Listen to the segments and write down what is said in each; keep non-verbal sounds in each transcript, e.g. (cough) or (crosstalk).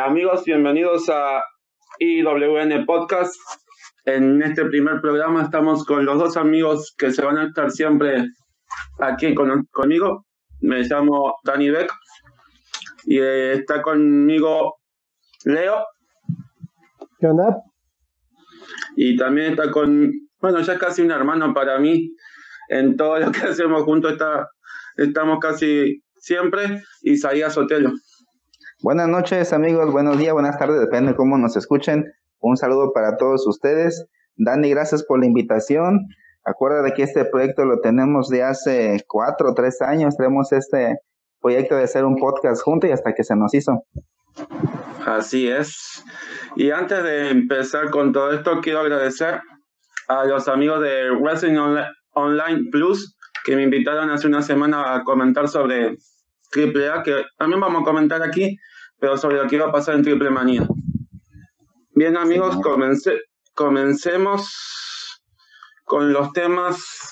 amigos, bienvenidos a IWN Podcast. En este primer programa estamos con los dos amigos que se van a estar siempre aquí conmigo. Me llamo Dani Beck y eh, está conmigo Leo. ¿Qué onda? Y también está con, bueno, ya es casi un hermano para mí. En todo lo que (laughs) hacemos juntos está, estamos casi siempre. Isaías Sotelo. Buenas noches amigos, buenos días, buenas tardes, depende de cómo nos escuchen. Un saludo para todos ustedes. Dani, gracias por la invitación. Acuérdate que este proyecto lo tenemos de hace cuatro o tres años. Tenemos este proyecto de hacer un podcast juntos y hasta que se nos hizo. Así es. Y antes de empezar con todo esto, quiero agradecer a los amigos de Wrestling Online Plus que me invitaron hace una semana a comentar sobre AAA, que también vamos a comentar aquí, pero sobre lo que iba a pasar en Triple Manía. Bien amigos, comencemos con los temas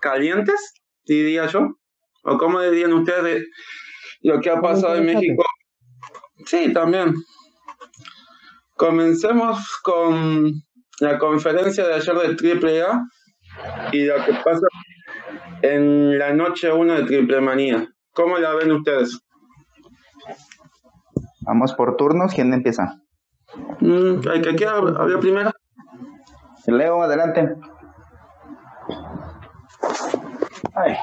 calientes, diría yo. ¿O cómo dirían ustedes lo que ha pasado en México? Sí, también. Comencemos con la conferencia de ayer de AAA y lo que pasa en la noche 1 de Triple Manía. ¿Cómo la ven ustedes? Vamos por turnos. ¿Quién empieza? Mm, ¿Hay que hablar primero? Leo, adelante. Ay.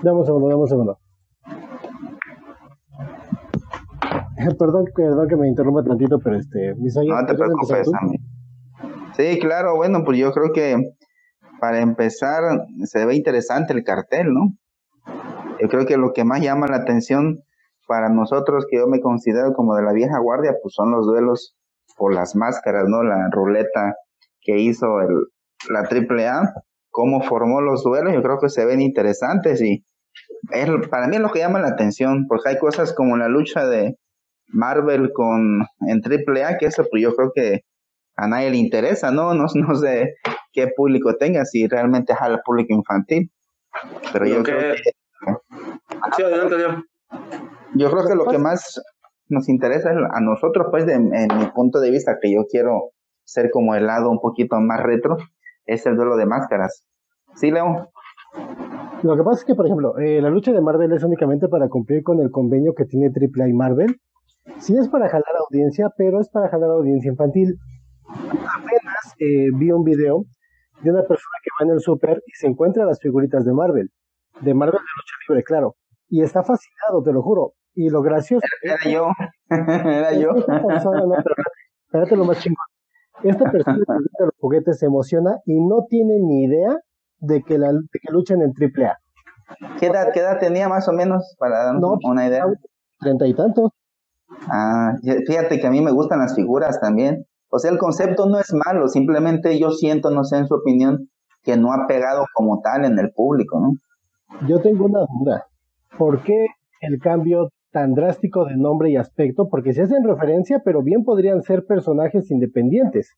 Dame un segundo, dame un segundo. Perdón, perdón que me interrumpa tantito, pero este, mis años. No te preocupes, Sí, claro, bueno, pues yo creo que para empezar se ve interesante el cartel, ¿no? Yo creo que lo que más llama la atención para nosotros, que yo me considero como de la vieja guardia, pues son los duelos por las máscaras, ¿no? La ruleta que hizo el, la AAA, cómo formó los duelos, yo creo que se ven interesantes y es, para mí es lo que llama la atención, porque hay cosas como la lucha de Marvel con en AAA, que eso pues yo creo que a nadie le interesa, ¿no? No, no sé qué público tenga, si realmente es al público infantil. Pero yo creo que Sí, adelante, Yo creo que lo que más nos interesa a nosotros, pues, de, en mi punto de vista, que yo quiero ser como el lado un poquito más retro, es el duelo de máscaras. ¿Sí, Leo? Lo que pasa es que, por ejemplo, eh, la lucha de Marvel es únicamente para cumplir con el convenio que tiene AAA y Marvel. Sí es para jalar audiencia, pero es para jalar audiencia infantil. Apenas eh, vi un video de una persona que va en el súper y se encuentra las figuritas de Marvel de Marvel de lucha libre, claro. Y está fascinado, te lo juro. Y lo gracioso. Era yo. (laughs) Era yo. espérate, lo más chingón. Esta persona que los juguetes se emociona y no tiene ni idea de que, la, de que luchan en AAA. ¿Qué edad, ¿Qué edad tenía más o menos para darnos una idea? Treinta y tantos. Ah, fíjate que a mí me gustan las figuras también. O sea, el concepto no es malo, simplemente yo siento, no sé en su opinión, que no ha pegado como tal en el público, ¿no? Yo tengo una duda. ¿Por qué el cambio tan drástico de nombre y aspecto? Porque se hacen referencia, pero bien podrían ser personajes independientes.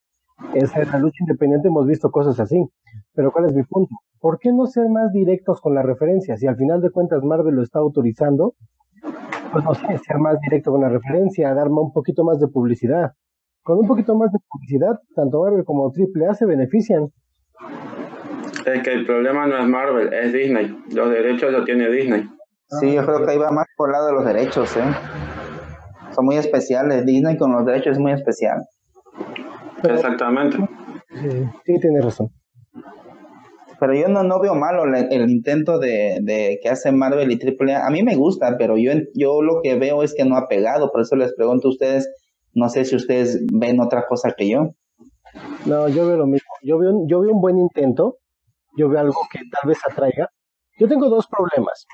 En la lucha independiente hemos visto cosas así. Pero ¿cuál es mi punto? ¿Por qué no ser más directos con las referencias? Si al final de cuentas Marvel lo está autorizando, pues no sé, ser más directo con la referencia, darme un poquito más de publicidad. Con un poquito más de publicidad, tanto Marvel como AAA se benefician. Es que el problema no es Marvel, es Disney. Los derechos los tiene Disney. Sí, yo creo que ahí va más por el lado de los derechos, ¿eh? Son muy especiales. Disney con los derechos es muy especial. Exactamente. Sí, sí tiene razón. Pero yo no, no veo malo el, intento de, de, que hace Marvel y AAA. A mí me gusta, pero yo, yo lo que veo es que no ha pegado. Por eso les pregunto a ustedes, no sé si ustedes ven otra cosa que yo. No, yo veo lo mismo. Yo veo, yo veo un buen intento yo veo algo que tal vez atraiga. Yo tengo dos problemas.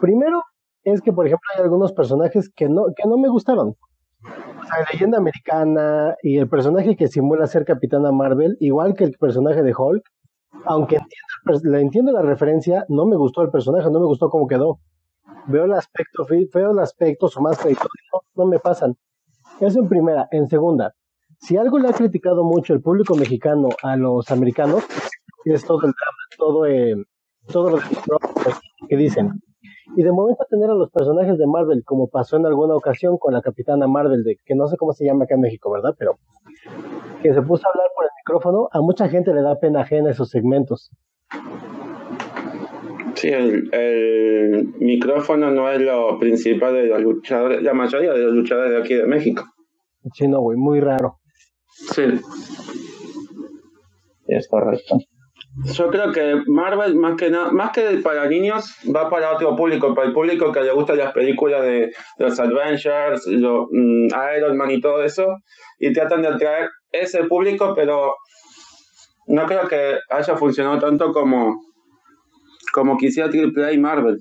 Primero es que, por ejemplo, hay algunos personajes que no, que no me gustaron. O sea, leyenda americana y el personaje que simula ser Capitana Marvel, igual que el personaje de Hulk, aunque entiendo, le entiendo la referencia, no me gustó el personaje, no me gustó cómo quedó. Veo el aspecto, veo el aspecto, su máscara y no, no me pasan. Eso en primera. En segunda, si algo le ha criticado mucho el público mexicano a los americanos, es todo el drama, todo, eh, todo lo que dicen. Y de momento tener a los personajes de Marvel, como pasó en alguna ocasión con la Capitana Marvel, de que no sé cómo se llama acá en México, ¿verdad? Pero que se puso a hablar por el micrófono, a mucha gente le da pena ajena esos segmentos. Sí, el, micrófono no es lo principal de los luchadores, la mayoría de los luchadores de aquí de México. Sí, no, güey, muy raro. Sí. Es correcto. Yo creo que Marvel, más que nada, más que para niños, va para otro público, para el público que le gusta las películas de los Avengers, los, mm, Iron Man y todo eso, y tratan de atraer ese público, pero no creo que haya funcionado tanto como, como quisiera AAA y Marvel.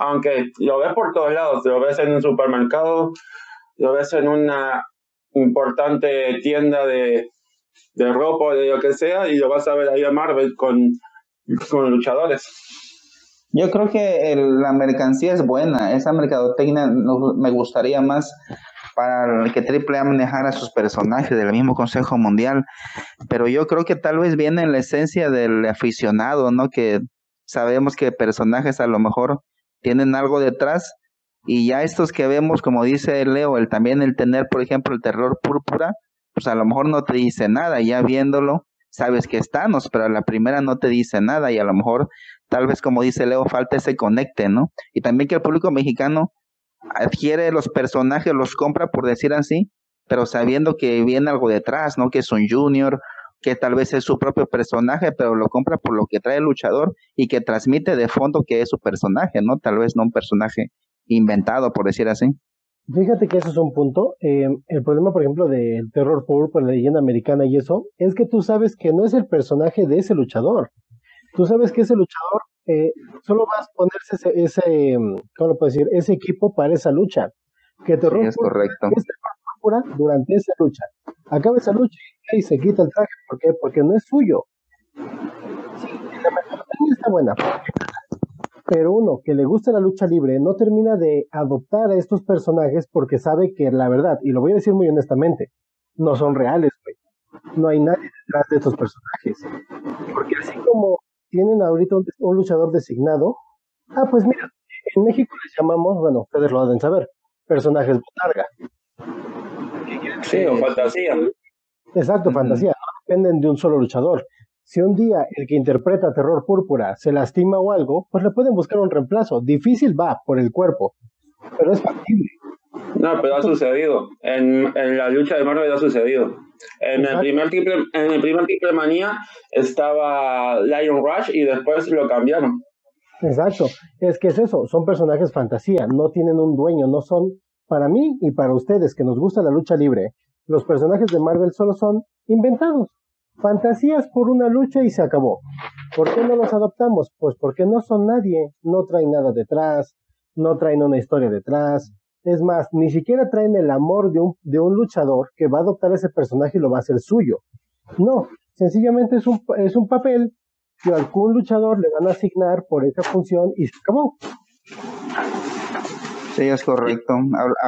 Aunque lo ves por todos lados, lo ves en un supermercado, lo ves en una importante tienda de, de ropa o de lo que sea y lo vas a ver ahí a Marvel con, con luchadores. Yo creo que la mercancía es buena, esa mercadotecnia me gustaría más para que AAA manejara sus personajes del mismo Consejo Mundial, pero yo creo que tal vez viene en la esencia del aficionado, ¿no? Que sabemos que personajes a lo mejor tienen algo detrás y ya estos que vemos, como dice Leo, el también el tener, por ejemplo, el terror púrpura, pues a lo mejor no te dice nada, ya viéndolo, sabes que es Thanos, pero a la primera no te dice nada y a lo mejor, tal vez como dice Leo, falta ese conecte, ¿no? Y también que el público mexicano adquiere los personajes, los compra por decir así, pero sabiendo que viene algo detrás, ¿no? Que es un junior, que tal vez es su propio personaje, pero lo compra por lo que trae el luchador y que transmite de fondo que es su personaje, ¿no? Tal vez no un personaje inventado, por decir así. Fíjate que eso es un punto. Eh, el problema, por ejemplo, del terror por la leyenda americana y eso, es que tú sabes que no es el personaje de ese luchador. Tú sabes que ese luchador eh, solo vas a ponerse ese, ese, ¿cómo lo puedo decir? Ese equipo para esa lucha. Que terror es correcto. Es durante esa lucha. Acaba esa lucha y se quita el traje. ¿Por qué? Porque no es suyo. Sí, la está buena pero uno que le gusta la lucha libre no termina de adoptar a estos personajes porque sabe que la verdad, y lo voy a decir muy honestamente, no son reales, güey. No hay nadie detrás de estos personajes. Porque así como tienen ahorita un, luchador designado, ah, pues mira, en México les llamamos, bueno, ustedes lo deben saber, personajes botarga. Sí, o fantasía. Exacto, fantasía. No dependen de un solo luchador. Si un día el que interpreta terror púrpura se lastima o algo, pues le pueden buscar un reemplazo. Difícil va por el cuerpo, pero es factible. No, pero ha sucedido. En, la lucha de Marvel ha sucedido. En el, primer triple, en el primer triple manía estaba Lion Rush y después lo cambiaron. Exacto. Es que es eso, son personajes fantasía, no tienen un dueño, no son, para mí y para ustedes que nos gusta la lucha libre, los personajes de Marvel solo son inventados. Fantasías por una lucha y se acabó. ¿Por qué no los adoptamos? Pues porque no son nadie, no traen nada detrás, no traen una historia detrás. Es más, ni siquiera traen el amor de un, de un luchador que va a adoptar ese personaje y lo va a hacer suyo. No, sencillamente es un, es un papel que a algún luchador le van a asignar por esa función y se acabó. Sí, es correcto.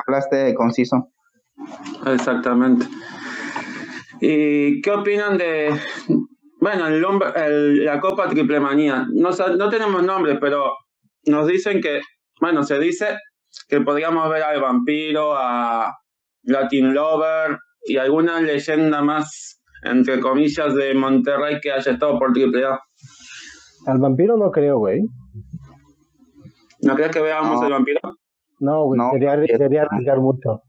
Hablaste conciso. Exactamente. ¿Y qué opinan de, bueno, el, la Copa Triple Manía? No, no tenemos nombre, pero nos dicen que, bueno, se dice que podríamos ver al vampiro, a Latin Lover y alguna leyenda más, entre comillas, de Monterrey que haya estado por Triple A. Al vampiro no creo, güey. ¿No crees que veamos el vampiro? No, güey, sería, sería arriesgar mucho.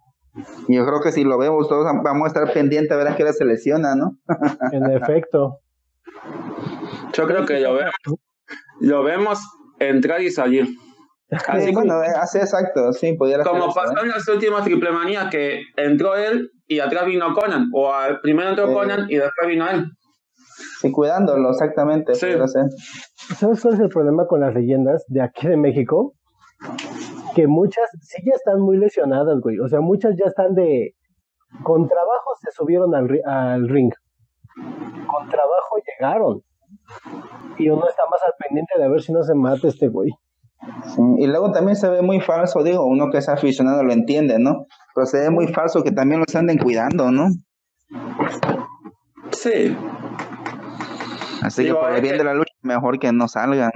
Yo creo que si lo vemos todos vamos a estar pendientes a ver a qué hora se lesiona, ¿no? (laughs) en efecto. Yo creo que lo vemos, lo vemos entrar y salir. Así bueno, hace exacto, sí, pudiera Como pasó ¿eh? en las últimas triple manías que entró él y atrás vino Conan, o primero entró Conan y después vino él. Sí, cuidándolo, exactamente. Sí. ¿Sabes cuál es el problema con las leyendas de aquí de México? Que muchas sí ya están muy lesionadas, güey. O sea, muchas ya están de... Con trabajo se subieron al, al ring. Con trabajo llegaron. Y uno está más al pendiente de ver si no se mata este güey. y luego también se ve muy falso, digo, uno que es aficionado lo entiende, ¿no? Pero se ve muy falso que también los anden cuidando, ¿no? Sí. Así que por el bien de la lucha, mejor que no salgan.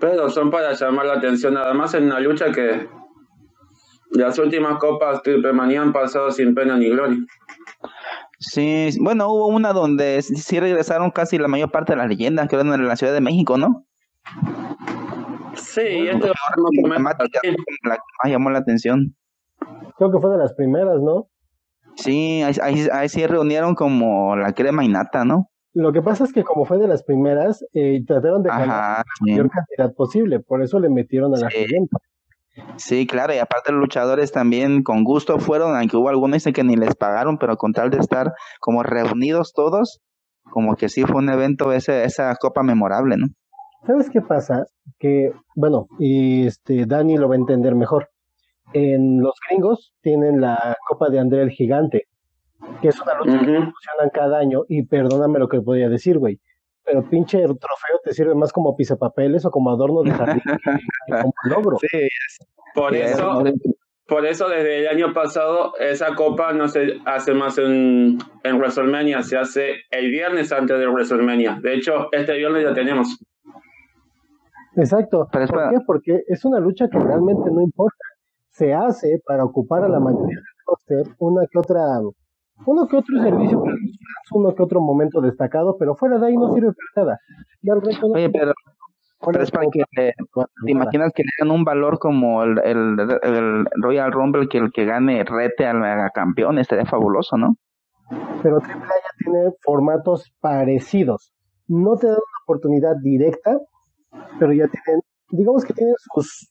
Pero son para llamar la atención, nada más en una lucha que las últimas copas Triple Manía han pasado sin pena ni gloria. Sí, bueno, hubo una donde sí regresaron casi la mayor parte de las leyendas, que eran en la Ciudad de México, ¿no? Sí, esto es la, la que más llamó la atención. Creo que fue de las primeras, ¿no? Sí, ahí, ahí, sí reunieron como la crema y nata, ¿no? Lo que pasa es que como fue de las primeras, eh, trataron de ganar la mayor cantidad posible, por eso le metieron a la siguiente. Sí, claro, y aparte los luchadores también con gusto fueron, aunque hubo algunos que ni les pagaron, pero con tal de estar como reunidos todos, como que sí fue un evento, ese, esa copa memorable, ¿no? ¿Sabes qué pasa? Que, bueno, y este Dani lo va a entender mejor. En los gringos tienen la Copa de André el Gigante, que es una lucha que funcionan cada año, y perdóname lo que podía decir, güey pero pinche trofeo te sirve más como pisapapeles o como adorno de jardín (laughs) como logro. Sí, por eso, por eso desde el año pasado esa copa no se hace más en, en WrestleMania, se hace el viernes antes de WrestleMania. De hecho, este viernes ya tenemos. Exacto. ¿Por qué? Porque es una lucha que realmente no importa. Se hace para ocupar a la mayoría del roster una que otra uno que otro servicio uno que otro momento destacado, pero fuera de ahí no sirve para nada. Y al resto Oye, pero, es para que te imaginas que le dan un valor como el, el, Royal Rumble que el que gane rete al campeón, estaría fabuloso, ¿no? Pero AAA ya tiene formatos parecidos. No te dan una oportunidad directa, pero ya tienen, digamos que tienen sus,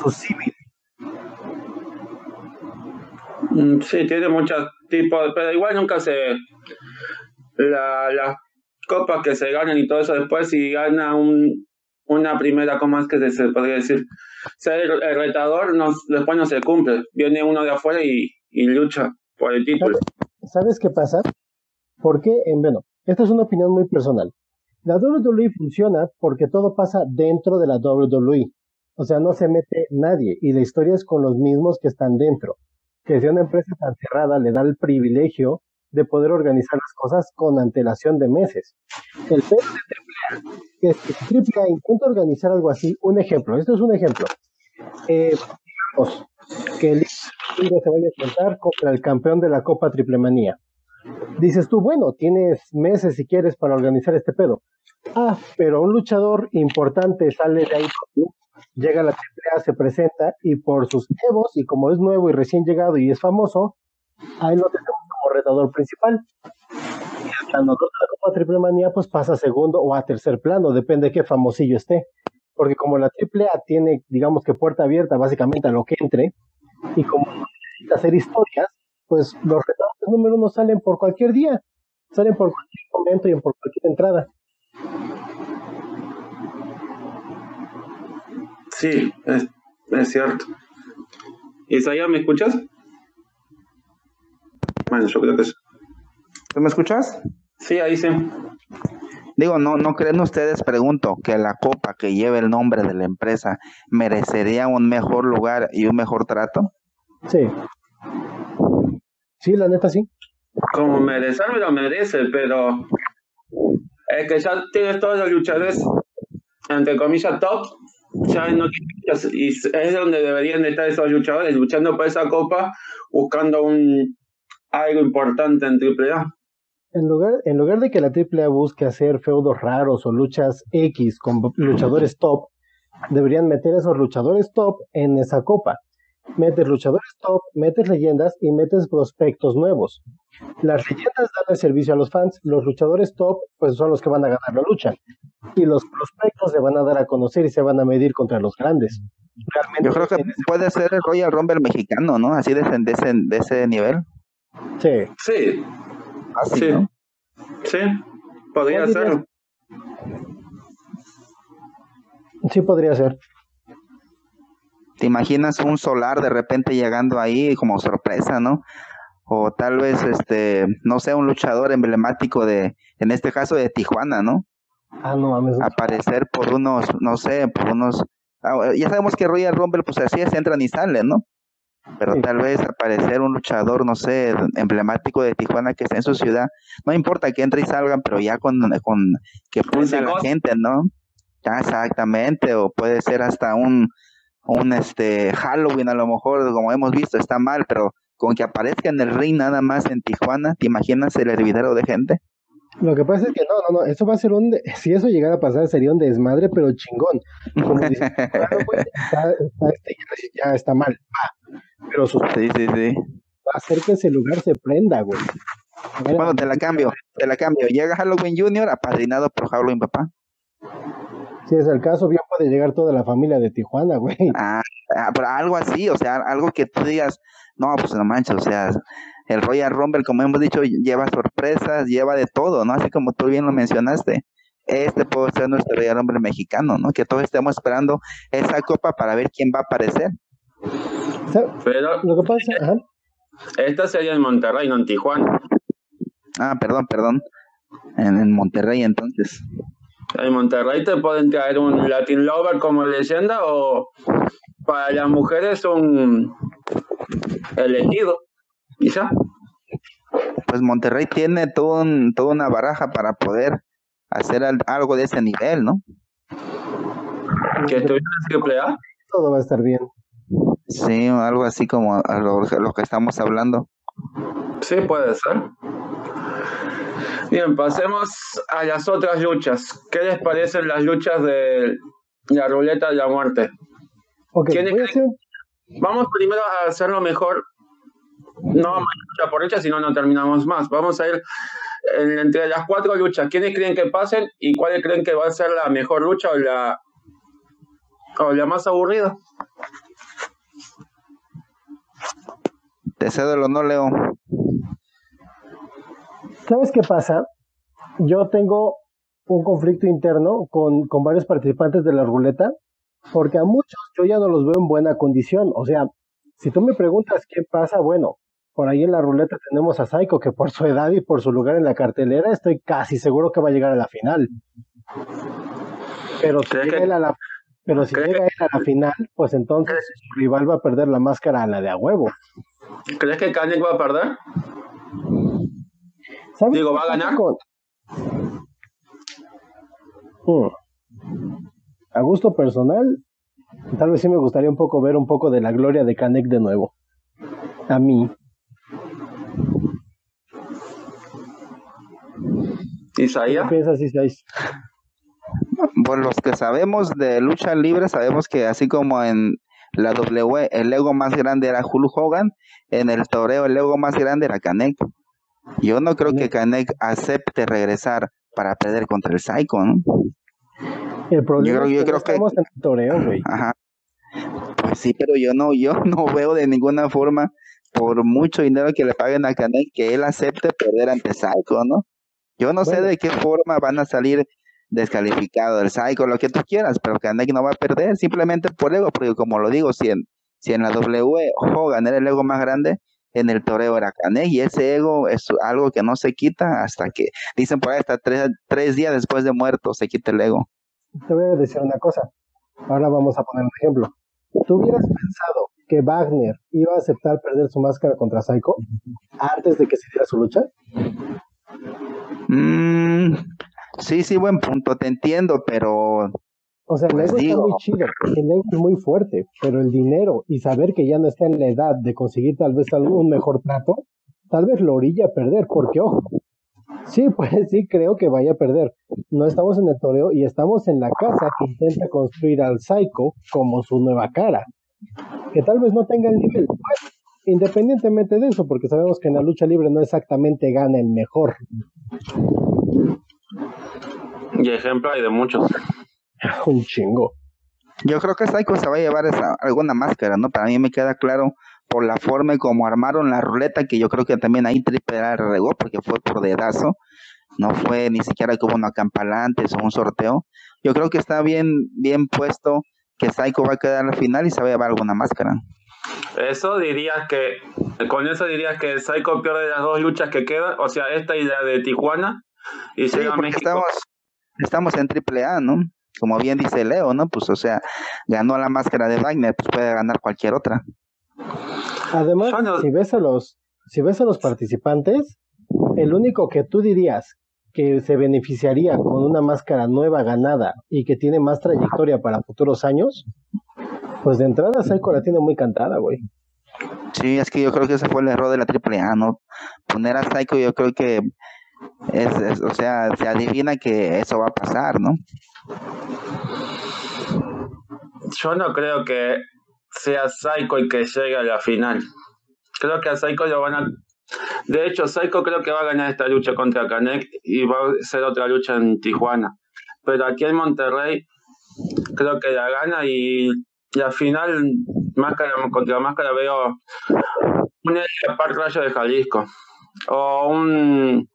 sus civil. Mm, sí, tiene muchos tipos, pero igual nunca se. La, las copas que se ganan y todo eso, después si gana un, una primera, ¿cómo es que se podría decir? Ser el, retador, no, después no se cumple. Viene uno de afuera y, lucha por el título. ¿Sabes qué pasa? Porque, en bueno, esta es una opinión muy personal. La WWE funciona porque todo pasa dentro de la WWE. O sea, no se mete nadie y la historia es con los mismos que están dentro que si una empresa tan cerrada le da el privilegio de poder organizar las cosas con antelación de meses. El peor de AAA es que intenta organizar algo así. Un ejemplo, esto es un ejemplo. Eh, digamos que el se vaya a enfrentar contra el campeón de la Copa Triple Manía. Dices tú, bueno, tienes meses si quieres para organizar este pedo. Ah, pero un luchador importante sale de ahí llega a la AAA, se presenta y por sus evos y como es nuevo y recién llegado y es famoso, ahí lo tenemos como retador principal. Y el la Copa Triple Manía pues pasa a segundo o a tercer plano, depende de qué famosillo esté. Porque como la AAA tiene, digamos que puerta abierta básicamente a lo que entre, y como necesita hacer historias, pues los retadores número uno salen por cualquier día, salen por cualquier momento y por cualquier entrada. Sí, es, es cierto. Isaías, ¿me escuchas? Bueno, yo creo que sí. ¿Tú me escuchas? Sí, ahí sí. Digo, no, ¿no creen ustedes, pregunto, que la copa que lleva el nombre de la empresa merecería un mejor lugar y un mejor trato? Sí. Sí, la neta sí. Como merecerme lo merece, pero es que ya tienes todos los luchadores, entre comillas, top, ya no y es donde deberían estar esos luchadores luchando por esa copa buscando un algo importante en AAA. En lugar, en lugar de que la AAA busque hacer feudos raros o luchas X con luchadores top, deberían meter esos luchadores top en esa copa. Metes luchadores top, metes leyendas y metes prospectos nuevos. Las leyendas dan el servicio a los fans, los luchadores top pues son los que van a ganar la lucha y los prospectos se van a dar a conocer y se van a medir contra los grandes. Realmente Yo creo que puede ser el Royal Rumble mexicano, ¿no? Así de, ese, de ese nivel. Sí. Sí. sí. Sí, podría ser. Sí, podría ser. ¿Te imaginas un solar de repente llegando ahí como sorpresa, no? O tal vez, este, no sé, un luchador emblemático de, en este caso de Tijuana, ¿no? Ah, no Aparecer por unos, no sé, por unos. Ah, ya sabemos que Royal Rumble, pues así es, entran y salen, ¿no? Pero tal vez aparecer un luchador, no sé, emblemático de Tijuana que está en su ciudad, no importa que entre y salgan, pero ya con, con que pulse a la gente, ¿no? Exactamente, o puede ser hasta un, un este Halloween a lo mejor, como hemos visto, está mal, pero con que aparezca en el ring nada más en Tijuana, ¿te imaginas el hervidero de gente? Lo que pasa es que no, no, no, eso va a ser un, si eso llegara a pasar sería un desmadre, pero chingón. Como dice, (laughs) claro, pues, está, está, este, ya, está mal, va. Pero sus, Sí, sí, sí. va a hacer que ese lugar se prenda, güey. Bueno, te la cambio, te la cambio. Llega Halloween Junior apadrinado por Halloween Papá. Si es el caso, bien puede llegar toda la familia de Tijuana, güey. Ah, ah, pero algo así, o sea, algo que tú digas, no, pues no manches, o sea, el Royal Rumble, como hemos dicho, lleva sorpresas, lleva de todo, ¿no? Así como tú bien lo mencionaste. Este puede ser nuestro Royal Rumble mexicano, ¿no? Que todos estemos esperando esa copa para ver quién va a aparecer. Pero lo que pasa, (laughs) ajá, esta sería en Monterrey, no en Tijuana. Ah, perdón, perdón. En, en Monterrey, entonces. En Monterrey te pueden traer un Latin Lover como leyenda o para las mujeres un elegido, quizá. Pues Monterrey tiene todo un- toda una baraja para poder hacer al- algo de ese nivel, ¿no? Que estuviera en triple A. todo va a estar bien. Sí, algo así como a lo, lo que estamos hablando. Sí, puede ser. Bien, pasemos a las otras luchas. ¿Qué les parecen las luchas de la ruleta de la muerte? Ok, ¿Quién es voy a que- hacer, Vamos primero a hacerlo mejor. No vamos a ir lucha por lucha, si no, no terminamos más. Vamos a ir en- entre las cuatro luchas. ¿Quiénes creen que pasen y cuáles creen que va a ser la mejor lucha o la, o la más aburrida? Te cedo el honor, Leo. ¿Sabes qué pasa? Yo tengo un conflicto interno con, con varios participantes de la ruleta, porque a muchos yo ya no los veo en buena condición. O sea, si tú me preguntas qué pasa, bueno, por ahí en la ruleta tenemos a Saiko, que por su edad y por su lugar en la cartelera, estoy casi seguro que va a llegar a la final. Pero si ¿Crees llega que- él a la, pero si llega él a la final, pues entonces su rival va a perder la máscara a la de a huevo. ¿Crees que Kanek va a perder? ¿Sabes Digo, qué ¿va a ganar? con- Mm. A gusto personal, tal vez sí me gustaría un poco ver un poco de la gloria de Kanek de nuevo. A mí. ¿Qué Isaías. piensas, Isais? Por los que sabemos de lucha libre, sabemos que así como en la W, el ego más grande era Hulk Hogan, en el toreo el ego más grande era Kanek. Yo no creo que Kanek acepte regresar para perder contra el Psycho, ¿no? El problema creo- es que yo creo que- estamos en el toreo, güey. Ajá. Pues sí, pero yo no, yo (laughs) no veo de ninguna forma, por mucho dinero que le paguen a Kanek, que él acepte perder ante Psycho, ¿no? Yo no sé de qué forma van a salir descalificado el Psycho, lo que tú quieras, pero Kanek no va a perder simplemente por ego, porque como lo digo, si en, si en la W Hogan era el ego más grande, en el toreo era Kanek, y ese ego es algo que no se quita hasta que, dicen por ahí, hasta tres, tres días después de muerto se quita el ego. Te voy a decir una cosa. Ahora vamos a poner un ejemplo. ¿Tú hubieras pensado que Wagner iba a aceptar perder su máscara contra Psycho antes de que se diera su lucha? Mm, sí, sí, buen punto, te entiendo, pero O sea, el Pues ego está muy chido, el ego es muy fuerte, pero el dinero y saber que ya no está en la edad de conseguir tal vez algún mejor trato, tal vez lo orilla a perder, porque ojo, sí, (laughs) pues sí creo que vaya a perder. No estamos en el toreo y estamos en la casa que intenta construir al Psycho como su nueva cara, que tal vez no tenga el nivel. Independientemente de eso, porque sabemos que en la lucha libre no exactamente gana el mejor. Y ejemplo hay de muchos. (laughs) Un chingo. yo creo que Psycho se va a llevar esa, alguna máscara, ¿no? Para mí me queda claro por la forma y como armaron la ruleta, que yo creo que también ahí Triple A regó, porque fue por dedazo, no fue ni siquiera como una campana antes o un sorteo. Yo creo que está bien, bien puesto que Psycho va a quedar al final y se va a llevar alguna máscara. Eso dirías que, con eso dirías que Psycho pierde las dos luchas que quedan, o sea, esta y la de Tijuana, y Sí, llega a porque México. estamos, estamos en Triple A, ¿no? Como bien dice Leo, ¿no? Pues, o sea, ganó la máscara de Wagner, pues puede ganar cualquier otra. Además, si ves a los, si ves a los participantes, el único que tú dirías que se beneficiaría con una máscara nueva ganada y que tiene más trayectoria para futuros años, pues de entrada Psycho la tiene muy cantada, güey. Sí, es que yo creo que ese fue el error de la AAA, ¿no? Poner a Psycho yo creo que es, o sea, se adivina que eso va a pasar, ¿no? Yo no creo que sea Psycho el que llegue a la final. Creo que a Psycho lo van a de hecho, Psycho creo que va a ganar esta lucha contra Canek y va a ser otra lucha en Tijuana. Pero aquí en Monterrey creo que la gana y, la final máscara contra máscara veo un Park Rayo de Jalisco o un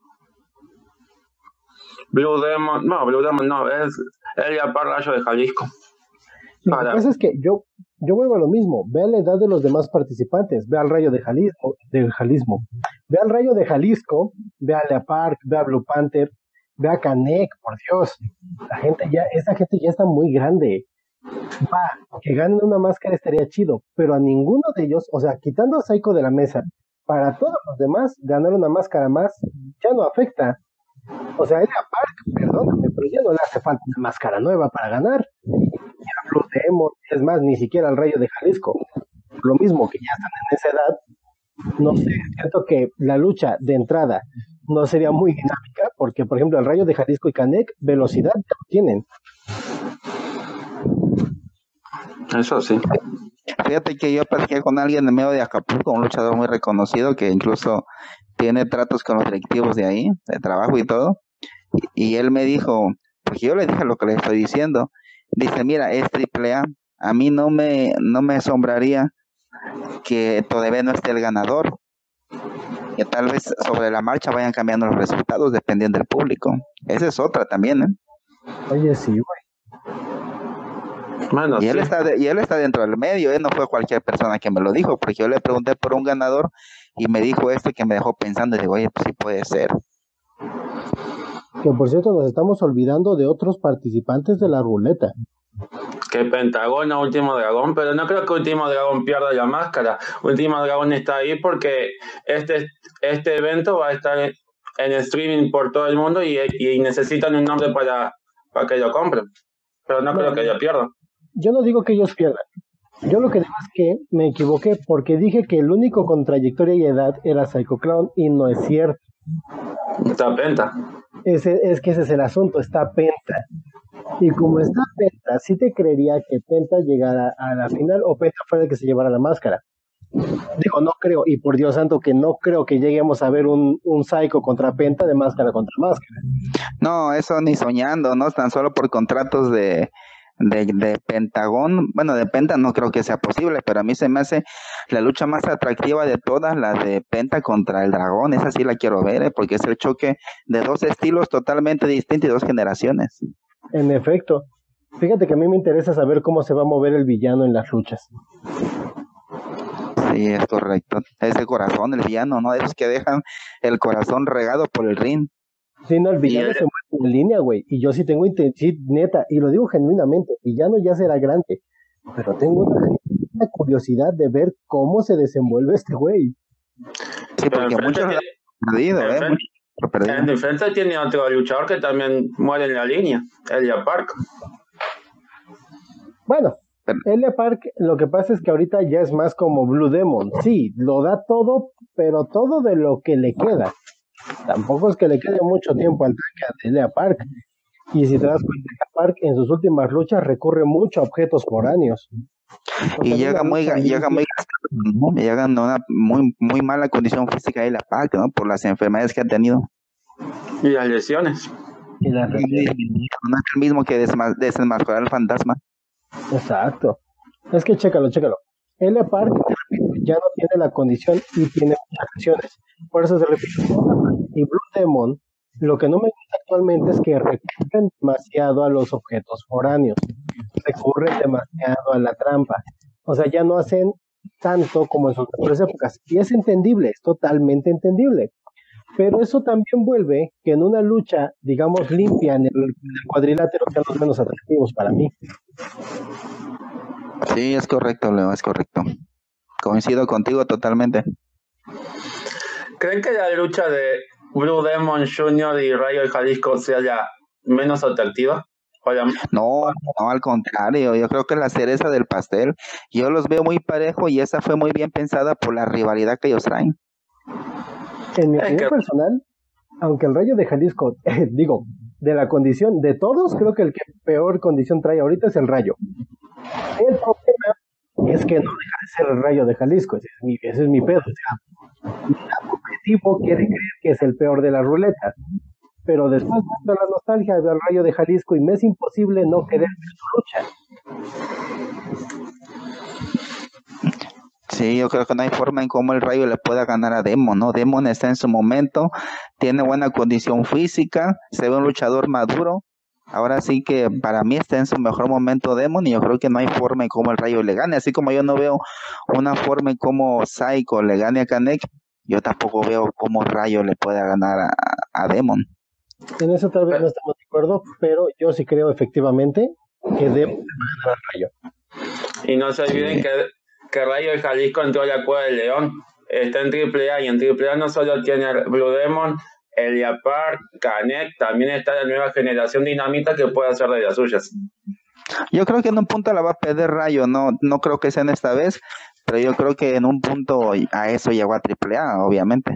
Blue Demon, no, Blue Demon no, es el Park Rayo de Jalisco. Lo que pasa es que yo, yo vuelvo a lo mismo. Ve a la edad de los demás participantes. Ve al Rayo de Jalisco, del Jalismo. Ve al Rayo de Jalisco, ve a Lea Park, ve a Blue Panther, ve a Canek, por Dios. La gente ya, esa gente ya está muy grande. Va, que ganen una máscara estaría chido, pero a ninguno de ellos, o sea, quitando a Psycho de la mesa, para todos los demás, ganar una máscara más ya no afecta. O sea, Elia Park, perdóname, pero ya no le hace falta una máscara nueva para ganar es más, ni siquiera al Rayo de Jalisco. Lo mismo que ya están en esa edad, no sé, siento que la lucha de entrada no sería muy dinámica, porque por ejemplo el Rayo de Jalisco y Canek, velocidad ya lo tienen. Eso sí. Fíjate que yo platicé con alguien de medio de Acapulco, un luchador muy reconocido que incluso tiene tratos con los directivos de ahí, de trabajo y todo. Y, y él me dijo, porque yo le dije lo que le estoy diciendo, dice, mira, es triple A, a mí no me, no me asombraría que todavía no esté el ganador, que tal vez sobre la marcha vayan cambiando los resultados dependiendo del público. Esa es otra también, ¿eh? Oye, sí, güey. y, él está y él está dentro del medio, ¿eh? no fue cualquier persona que me lo dijo, porque yo le pregunté por un ganador y me dijo esto que me dejó pensando y digo, oye, pues sí puede ser. Que por cierto, nos estamos olvidando de otros participantes de la ruleta. Que Pentagón a Último Dragón, pero no creo que Último Dragón pierda la máscara. Último Dragón está ahí porque este, este evento va a estar en streaming por todo el mundo y, necesitan un nombre para, para que lo compren. Pero no, creo que ellos pierdan. Yo no digo que ellos pierdan. Yo lo que digo es que me equivoqué porque dije que el único con trayectoria y edad era Psycho Clown y no es cierto. Está Penta. Ese, es que ese es el asunto, está Penta. Y como está Penta, sí te creería que Penta llegara a la final o Penta fuera el que se llevara la máscara. Digo, no creo, y por Dios santo que no creo que lleguemos a ver un, un Psycho contra Penta de máscara contra máscara. No, eso ni soñando, ¿no? Tan solo por contratos de, de, de, Pentagón, bueno, de Penta no creo que sea posible, pero a mí se me hace la lucha más atractiva de todas, la de Penta contra el dragón, esa sí la quiero ver, ¿eh? porque es el choque de dos estilos totalmente distintos y dos generaciones. En efecto, fíjate que a mí me interesa saber cómo se va a mover el villano en las luchas. Sí, es correcto. Es el corazón, el villano, ¿no? Esos que dejan el corazón regado por el ring. Sí, no, el villano se mueve en línea, güey. Y yo sí tengo intensidad, neta, y lo digo genuinamente, el villano ya será grande. Pero tengo una, curiosidad de ver cómo se desenvuelve este güey. Sí, porque muchos han perdido, ¿eh? En defensa tiene otro luchador que también muere en la línea, Elia Park. Bueno, Elia Park, lo que pasa es que ahorita ya es más como Blue Demon. Sí, lo da todo, pero todo de lo que le queda. Tampoco es que le quede mucho tiempo al tanque a Elia Park. Y si te das cuenta, Park en sus últimas luchas recurre mucho a objetos foráneos. Y llega muy, llega muy llega en una muy, muy mala condición física de la Park, ¿no? Por las enfermedades que ha tenido. Y las lesiones. Y las lesiones. No es el mismo que desenmascarar al fantasma. Exacto. Es que chécalo, chécalo. Elia Park ya no tiene la condición y tiene muchas lesiones. Por eso se repite. Y Blue Demon, lo que no me gusta actualmente es que recurren demasiado a los objetos foráneos. Recurren demasiado a la trampa. O sea, ya no hacen tanto como en sus mejores épocas. Y es entendible, es totalmente entendible. Pero eso también vuelve que en una lucha, digamos, limpia en el, cuadrilátero sean los menos atractivos para mí. Sí, es correcto, Leo, es correcto. Coincido contigo totalmente. ¿Creen que la lucha de Blue Demon Jr. y Rayo de Jalisco sea ya menos atractiva? No, no, al contrario, yo creo que la cereza del pastel, yo los veo muy parejo y esa fue muy bien pensada por la rivalidad que ellos traen. En mi opinión personal, aunque el Rayo de Jalisco, (laughs) digo, de la condición de todos, creo que el que peor condición trae ahorita es el Rayo. Es que no deja de ser el Rayo de Jalisco, ese es mi, ese es mi pedo. El objetivo quiere creer que es el peor de la ruleta, pero después de la nostalgia del Rayo de Jalisco y me es imposible no querer su lucha. Sí, yo creo que no hay forma en cómo el Rayo le pueda ganar a Demon. Demon está en su momento, tiene buena condición física, se ve un luchador maduro. Ahora sí que para mí está en su mejor momento Demon y yo creo que no hay forma en cómo el Rayo le gane. Así como yo no veo una forma en cómo Psycho le gane a Kanek, yo tampoco veo cómo Rayo le pueda ganar a, a Demon. En eso tal vez no estamos de acuerdo, pero yo sí creo efectivamente que debe ganar al Rayo. Y no se olviden que, que Rayo de Jalisco entró a la Cueva del León. Está en AAA y en AAA no solo tiene Blue Demon, Eliapar, Canet, también está la nueva generación dinamita que puede hacer de las suyas. Yo creo que en un punto la va a perder Rayo, no, no creo que sea en esta vez, pero yo creo que en un punto a eso llegó a AAA, obviamente.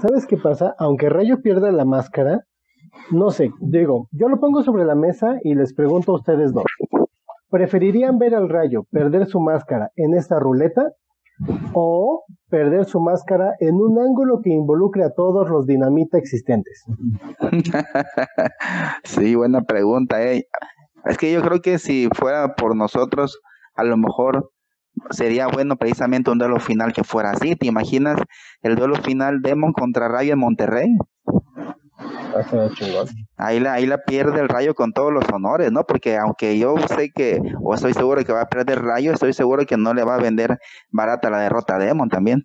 ¿Sabes qué pasa? Aunque Rayo pierda la máscara, no sé, digo, yo lo pongo sobre la mesa y les pregunto a ustedes dos. ¿Preferirían ver al rayo perder su máscara en esta ruleta o perder su máscara en un ángulo que involucre a todos los dinamita existentes? (laughs) sí, buena pregunta. Eh. Es que yo creo que si fuera por nosotros, a lo mejor sería bueno precisamente un duelo final que fuera así. ¿Te imaginas el duelo final Demon contra Rayo en Monterrey? Ahí la, ahí la pierde el rayo con todos los honores, ¿no? Porque aunque yo sé que, o estoy seguro que va a perder rayo, estoy seguro que no le va a vender barata la derrota a Demon también.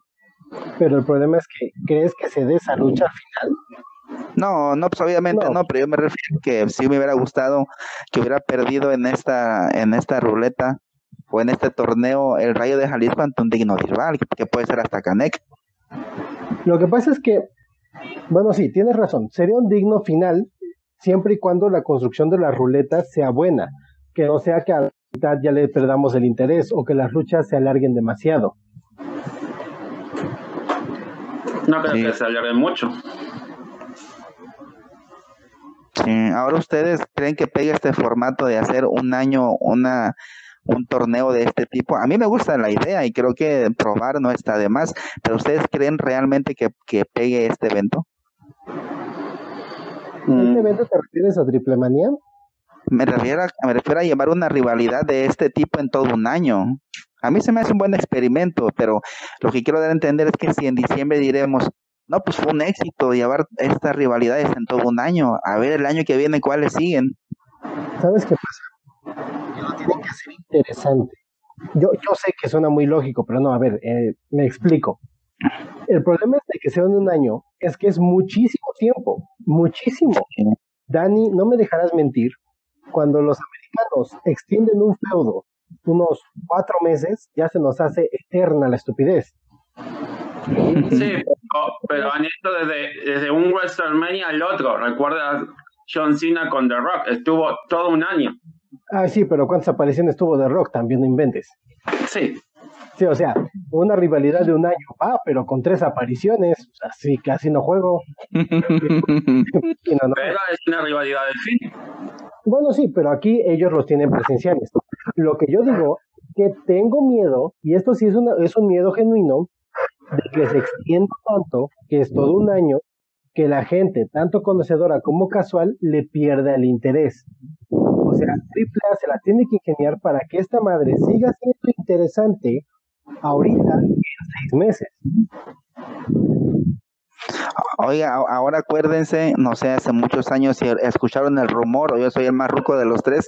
Pero el problema es que, ¿crees que se dé esa lucha al final? No, no, pues obviamente no. pero yo me refiero que si me hubiera gustado que hubiera perdido en esta, en esta ruleta o en este torneo el Rayo de Jalisco ante un digno rival, que puede ser hasta Canek. Lo que pasa es que bueno, sí, tienes razón. Sería un digno final siempre y cuando la construcción de las ruletas sea buena, que no sea que a la mitad ya le perdamos el interés o que las luchas se alarguen demasiado. No creo que se alarguen mucho. Sí, ahora ustedes creen que pegue este formato de hacer un año una un torneo de este tipo. A mí me gusta la idea y creo que probar no está de más, pero ¿ustedes creen realmente que, pegue este evento? ¿Este evento te refieres a Triple Manía? Me refiero, a, me refiero a llevar una rivalidad de este tipo en todo un año. A mí se me hace un buen experimento, pero lo que quiero dar a entender es que si en diciembre diremos, no, pues fue un éxito llevar estas rivalidades en todo un año, a ver el año que viene cuáles siguen. ¿Sabes qué pasa? Lo tienen que hacer interesante. Yo, yo sé que suena muy lógico, pero no, a ver, eh, me explico. El problema de que sea en un año es que es muchísimo tiempo, muchísimo. Dani, no me dejarás mentir, cuando los americanos extienden un feudo unos cuatro meses, ya se nos hace eterna la estupidez. Sí, pero, han hecho desde, desde un WrestleMania al otro. Recuerda John Cena con The Rock, estuvo todo un año. Ah, sí, pero ¿cuántas apariciones tuvo de Rock? También no inventes. Sí. Sí, o sea, una rivalidad de un año, va, pero con tres apariciones, así casi no juego. (laughs) Pero es una rivalidad de fin. Bueno, sí, pero aquí ellos los tienen presenciales. Lo que yo digo, que tengo miedo, y esto sí es, una, es un miedo genuino, de que se extienda tanto, que es todo un año, que la gente, tanto conocedora como casual, le pierda el interés. Sea, AAA se la tiene que ingeniar para que esta madre siga siendo interesante ahorita en seis meses. Oiga, ahora acuérdense, no sé, hace muchos años escucharon el rumor, o yo soy el más ruco de los tres,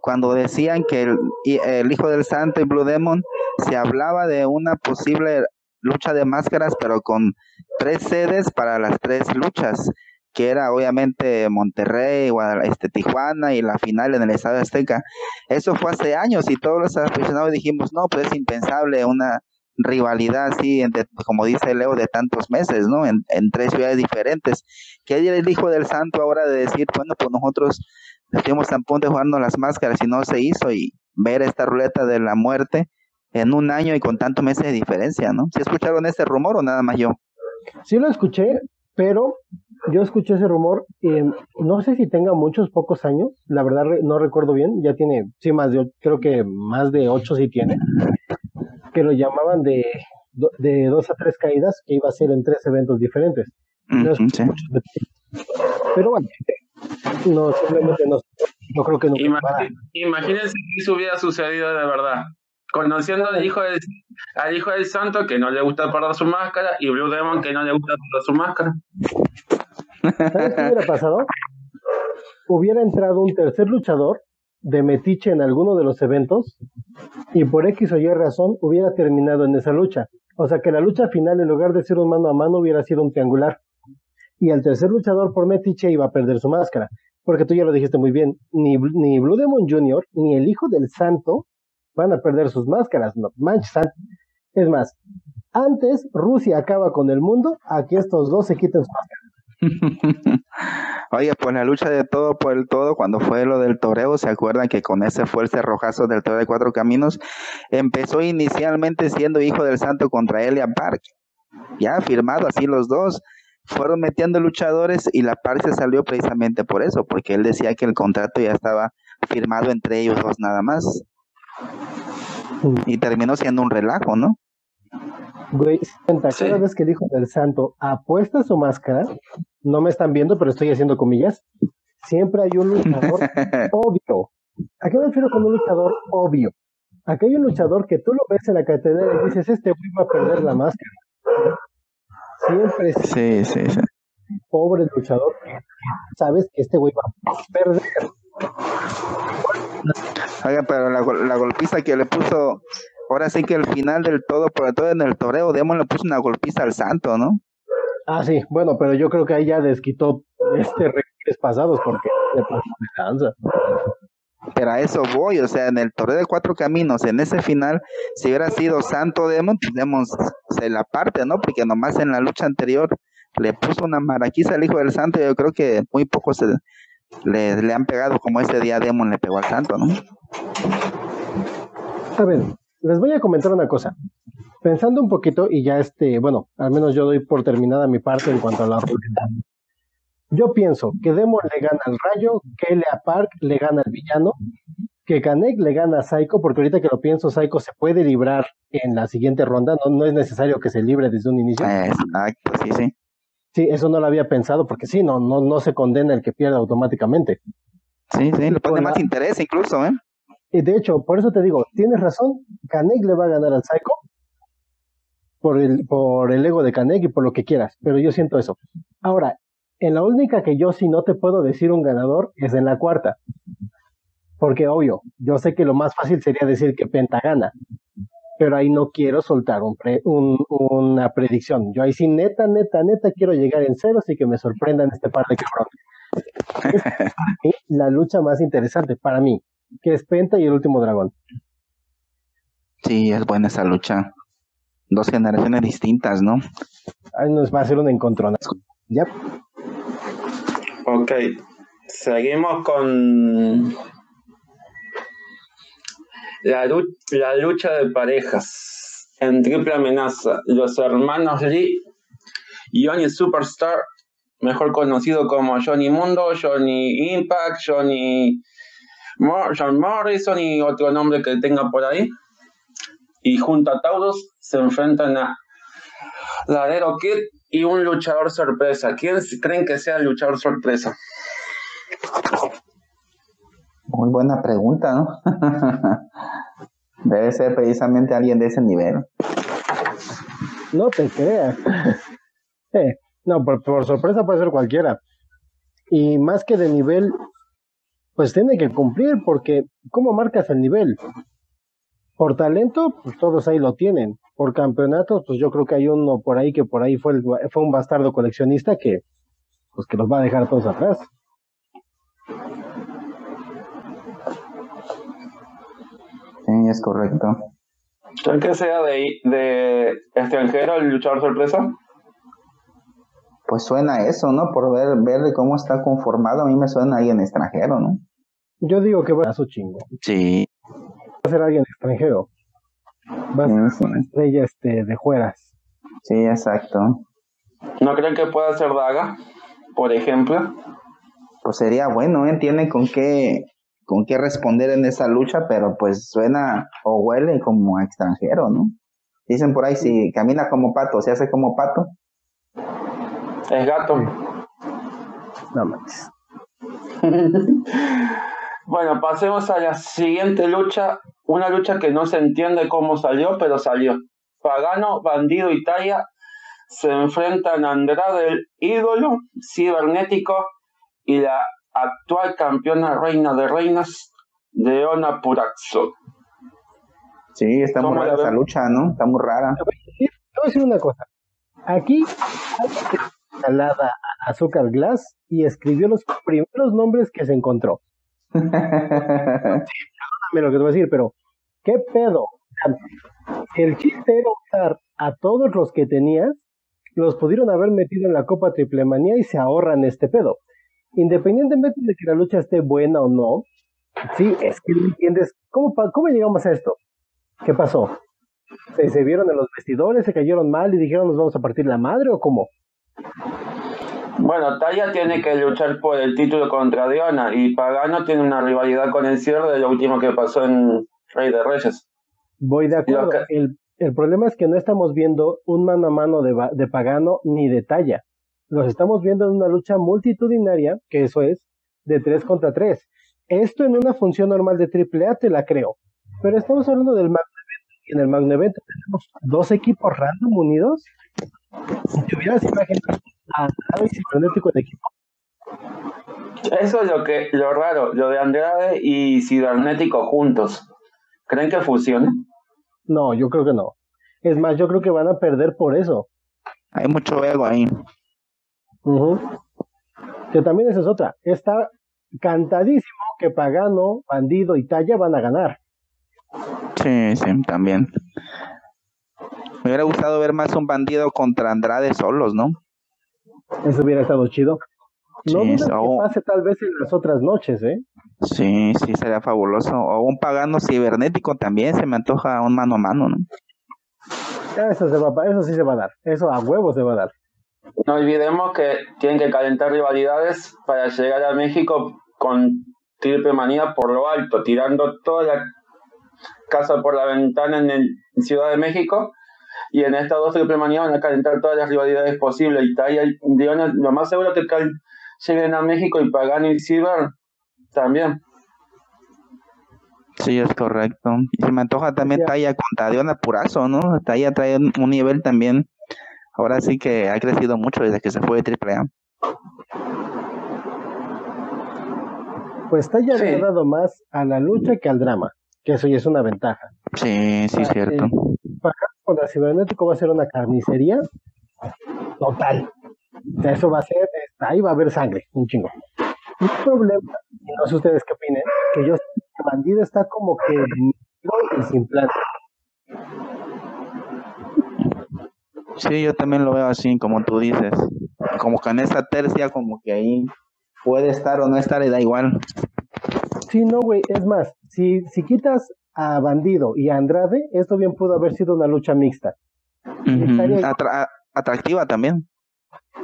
cuando decían que el Hijo del Santo y Blue Demon se hablaba de una posible lucha de máscaras, pero con tres sedes para las tres luchas que era obviamente Monterrey, este, Tijuana y la final en el Estadio Azteca. Eso fue hace años y todos los aficionados dijimos, no, pues es impensable una rivalidad así, como dice Leo, de tantos meses, ¿no? En, tres ciudades diferentes. ¿Qué hay el hijo del santo ahora de decir, bueno, pues nosotros estuvimos tan punto de jugarnos las máscaras y no se hizo y ver esta ruleta de la muerte en un año y con tantos meses de diferencia, ¿no? ¿Sí escucharon ese rumor o nada más yo? Sí lo escuché, pero yo escuché ese rumor, eh, no sé si tenga muchos, pocos años, la verdad no recuerdo bien, ya tiene, sí, más de, creo que más de ocho sí tiene, que lo llamaban de, de dos a tres caídas, que iba a ser en tres eventos diferentes. Pero bueno, no, simplemente no, no creo que no. imagínense si eso hubiera sucedido de verdad. Conociendo al hijo, del, al hijo del santo que no le gusta perder su máscara y Blue Demon que no le gusta perder su máscara. ¿Sabes qué hubiera pasado? Hubiera entrado un tercer luchador de Metiche en alguno de los eventos y por X o Y razón hubiera terminado en esa lucha. O sea que la lucha final en lugar de ser un mano a mano hubiera sido un triangular. Y el tercer luchador por Metiche iba a perder su máscara. Porque tú ya lo dijiste muy bien, ni, ni Blue Demon Jr., ni el hijo del santo van a perder sus máscaras. No, manches, es más, antes Rusia acaba con el mundo, aquí estos dos se quitan sus máscaras. (laughs) Oye, pues la lucha de todo por el todo, cuando fue lo del toreo, ¿se acuerdan que con ese fuerte rojazo del toreo de cuatro caminos, empezó inicialmente siendo hijo del santo contra Elia Park? Ya firmado así los dos, fueron metiendo luchadores y la Park se salió precisamente por eso, porque él decía que el contrato ya estaba firmado entre ellos dos nada más. Y terminó siendo un relajo, ¿no? Güey, cada vez que dijo del santo apuesta su máscara, no me están viendo, pero estoy haciendo comillas, siempre hay un luchador (laughs) obvio. ¿A qué me refiero con un luchador obvio? Aquí hay un luchador que tú lo ves en la catedral y dices, este güey va a perder la máscara. Siempre es sí, sí, sí. pobre luchador sabes que este güey va a perder. Oiga, pero la, la golpiza que le puso ahora sí que el final del todo por todo en el toreo, Demon le puso una golpiza al santo, ¿no? Ah, sí, bueno, pero yo creo que ahí ya desquitó este pasados porque le cansa. Pero a eso voy, o sea, en el toreo de cuatro caminos, en ese final, si hubiera sido Santo Demon, tenemos pues se la parte, ¿no? Porque nomás en la lucha anterior le puso una maraquiza al hijo del santo, y yo creo que muy pocos le, le han pegado como ese día Demon le pegó al santo, ¿no? A ver, les voy a comentar una cosa. Pensando un poquito, y ya este, bueno, al menos yo doy por terminada mi parte en cuanto a la ruleta. Yo pienso que Demon le gana al Rayo, que Lea Park le gana al villano, que Kanek le gana a Psycho, porque ahorita que lo pienso, Psycho se puede librar en la siguiente ronda, no, no es necesario que se libre desde un inicio. Exacto, sí, sí. Sí, eso no lo había pensado, porque sí, no, no, no se condena el que pierde automáticamente. Sí, sí, le pone más interés incluso, ¿eh? Y de hecho, por eso te digo, tienes razón, Kanek le va a ganar al Psycho por el, por el ego de Kanek y por lo que quieras, pero yo siento eso. Ahora, en la única que yo sí no te puedo decir un ganador es en la cuarta. Porque obvio, yo sé que lo más fácil sería decir que Penta gana, pero ahí no quiero soltar un una predicción. Yo ahí sí neta, neta, neta quiero llegar en cero y que me sorprendan este par de cabrones. Es la lucha más interesante para mí que es Penta y el último dragón. Sí, es buena esa lucha. Dos generaciones distintas, ¿no? Ahí nos va a hacer un encontronazo. Ya. Ok. Seguimos con la, la lucha de parejas en triple amenaza. Los hermanos Lee, Johnny Superstar, mejor conocido como Johnny Mundo, Johnny Impact, Johnny John Morrison y otro nombre que tenga por ahí. Y junto a Taurus se enfrentan a Ladero Kid y un luchador sorpresa. ¿Quién creen que sea el luchador sorpresa? Muy buena pregunta, ¿no? (laughs) Debe ser precisamente alguien de ese nivel. No te creas. (laughs) Eh, no, por sorpresa puede ser cualquiera. Y más que de nivel, pues tiene que cumplir porque ¿cómo marcas el nivel? Por talento, pues todos ahí lo tienen. Por campeonatos, pues yo creo que hay uno por ahí que por ahí fue, fue un bastardo coleccionista que pues que los va a dejar todos atrás. Sí, es correcto. ¿Creen que sea de, de extranjero el luchador sorpresa? Pues suena eso, ¿no? Por ver, ver cómo está conformado, a mí me suena alguien extranjero, ¿no? Yo digo que va a su chingo. Sí. Va a ser alguien extranjero. Va a ser una estrella este, de jueras. Sí, exacto. ¿No creen que pueda ser Daga, por ejemplo? Pues sería bueno, ¿eh? Tiene con qué, con qué responder en esa lucha, pero pues suena o huele como extranjero, ¿no? Dicen por ahí, si camina como pato, se hace como pato. Es gato. No manches. (laughs) bueno, pasemos a la siguiente lucha. Una lucha que no se entiende cómo salió, pero salió. Pagano, Bandido y Taya se enfrentan a Andrade, el ídolo cibernético, y la actual campeona reina de reinas, Leona Puraxo. Sí, está muy rara esa lucha, ¿no? Está muy rara. Te voy a decir una cosa. Aquí hay instalada a Azúcar Glass y escribió los primeros nombres que se encontró. (laughs) sí, perdóname lo que te voy a decir, pero ¿qué pedo? El chiste era usar a todos los que tenías, los pudieron haber metido en la Copa Triple Manía y se ahorran este pedo. Independientemente de que la lucha esté buena o no, sí, es que no entiendes. ¿Cómo, cómo llegamos a esto? ¿Qué pasó? ¿Se, ¿Se vieron en los vestidores, se cayeron mal y dijeron nos vamos a partir la madre o cómo? Bueno, Taya tiene que luchar por el título contra Diana y Pagano tiene una rivalidad con el cierre de lo último que pasó en Rey de Reyes. Voy de acuerdo. El, el, problema es que no estamos viendo un mano a mano de, de Pagano ni de Talla. Los estamos viendo en una lucha multitudinaria, que eso es, de 3 contra 3. Esto en una función normal de AAA te la creo. Pero estamos hablando del en el Magno Event tenemos dos equipos random unidos. Si te hubieras imaginado a Andrade y Cibernético de equipo. Eso es lo que lo raro, lo de Andrade y Cibernético juntos. ¿Creen que funcione? No, yo creo que no. Es más, yo creo que van a perder por eso. Hay mucho ego ahí. Uh -huh. Que también esa es otra. Está cantadísimo que Pagano, Bandido y Talla van a ganar. Sí, sí, también. Me hubiera gustado ver más un bandido contra Andrade solos, ¿no? Eso hubiera estado chido. No sí, dudes que pase tal vez en las otras noches, ¿eh? Sí, sí, sería fabuloso. O un pagano cibernético también, se me antoja un mano a mano, ¿no? Eso, se va, eso sí se va a dar. Eso a huevo se va a dar. No olvidemos que tienen que calentar rivalidades para llegar a México con triple manía por lo alto, tirando toda la casa por la ventana en, el, en Ciudad de México. Y en estas dos triple manía van a calentar todas las rivalidades posibles. Y Taya y Diona, lo más seguro que lleguen a México y Pagano y Ciber también. Sí, es correcto. Y se me antoja también yeah. Taya contra Diona Purazo, ¿no? Taya trae un nivel también. Ahora sí que ha crecido mucho desde que se fue de AAA. Pues Taya sí. le ha dado más a la lucha que al drama, que eso ya es una ventaja. Sí, sí, es cierto. Eh, contra Cibernético va a ser una carnicería total. O sea, eso va a ser, ahí va a haber sangre, un chingo. Un problema, no sé ustedes qué opinen, que yo que bandido está como que y sin plan. Sí, yo también lo veo así, como tú dices. Como que en esa tercia, como que ahí puede estar o no estar y da igual. Sí, no, güey, es más, si, si quitas a Bandido y a Andrade, esto bien pudo haber sido una lucha mixta. Uh -huh. Atra atractiva también.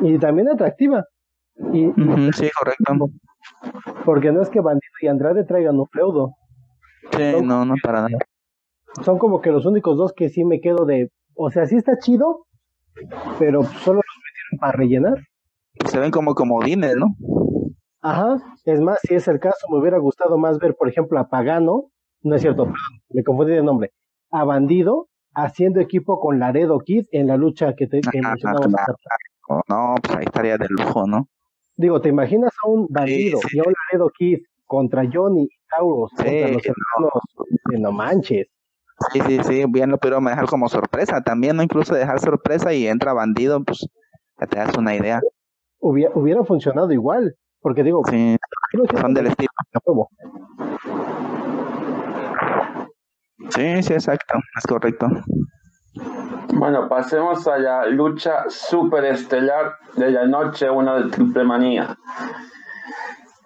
Y también atractiva. Y, uh -huh, sí, correcto. Porque no es que Bandido y Andrade traigan un feudo. Sí, son, no, no, para nada. Son como que los únicos dos que sí me quedo de. O sea, sí está chido, pero solo los metieron para rellenar. Se ven como comodines, ¿no? Ajá. Es más, si es el caso, me hubiera gustado más ver, por ejemplo, a Pagano. No es cierto, me confundí de nombre. A Bandido haciendo equipo con Laredo Kid en la lucha que, te, que ah, mencionamos. Claro. No, pues ahí estaría de lujo, ¿no? Digo, ¿te imaginas a un bandido sí, sí. y a un Laredo Kid contra Johnny y Tauros, sí, contra los hermanos? No. no manches. Sí, sí, sí, bien lo pudieron dejar como sorpresa también, ¿no? Incluso dejar sorpresa y entra bandido, pues ya te das una idea. Hubiera, hubiera funcionado igual, porque digo, sí, son del estilo. Sí, sí, exacto, es correcto. Bueno, pasemos a la lucha superestelar de la noche, una de Triple Manía.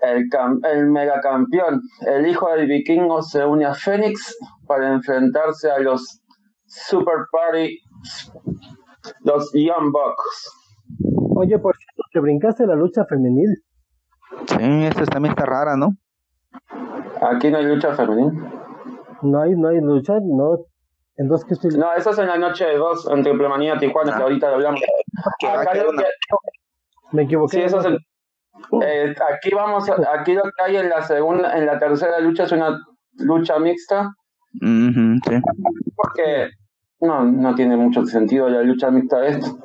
El, el megacampeón, el hijo del vikingo, se une a Fénix para enfrentarse a los Super Party, los Young Bucks. Oye, por cierto, te brincaste la lucha femenil. Sí, esto también está rara, ¿no? Aquí no hay lucha femenil. No hay, no hay lucha, no. Entonces, ¿qué estoy... No, eso es en la noche de dos, en Triple Manía Tijuana, que ah. ahorita lo hablamos. Me equivoqué. Sí, eso es el... Eh, aquí vamos, aquí lo que hay en la segunda, en la tercera lucha es una lucha mixta. sí. Porque no, no tiene mucho sentido la lucha mixta de esto.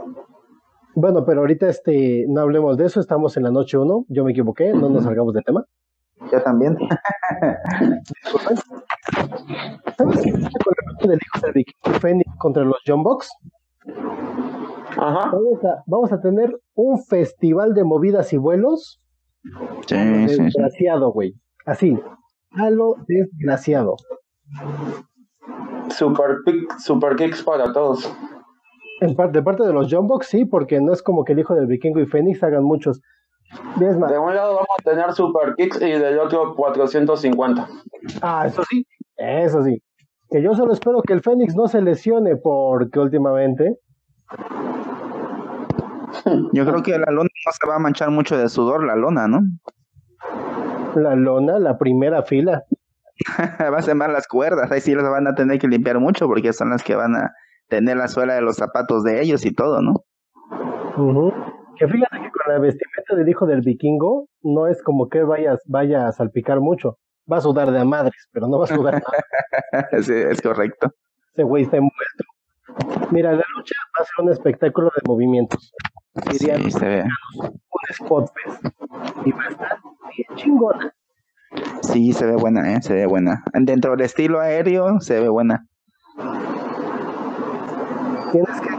Bueno, pero ahorita este, no hablemos de eso, estamos en la noche 1, yo me equivoqué, no nos salgamos de tema. Yo también. (laughs) ¿Sabes qué pasa con la del hijo de Viking Phoenix contra los John Box? Ajá. Vamos a, vamos a tener un festival de movidas y vuelos. Sí, desgraciado, güey. Así. A lo desgraciado. Super, super kicks para todos. En parte, de parte de los Jumbox, sí, porque no es como que el hijo del vikingo y Fénix hagan muchos. De un lado vamos a tener Super Kicks y del otro 450. Ah, eso sí, eso sí. Que yo solo espero que el Fénix no se lesione porque últimamente. (laughs) Yo creo que la lona no se va a manchar mucho de sudor, la lona, ¿no? La lona, la primera fila. (laughs) va a ser más las cuerdas, ahí sí las van a tener que limpiar mucho porque son las que van a tener la suela de los zapatos de ellos y todo, ¿no? Que fíjate que con la vestimenta del hijo del vikingo no es como que vayas, vaya a salpicar mucho. Va a sudar de a madres, pero no va a sudar nada. (laughs) sí, es correcto. Ese güey está envuelto. Mira, la lucha va a ser un espectáculo de movimientos. sí, se ve. Un spot fest. Y va a estar bien chingona. Sí, se ve buena, ¿eh? Se ve buena. Dentro del estilo aéreo, se ve buena. Tienes que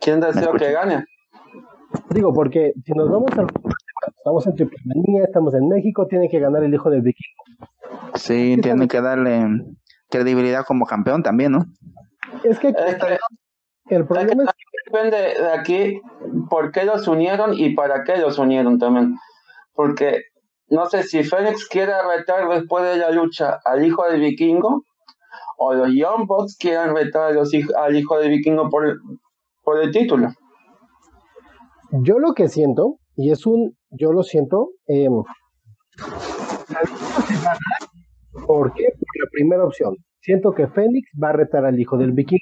¿Quién desea que gane? Digo, porque si nos vamos a... Estamos en Triplemanía, estamos en México, tiene que ganar el hijo del vikingo. Sí, tiene que darle credibilidad como campeón también, ¿no? Es que, el problema es que depende de aquí por qué los unieron y para qué los unieron también. Porque no sé si Fénix quiere retar después de la lucha al hijo del vikingo o los Young Bucks quieren retar al hijo del vikingo por, por el título. Yo lo que siento, y es un, yo lo siento, eh, ¿por qué? Por la primera opción. Siento que Fénix va a retar al hijo del vikingo.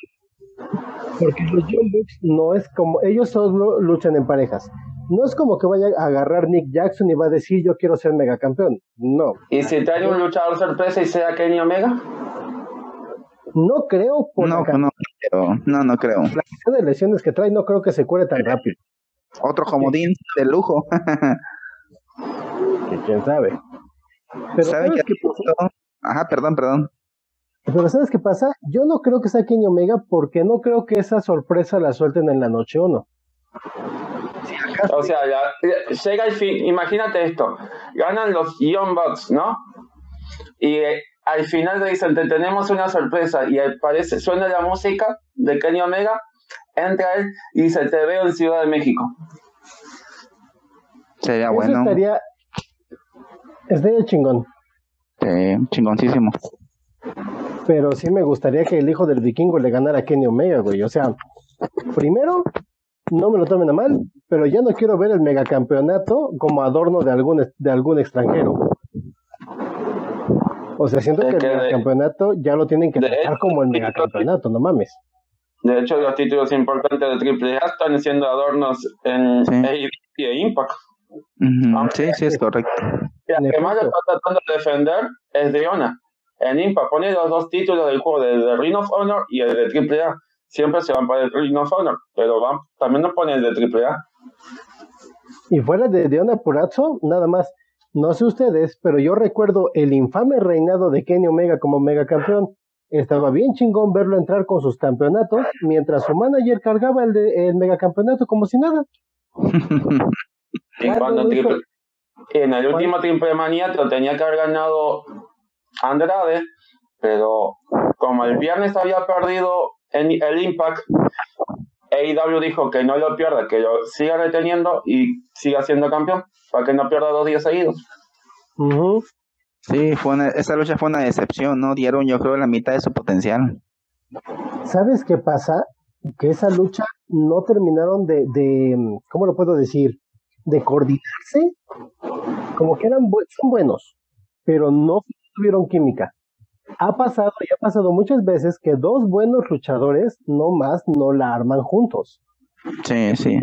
Porque los Young Bucks no es como, ellos solo luchan en parejas. No es como que vaya a agarrar Nick Jackson y va a decir yo quiero ser megacampeón. No. ¿Y si te hay un luchador sorpresa y sea Kenny Omega? No creo por no, no, creo. no, no creo. La cantidad de lesiones que trae no creo que se cure tan rápido. Otro comodín de lujo. quién sabe. Pero ¿Sabe qué, pasa? Ajá, perdón, perdón. Pero ¿sabes qué pasa? Yo no creo que sea Kenny Omega porque no creo que esa sorpresa la suelten en la noche uno. O sea, llega el fin, imagínate esto, ganan los Young Bucks, ¿no? Y eh, al final dicen, te tenemos una sorpresa y aparece, suena la música de Kenny Omega, entra él y dice, te veo en Ciudad de México. Sería Eso bueno. Estaría, estaría chingón. Sí, chingoncísimo. Pero sí me gustaría que el hijo del vikingo le ganara a Kenny Omega, güey. O sea, primero, no me lo tomen a mal, pero ya no quiero ver el megacampeonato como adorno de algún, de algún extranjero. O sea, siento que, el campeonato ya lo tienen que dejar como el megacampeonato, no mames. De hecho, los títulos importantes de Triple A están siendo adornos en sí. e Impact. Sí, sí, es correcto. Y además lo está tratando de defender es Diona. En Impact pone los dos títulos del juego, el de Ring of Honor y el de Triple A. Siempre se van para el Ring of Honor, pero van, también nos pone el de Triple A. Y fuera de Diona Purazzo, nada más. No sé ustedes, pero yo recuerdo el infame reinado de Kenny Omega como mega campeón. Estaba bien chingón verlo entrar con sus campeonatos, mientras su manager cargaba el, de, el megacampeonato como si nada. (laughs) y cuando, triple, en el último Triple Manía lo tenía que haber ganado Andrade, pero como el viernes había perdido en el Impact, AEW dijo que no lo pierda, que lo siga reteniendo y siga siendo campeón, para que no pierda dos días seguidos. Sí, fue esa lucha fue una decepción, ¿no? Dieron yo creo la mitad de su potencial. ¿Sabes qué pasa? Que esa lucha no terminaron de, de ¿cómo lo puedo decir? De coordinarse. Como que eran son buenos, pero no tuvieron química. Ha pasado y ha pasado muchas veces que dos buenos luchadores no más no la arman juntos. Sí, sí.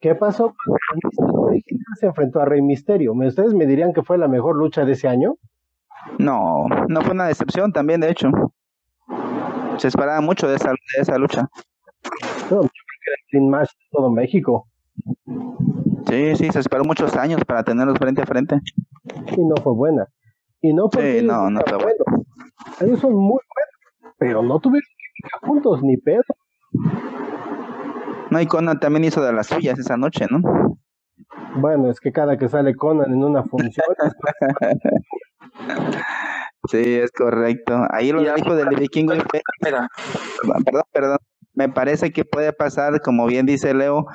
¿Qué pasó cuando se enfrentó a Rey Misterio? ¿Ustedes me dirían que fue la mejor lucha de ese año? No, no fue una decepción también, de hecho. Se esperaba mucho de esa, de esa lucha. No, yo creo que era el match de todo México. Sí, sí, se esperó muchos años para tenerlos frente a frente. Y no fue buena. Y no porque sí, no, no fue buena. Ellos son muy buenos, pero no tuvieron que juntos, ni pedo. No, y Conan también hizo de las suyas esa noche, ¿no? Bueno, es que cada que sale Conan en una función. (laughs) sí, es correcto. Ahí lo dijo del vikingo. Perdón, perdón. Me parece que puede pasar, como bien dice Leo,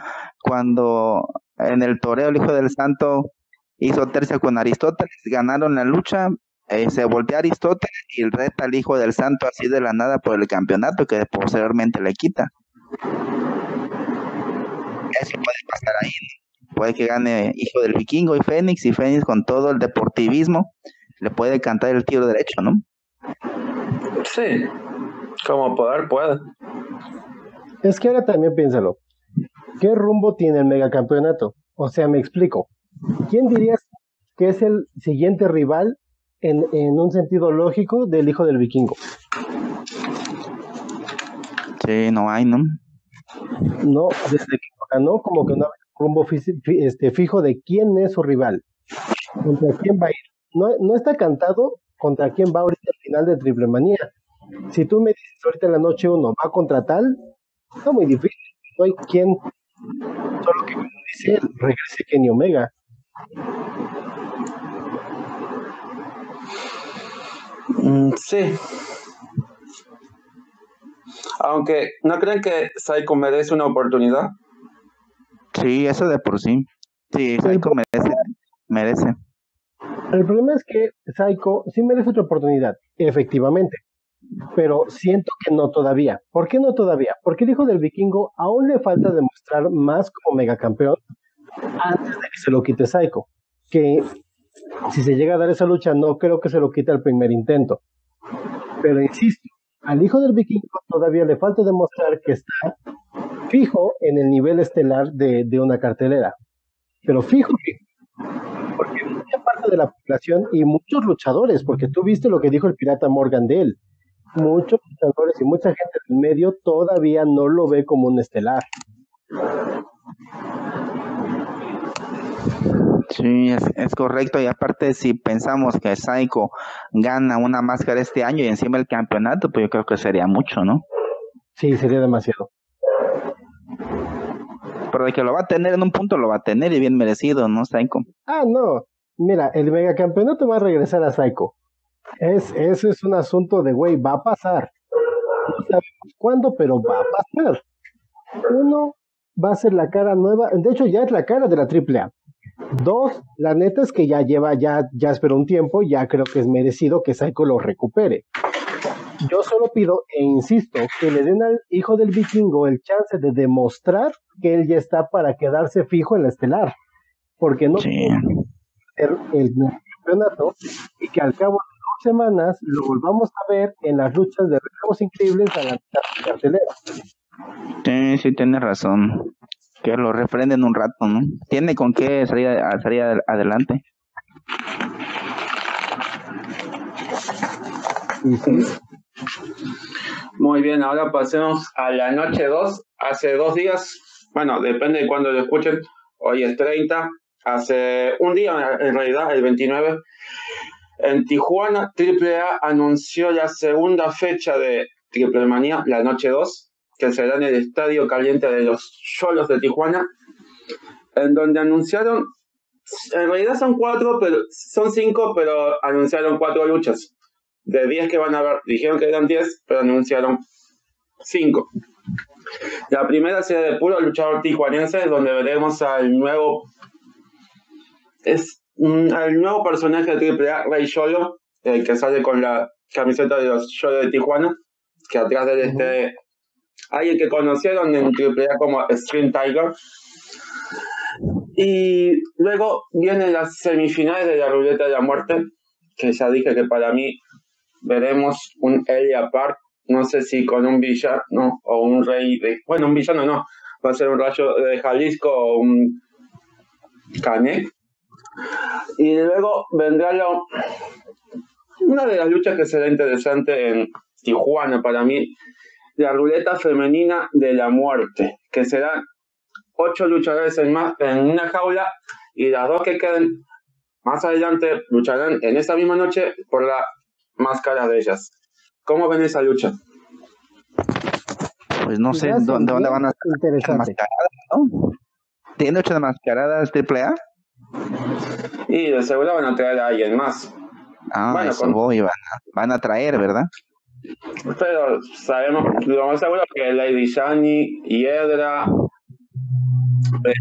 cuando en el toreo el hijo del santo hizo tercia con Aristóteles, ganaron la lucha, eh, se voltea Aristóteles y el reta al hijo del santo así de la nada por el campeonato que posteriormente le quita. Eso puede pasar ahí, puede que gane hijo del vikingo y Fénix y Fénix con todo el deportivismo le puede cantar el tiro derecho, ¿no? Sí, como poder puede. Es que ahora también piénsalo. ¿Qué rumbo tiene el megacampeonato? O sea, me explico. ¿Quién dirías que es el siguiente rival en, en un sentido lógico del hijo del vikingo? Sí, no hay, ¿no? No, desde que ganó, como que no hay rumbo este, fijo de quién es su rival, contra quién va a ir. No, no está cantado contra quién va ahorita al final de Triple Manía. Si tú me dices ahorita en la noche uno va contra tal, está muy difícil. No hay quien, solo que dice regrese Kenny Omega. Sí. Aunque, ¿no creen que Psycho merece una oportunidad? Sí, eso de por sí. Sí, Psycho merece, merece. El problema es que Psycho sí merece otra oportunidad, efectivamente. Pero siento que no todavía. ¿Por qué no todavía? Porque el hijo del vikingo aún le falta demostrar más como megacampeón antes de que se lo quite Psycho. Que si se llega a dar esa lucha, no creo que se lo quite al primer intento. Pero insisto, al hijo del vikingo todavía le falta demostrar que está fijo en el nivel estelar de, una cartelera. Pero fijo, Porque mucha parte de la población y muchos luchadores, porque tú viste lo que dijo el pirata Morgan de él, muchos luchadores y mucha gente del medio todavía no lo ve como un estelar. Sí, es, correcto. Y aparte, si pensamos que Psycho gana una máscara este año y encima el campeonato, pues yo creo que sería mucho, ¿no? Sí, sería demasiado. Pero de que lo va a tener en un punto, lo va a tener y bien merecido, ¿no, Psycho? Ah, no. Mira, el megacampeonato va a regresar a Psycho. Es, eso es un asunto de, güey, va a pasar. No sabemos cuándo, pero va a pasar. Uno, va a ser la cara nueva. De hecho, ya es la cara de la AAA. Dos, la neta es que ya lleva, ya, ya esperó un tiempo, ya creo que es merecido que Psycho lo recupere. Yo solo pido e insisto que le den al hijo del vikingo el chance de demostrar que él ya está para quedarse fijo en la estelar. Porque no sí. el, el campeonato y que al cabo de dos semanas lo volvamos a ver en las luchas de reclamos increíbles a la cartelera. Sí, sí, tiene razón que lo refrenden un rato, ¿no? Tiene con qué salir, salir adelante. Muy bien, ahora pasemos a la noche 2. Hace dos días, bueno, depende de cuándo lo escuchen, hoy es 30, hace un día en realidad, el 29, en Tijuana, AAA anunció la segunda fecha de Triple Manía, la noche 2, que será en el Estadio Caliente de los Cholos de Tijuana, en donde anunciaron en realidad son cuatro, pero son cinco, pero anunciaron cuatro luchas. De diez que van a haber, dijeron que eran diez, pero anunciaron cinco. La primera será de puro luchador tijuanense, donde veremos al nuevo es al nuevo personaje de AAA, Rey Yolo, el que sale con la camiseta de los Yolo de Tijuana, que atrás de él este alguien que conocieron en AAA como Stream Tiger. Y luego vienen las semifinales de la ruleta de la muerte, que ya dije que para mí veremos un Elia Park, no sé si con un villano o un rey de, bueno, un villano no, va a ser un rayo de Jalisco o un Canek. Y luego vendrá una de las luchas que será interesante en Tijuana para mí, la ruleta femenina de la muerte, que será ocho luchadores en, más, en una jaula y las dos que queden más adelante lucharán en esta misma noche por la máscara de ellas. ¿Cómo ven esa lucha? Pues no sé dónde, dónde van a estar mascaradas, ¿no? ¿Tiene ocho mascaradas triple A? Y de seguro van a traer a alguien más. Ah, bueno, eso voy, van a, van a traer, ¿verdad? Pero sabemos, lo más seguro que Lady Shani, Hiedra, eh,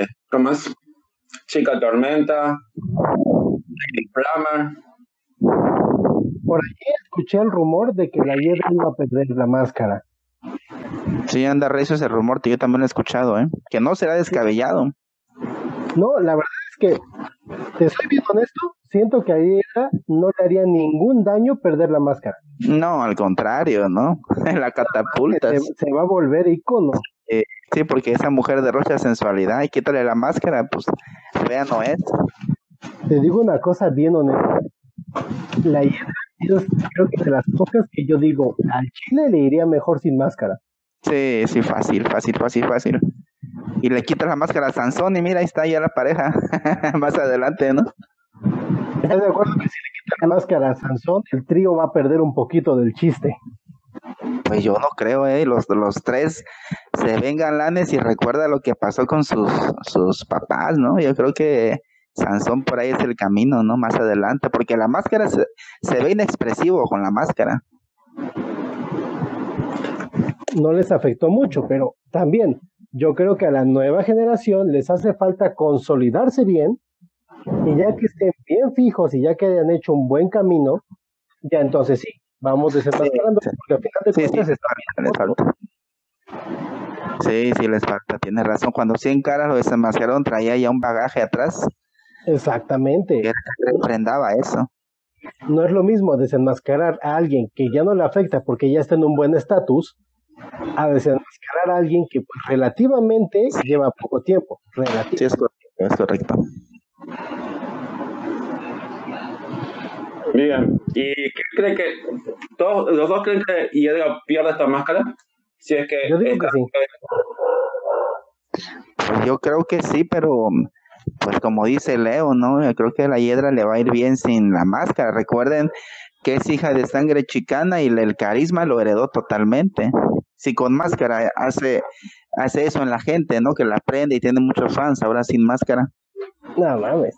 eh, ¿cómo es? Chica Tormenta, Lady Flammer. Por allí escuché el rumor de que la Hiedra iba a perder la máscara. Sí, anda recio ese rumor, yo también lo he escuchado, ¿eh? Que no será descabellado. No, la verdad es que, te soy bien honesto, siento que a ella no le haría ningún daño perder la máscara. No, al contrario, ¿no? (laughs) la catapulta. Se, va a volver icono. Eh, sí, porque esa mujer derrocha sensualidad y quítale la máscara, pues fea no es. Te digo una cosa bien honesta. La hiedra creo que de las pocas que yo digo, al chile le iría mejor sin máscara. Sí, sí, fácil, fácil, fácil, fácil y le quita la máscara a Sansón y mira, ahí está ya la pareja (laughs) más adelante, ¿no? ¿Estás de acuerdo que si le quita la máscara a Sansón, el trío va a perder un poquito del chiste? Pues yo no creo, ¿eh? Los, los tres se ven galanes y recuerda lo que pasó con sus, sus papás, ¿no? Yo creo que Sansón por ahí es el camino, ¿no? Más adelante, porque la máscara se, se ve inexpresivo con la máscara. No les afectó mucho, pero también yo creo que a la nueva generación les hace falta consolidarse bien y ya que estén bien fijos y ya que hayan hecho un buen camino, ya entonces sí, vamos desenmascarando, sí, porque al final de sí, sí, les falta. Sí, sí, les falta, tiene razón. Cuando 100 caras lo desenmascararon, traía ya un bagaje atrás. Exactamente. Que reprendaba eso. No es lo mismo desenmascarar a alguien que ya no le afecta porque ya está en un buen estatus, a desenmascarar a alguien que pues, relativamente lleva poco tiempo. Sí, es correcto, Bien, ¿y qué cree que todos, los dos creen que Hiedra pierde esta máscara? Si es que yo digo que sí. Pues yo creo que sí, pero pues como dice Leo, ¿no? Yo creo que la Hiedra le va a ir bien sin la máscara. Recuerden que es hija de sangre chicana y el carisma lo heredó totalmente si con máscara hace, hace eso en la gente, ¿no? Que la prende y tiene muchos fans, ahora sin máscara. No mames.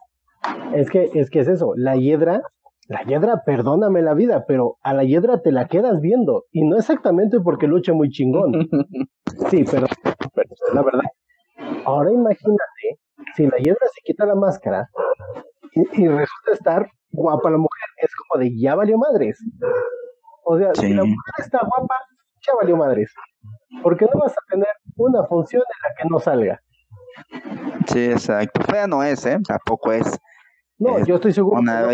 Es que, es que es eso, la hiedra, la hiedra, perdóname la vida, pero a la hiedra te la quedas viendo. Y no exactamente porque luche muy chingón. (laughs) sí, pero, la verdad. Ahora imagínate, si la hiedra se quita la máscara y, resulta estar guapa la mujer, es como de ya valió madres. O sea, si la mujer está guapa, ya valió madres. Porque no vas a tener una función en la que no salga. Sí, exacto. Fea no es, ¿eh? Tampoco es. No, yo estoy seguro. Una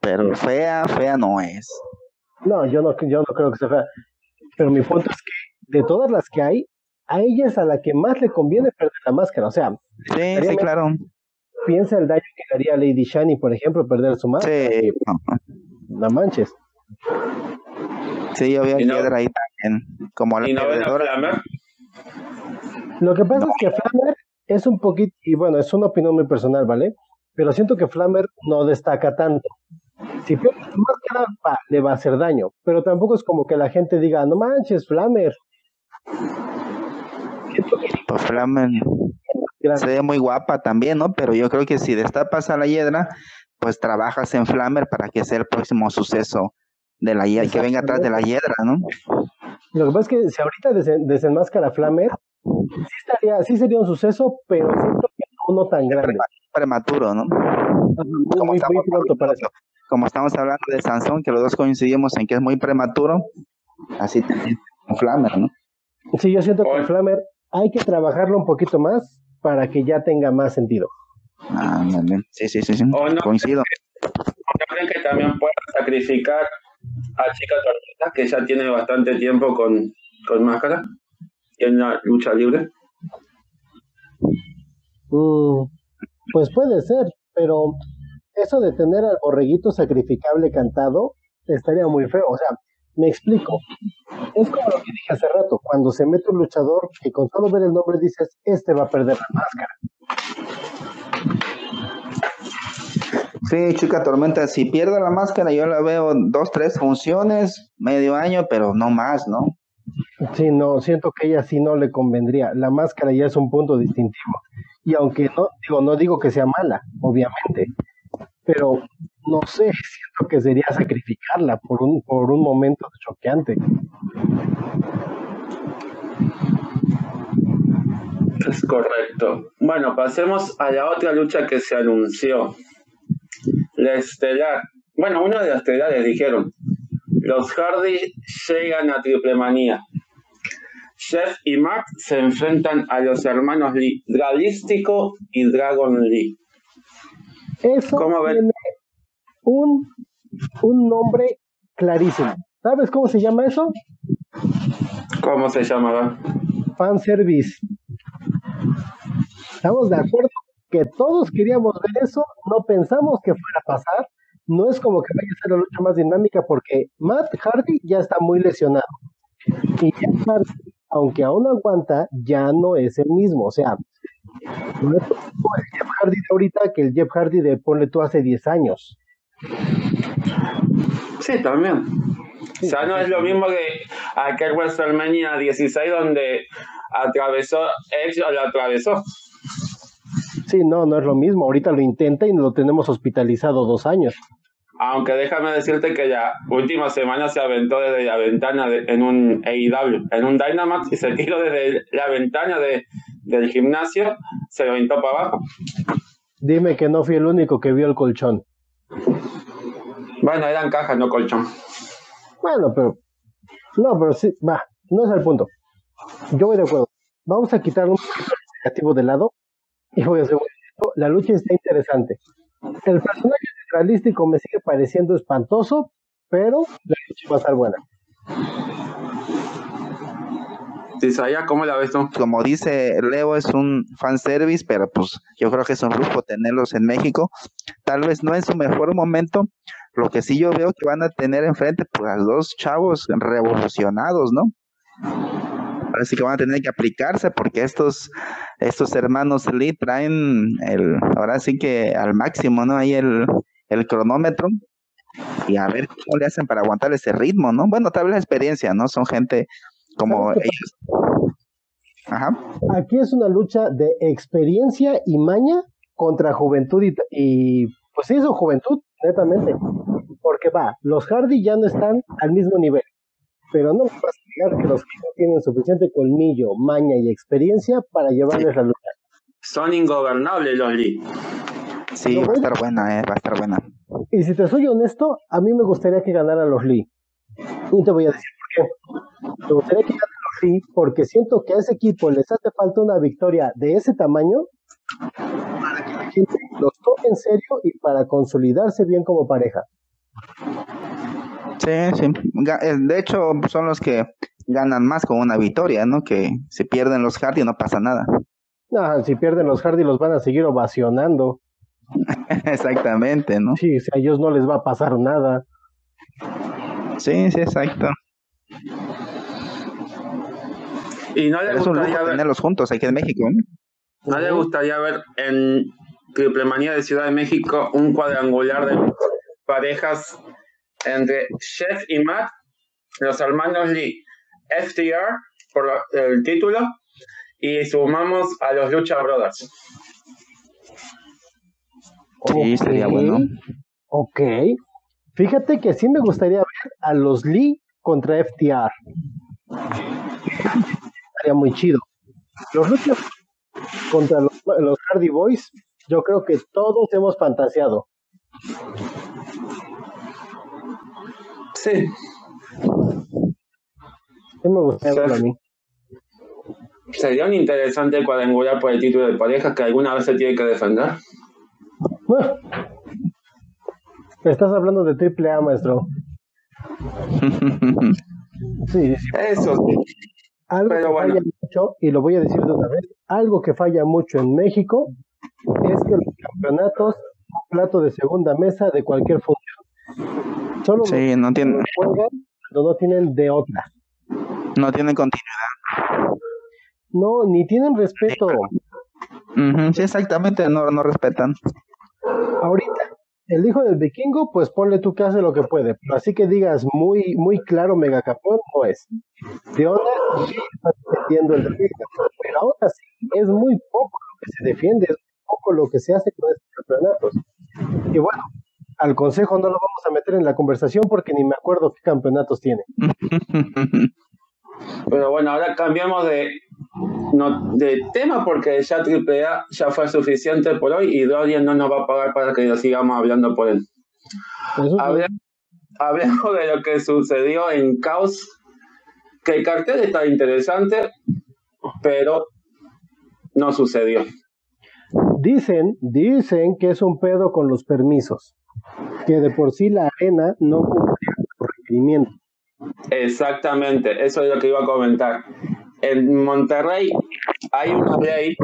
pero fea, fea no es. No, yo no, yo no creo que sea fea. Pero mi punto es que de todas las que hay, a ella es a la que más le conviene perder la máscara. O sea, sí, sí, claro. Piensa el daño que haría Lady Shani, por ejemplo, perder su máscara. Sí, no. manches. Sí, yo vi a Hiedra ahí también. Como la ¿Y no Lo que pasa es que Flammer es un poquito, y bueno, es una opinión muy personal, ¿vale? Pero siento que Flammer no destaca tanto. Si pierde su máscara, va, le va a hacer daño. Pero tampoco es como que la gente diga, no manches, Flammer. Pues Flammer. se ve muy guapa también, ¿no? Pero yo creo que si destapas a la hiedra, pues trabajas en Flamer para que sea el próximo suceso de la hiedra, que venga atrás de la hiedra, ¿no? Lo que pasa es que si ahorita desenmascara Flamer, sí, estaría, sí sería un suceso, pero siento que no, tan grande. Prematuro, ¿no? Muy, pronto para eso. Como estamos hablando de Sansón, que los dos coincidimos en que es muy prematuro, así también Flamer, ¿no? Sí, yo siento que el Flamer hay que trabajarlo un poquito más para que ya tenga más sentido. Ah, sí, sí, sí, sí. O no, coincido. creen que también pueda sacrificar a Chica Tormenta, que ya tiene bastante tiempo con, con máscara en la lucha libre. Mm, pues puede ser, pero eso de tener al borreguito sacrificable cantado estaría muy feo. O sea, me explico. Es como lo que dije hace rato, cuando se mete un luchador que con solo ver el nombre dices, este va a perder la máscara. Sí, chica tormenta, si pierde la máscara yo la veo dos, tres funciones, medio año, pero no más, ¿no? Sí, no, siento que ella sí no le convendría. La máscara ya es un punto distintivo. Y aunque no digo, no digo que sea mala, obviamente, pero no sé, siento que sería sacrificarla por un, por un momento choqueante. Es correcto. Bueno, pasemos a la otra lucha que se anunció. La estelar. Bueno, uno de los estelares dijeron. Los Hardy llegan a Triple Manía. Chef y Mark se enfrentan a los hermanos Lee, Dralístico y Dragon Lee. Eso tiene un, un nombre clarísimo. ¿Sabes cómo se llama eso? ¿Cómo se llamaba? Fanservice. Estamos de acuerdo que todos queríamos ver eso, no pensamos que fuera a pasar. No es como que vaya a ser la lucha más dinámica porque Matt Hardy ya está muy lesionado. Y Hardy, aunque aún aguanta, ya no es el mismo. O sea, no es el Jeff Hardy de ahorita que el Jeff Hardy de ponle tú hace 10 años. Sí, también. O sea, no es lo mismo que aquel WrestleMania 16 donde atravesó, Edge lo atravesó. Sí, no, no es lo mismo. Ahorita lo intenta y lo tenemos hospitalizado dos años. Aunque déjame decirte que ya última semana se aventó desde la ventana en un AEW, en un Dynamax y se tiró desde la ventana de, del gimnasio, se aventó para abajo. Dime que no fui el único que vio el colchón. Bueno, eran cajas, no colchón. Bueno, pero. No, pero sí, va, no es el punto. Yo voy de acuerdo. Vamos a quitar un negativo de lado y voy a hacer la lucha está interesante. El personaje realístico me sigue pareciendo espantoso, pero la lucha va a estar buena. Isaiah, ¿cómo la ves tú? Como dice Leo, es un fanservice, pero pues yo creo que es un lujo tenerlos en México. Tal vez no en su mejor momento. Lo que sí yo veo que van a tener enfrente, pues a dos chavos revolucionados, ¿no? Ahora sí que van a tener que aplicarse porque estos, estos hermanos Lee traen el, ahora sí que al máximo, ¿no? Ahí el, el cronómetro y a ver cómo le hacen para aguantar ese ritmo, ¿no? Bueno, tal vez la experiencia, ¿no? Son gente como ellos. Ajá. Aquí es una lucha de experiencia y maña contra juventud y, y pues sí, eso juventud, netamente. Porque va, los Hardy ya no están al mismo nivel pero no vas a negar que los que tienen suficiente colmillo, maña y experiencia para llevarles la lucha. Son ingobernables los Lee. Sí, va a estar buena, eh, va a estar buena. Y si te soy honesto, a mí me gustaría que ganaran los Lee. Y te voy a decir por qué. Me gustaría que ganaran los Lee porque siento que a ese equipo les hace falta una victoria de ese tamaño para que la gente los tome en serio y para consolidarse bien como pareja. Sí, sí. Eh, de hecho, son los que ganan más con una victoria, ¿no? Que si pierden los Hardy no pasa nada. No, si pierden los Hardy los van a seguir ovacionando. (laughs) Exactamente, ¿no? Sí, a ellos no les va a pasar nada. Sí, sí, exacto. Y no le gustaría tenerlos juntos aquí en México. ¿no? ¿No le gustaría ver en Triple Manía de Ciudad de México un cuadrangular de parejas entre Chef y Matt, los hermanos Lee, FTR por el título, y sumamos a los Lucha Brothers. Sí, sería bueno. Ok. Fíjate que sí me gustaría ver a los Lee contra FTR. Estaría muy chido. Los Lucha contra los, los Hardy Boys, yo creo que todos hemos fantaseado. Sí. Sí me gustaría verlo a mí. Sería un interesante cuadrangular por el título de pareja que alguna vez se tiene que defender. Bueno, (laughs) estás hablando de triple A, maestro. Sí, sí. Eso sí. Algo Pero que bueno. falla mucho, y lo voy a decir de una vez, algo que falla mucho en México es que los campeonatos son plato de segunda mesa de cualquier función. Solo Sí, no tiene, los juegan cuando no tienen de otra. no tiene continuidad. No, ni tienen respeto. Sí, exactamente, no, no respetan. Ahorita, el hijo del vikingo, pues ponle tú que hace lo que puede, pero así que digas muy, muy claro megacapón, no es. De onda, sí está defendiendo el defiende, pero aún así es muy poco lo que se defiende, es muy poco lo que se hace con estos campeonatos. Y bueno, al consejo no lo vamos a meter en la conversación porque ni me acuerdo qué campeonatos tiene. (laughs) Pero bueno, ahora cambiamos de, no, de tema porque ya AAA ya fue suficiente por hoy y Dorian no nos va a pagar para que lo sigamos hablando por él. Eso sí, Habla- Hablemos de lo que sucedió en Caos, que el cartel está interesante, pero no sucedió. Dicen, dicen que es un pedo con los permisos, que de por sí la arena no cumplía los requerimientos. Exactamente, eso es lo que iba a comentar. En Monterrey hay una ley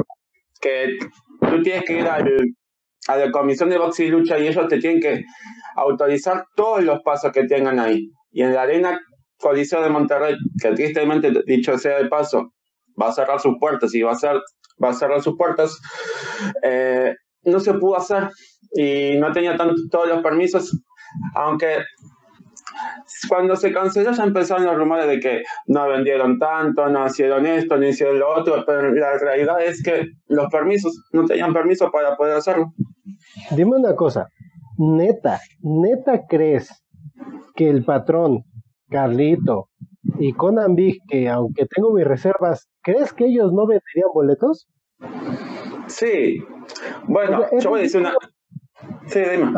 que tú tienes que ir al, a la comisión de box y lucha y ellos te tienen que autorizar todos los pasos que tengan ahí. Y en la arena Coliseo de Monterrey, que tristemente, dicho sea de paso, va a cerrar sus puertas y va a, ser, va a cerrar sus puertas, eh, no se pudo hacer y no tenía tanto, todos los permisos, aunque cuando se canceló ya empezaron los rumores de que no vendieron tanto, no hicieron esto, no hicieron lo otro, pero la realidad es que los permisos, no tenían permiso para poder hacerlo. Dime una cosa, neta, neta crees que el patrón, Carlito y Conan Big, que aunque tengo mis reservas, ¿crees que ellos no venderían boletos? Sí, bueno, O sea, yo voy a decir una... Sí, dime.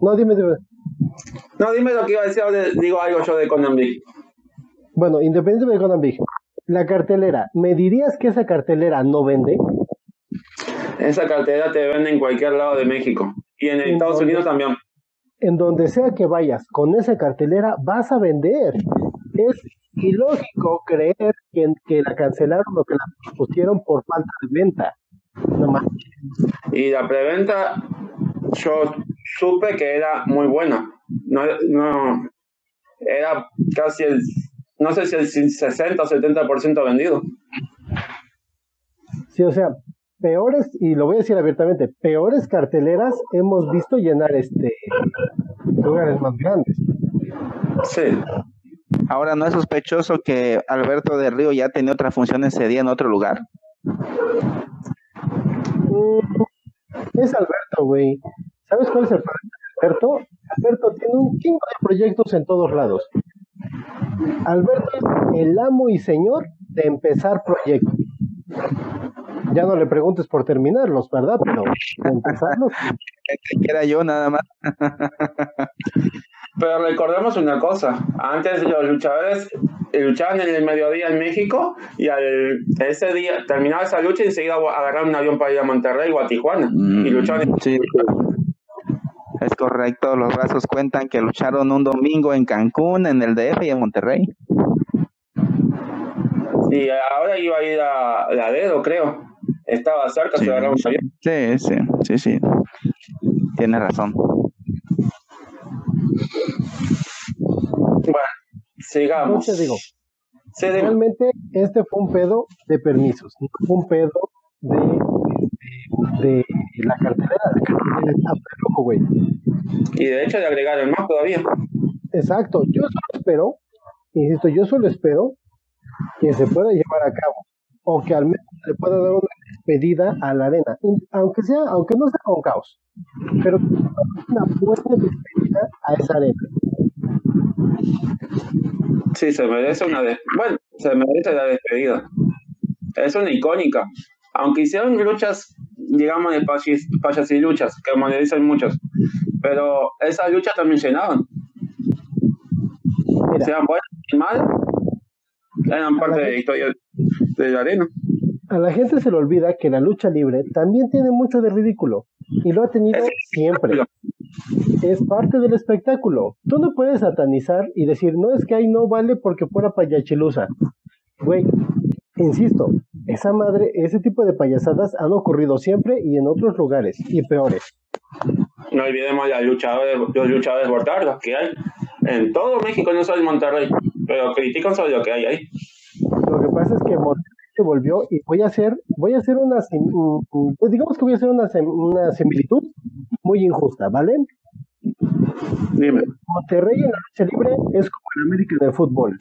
No, dime, dime. No, dime lo que iba a decir, ahora digo algo yo de Conan Big. Bueno, independientemente de Conan Big, la cartelera, ¿me dirías que esa cartelera no vende? Esa cartera te vende en cualquier lado de México y en ¿En Estados? Unidos también. En donde sea que vayas con esa cartelera, vas a vender. Es ilógico creer que, que la cancelaron o que la pusieron por falta de venta. No más. Y la preventa, yo supe que era muy buena. No, no, era casi el, no sé si el 60 o 70% vendido. Sí, o sea, peores, y lo voy a decir abiertamente, peores carteleras hemos visto llenar este lugares más grandes. Sí, Ahora, ¿no es sospechoso que Alberto del Río ya tenía otra función ese día en otro lugar? Mm, Es Alberto, güey. ¿Sabes cuál es el problema de Alberto? Alberto tiene un chingo de proyectos en todos lados. Alberto es el amo y señor de empezar proyectos. Ya no le preguntes por terminarlos, ¿verdad? Pero empezarlos, Que era yo nada más. pero recordemos una cosa, antes los luchadores luchaban en el mediodía en México y al, ese día terminaba esa lucha y enseguida agarraron un avión para ir a Monterrey o a Tijuana y luchaban en- Sí, es correcto. Los brazos cuentan que lucharon un domingo en Cancún, en el DF y en Monterrey. y ahora iba a ir a Laredo, creo. Estaba cerca, Sí. se agarraron un avión. Sí, sí, sí, sí. Tienes razón. Bueno, sigamos. entonces digo, Sí, realmente este fue un pedo de permisos, no fue un pedo de, de, de la cartelera. Está loco, güey. Y de hecho le agregaron más todavía. Exacto, yo solo espero, insisto, yo solo espero que se pueda llevar a cabo o que al menos le pueda dar una despedida a la arena, aunque sea, aunque no sea con caos, pero una buena despedida a esa arena. Sí, se merece una bueno, se merece la despedida. Es una icónica. Aunque hicieron luchas, digamos, de payas y luchas, como le dicen muchos, pero esas luchas también llenaban. Sean buenas y malas, eran parte de la historia de la arena. A la gente se le olvida que la lucha libre también tiene mucho de ridículo y lo ha tenido siempre. Es parte del espectáculo. Tú no puedes satanizar y decir, no es que ahí no vale porque fuera payachilusa. Güey, insisto, esa madre, ese tipo de payasadas han ocurrido siempre y en otros lugares, y peores. No olvidemos los luchadores, los luchadores bordardos que hay en todo México, no solo en Monterrey, pero critican sobre lo que hay ahí. Lo que pasa es que Monterrey se volvió y voy a hacer, voy a hacer una, pues digamos que voy a hacer una, una similitud muy injusta, ¿vale? Dime. Monterrey en la lucha libre es como el América del fútbol.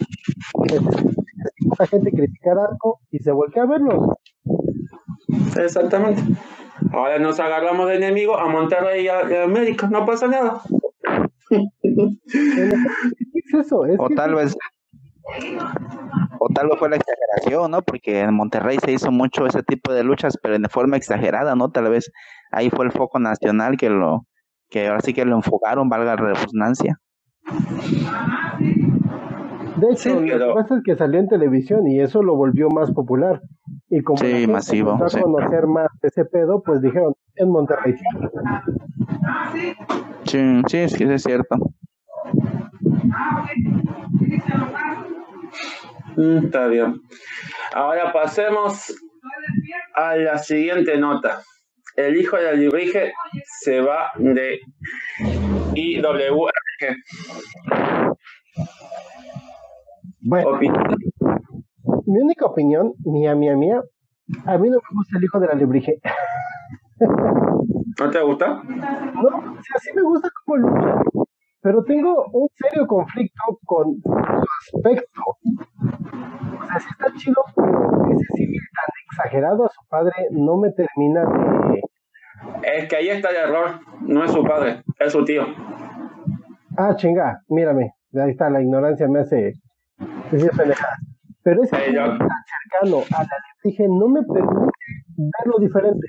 La gente criticar algo y se vuelve a verlo. Exactamente. Ahora nos agarramos de enemigo a Monterrey y a, América, no pasa nada. (laughs) es eso? o tal vez o tal vez fue la exageración, ¿no? Porque en Monterrey se hizo mucho ese tipo de luchas, pero de forma exagerada, ¿no? Tal vez ahí fue el foco nacional que lo que ahora sí que lo enfocaron, valga la redundancia. De hecho, lo que pasa es que salió en televisión y eso lo volvió más popular. Y como sí, masivo, a conocer más de ese pedo, pues dijeron, en Monterrey. Sí, sí, sí, es cierto. Mm, está bien. Ahora pasemos a la siguiente nota. El hijo de Librige se va de IWRG. Bueno, mi única opinión, mía, mía, mía, a mí no me gusta el hijo de la Librige. ¿No te gusta? No, o sea, sí me gusta como lucha, pero tengo un serio conflicto con su aspecto. O sea, sí está chido, pero ese civil tan exagerado a su padre no me termina de... Es que ahí está el error, no es su padre, es su tío. Ah, chinga, mírame, ahí está, la ignorancia me hace. Pero ese hey, tan cercano a la dije no me permite verlo diferente.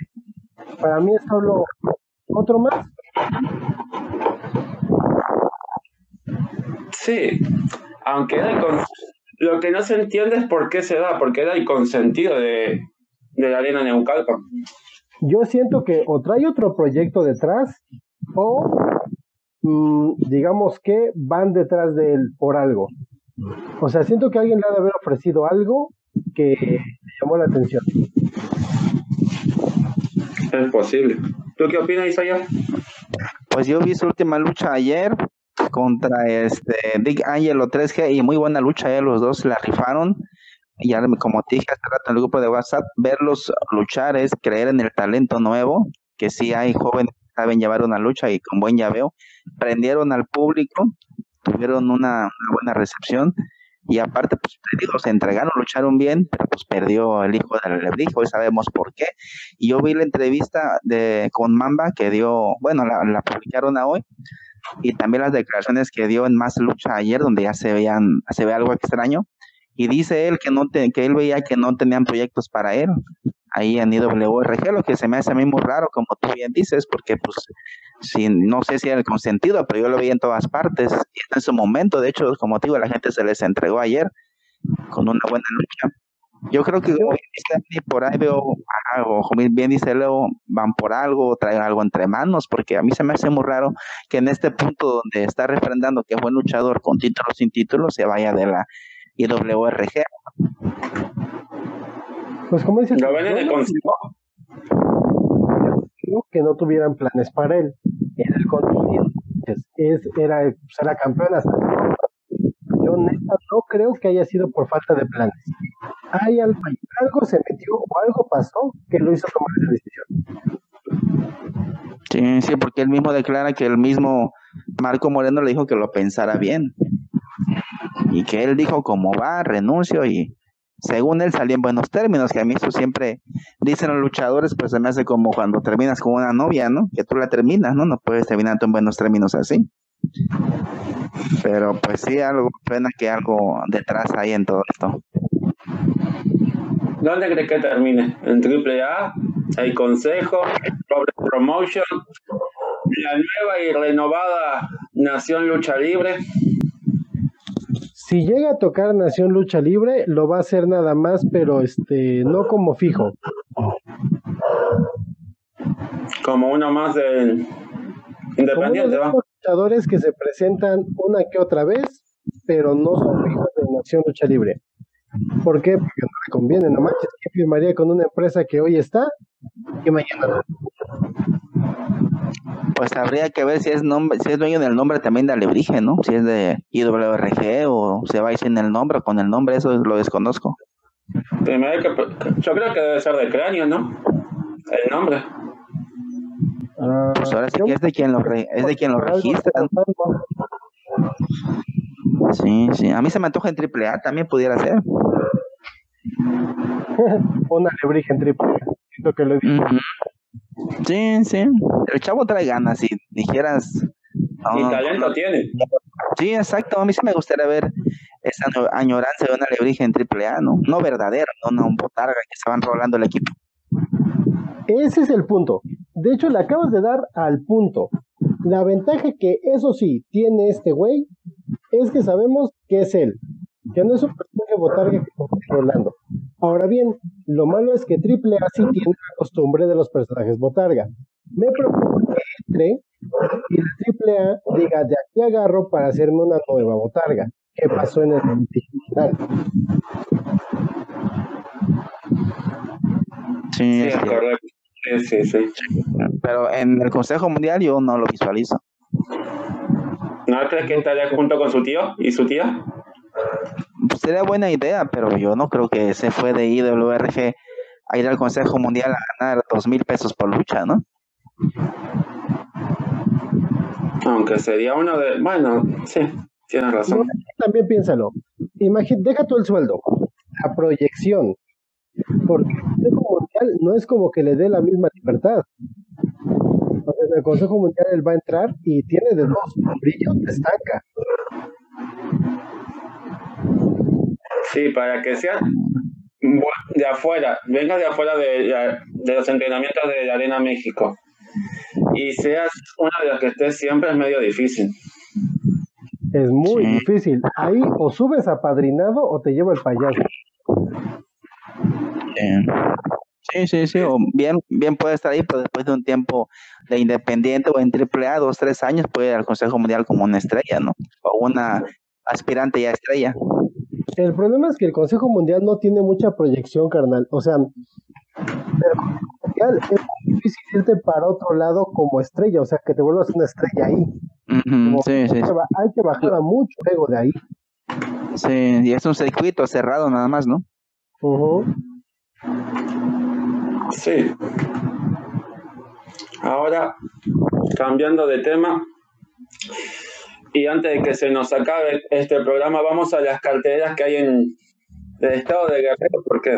Para mí es solo otro más. Sí, aunque lo que no se entiende es por qué se da, porque era el consentido de, de la arena Neucalpa. Yo siento que o trae otro proyecto detrás o mm, digamos que van detrás de él por algo. O sea, siento que alguien le ha de haber ofrecido algo que llamó la atención. Es posible. ¿Tú qué opinas, Isaiah? Pues yo vi su última lucha ayer contra este Dick Angelo 3G y muy buena lucha, eh, los dos la rifaron. Ya como te dije hace rato en el grupo de WhatsApp, verlos luchar es creer en el talento nuevo, que sí hay jóvenes que saben llevar una lucha y con buen llaveo. Prendieron al público, tuvieron una, buena recepción y aparte, pues se entregaron, lucharon bien, pero pues perdió el hijo del Lebrijo, hoy sabemos por qué. Y yo vi la entrevista de con Mamba que dio, bueno, la, la publicaron a hoy, y también las declaraciones que dio en Más Lucha ayer, donde ya se veían, se ve algo extraño, y dice él que no que él veía que no tenían proyectos para él ahí en IWRG, lo que se me hace a mí muy raro, como tú bien dices, porque pues si, no sé si era el consentido, pero yo lo vi en todas partes, y en su momento, de hecho, como te digo, la gente se les entregó ayer con una buena lucha. Yo creo que por ahí veo algo, como bien dice Leo, van por algo, traen algo entre manos, porque a mí se me hace muy raro que en este punto donde está refrendando que es buen luchador con título sin título, se vaya de la IWRG. Pues como dices, ¿Lo ven en el consejo? que no tuvieran planes para él. En el contenido es, era, pues, era campeón hasta yo neta no creo que haya sido por falta de planes. Hay algo, algo se metió o algo pasó que lo hizo tomar esa decisión. Sí, sí, porque él mismo declara que el mismo Marco Moreno le dijo que lo pensara bien. Y que él dijo, como va, renuncio y según él salía en buenos términos, que a mí eso siempre dicen los luchadores, pues se me hace como cuando terminas con una novia, ¿no? Que tú la terminas, ¿no? No puedes terminar en buenos términos así. Pero pues sí, algo, pena que algo detrás hay en todo esto. ¿Dónde crees que termine? ¿En AAA? ¿El Consejo? Promotion? ¿La nueva y renovada Nación Lucha Libre? Si llega a tocar Nación Lucha Libre, lo va a hacer nada más, pero este, no como fijo. Como uno más de independiente, ¿va? luchadores que se presentan una que otra vez, pero no son fijos de Nación Lucha Libre. ¿Por qué? Porque no le conviene, no manches, que firmaría con una empresa que hoy está y mañana no? Pues habría que ver si es nombre, si es dueño del nombre también de Alebrije, ¿no? Si es de IWRG o se va a ir sin el nombre o con el nombre, eso lo desconozco. yo creo que debe ser de cráneo, ¿no? El nombre. Pues ahora sí que es de quien lo, es de quien lo registra. Sí, sí. A mí se me antoja en AAA, también pudiera ser. (laughs) Una alebrije en triple Siento que lo Sí, sí. El chavo trae ganas, si dijeras. y talento tiene. Sí, exacto. A mí sí me gustaría ver esa añoranza de una alebrije en AAA, ¿no? No verdadero, no, no un botarga que se van rolando el equipo. Ese es el punto. De hecho, le acabas de dar al punto. La ventaja que eso sí tiene este güey es que sabemos que es él, que no es un personaje botarga que está Rolando. Ahora bien, lo malo es que Triple A sí tiene la costumbre de los personajes botarga. Me preocupa que entre y la Triple A diga, de aquí agarro para hacerme una nueva botarga. ¿Qué pasó en el digital? Sí, es correcto. Sí, sí, Pero en el Consejo Mundial yo no lo visualizo. ¿No crees que estaría junto con su tío y su tía? Sería buena idea, pero yo no creo que se fue de IWRG a ir al Consejo Mundial a ganar dos mil pesos por lucha, ¿no? Aunque sería uno de. Bueno, sí, tienes razón. también piénsalo. Imagínate, deja tú el sueldo, la proyección, porque el Consejo Mundial no es como que le dé la misma libertad. Entonces, el Consejo Mundial él va a entrar y tiene de dos, brillo destaca. Sí, para que sea de afuera, venga de afuera de, de los entrenamientos de la Arena México y seas una de las que estés siempre es medio difícil. Es muy difícil. Ahí o subes a padrinado o te lleva el payaso. Sí, sí, sí, o bien, bien puede estar ahí, pero después de un tiempo de independiente o en triple A, dos, tres años, puede ir al Consejo Mundial como una estrella, ¿no? O una aspirante ya estrella. El problema es que el Consejo Mundial no tiene mucha proyección, carnal. O sea, el Consejo Mundial es muy difícil irte para otro lado como estrella, o sea, que te vuelvas una estrella ahí. sí, sí. Hay que bajar a mucho ego de ahí. Sí, y es un circuito cerrado nada más, ¿no? Sí. Ahora, cambiando de tema, y antes de que se nos acabe este programa, vamos a las carteras que hay en el estado de Guerrero, porque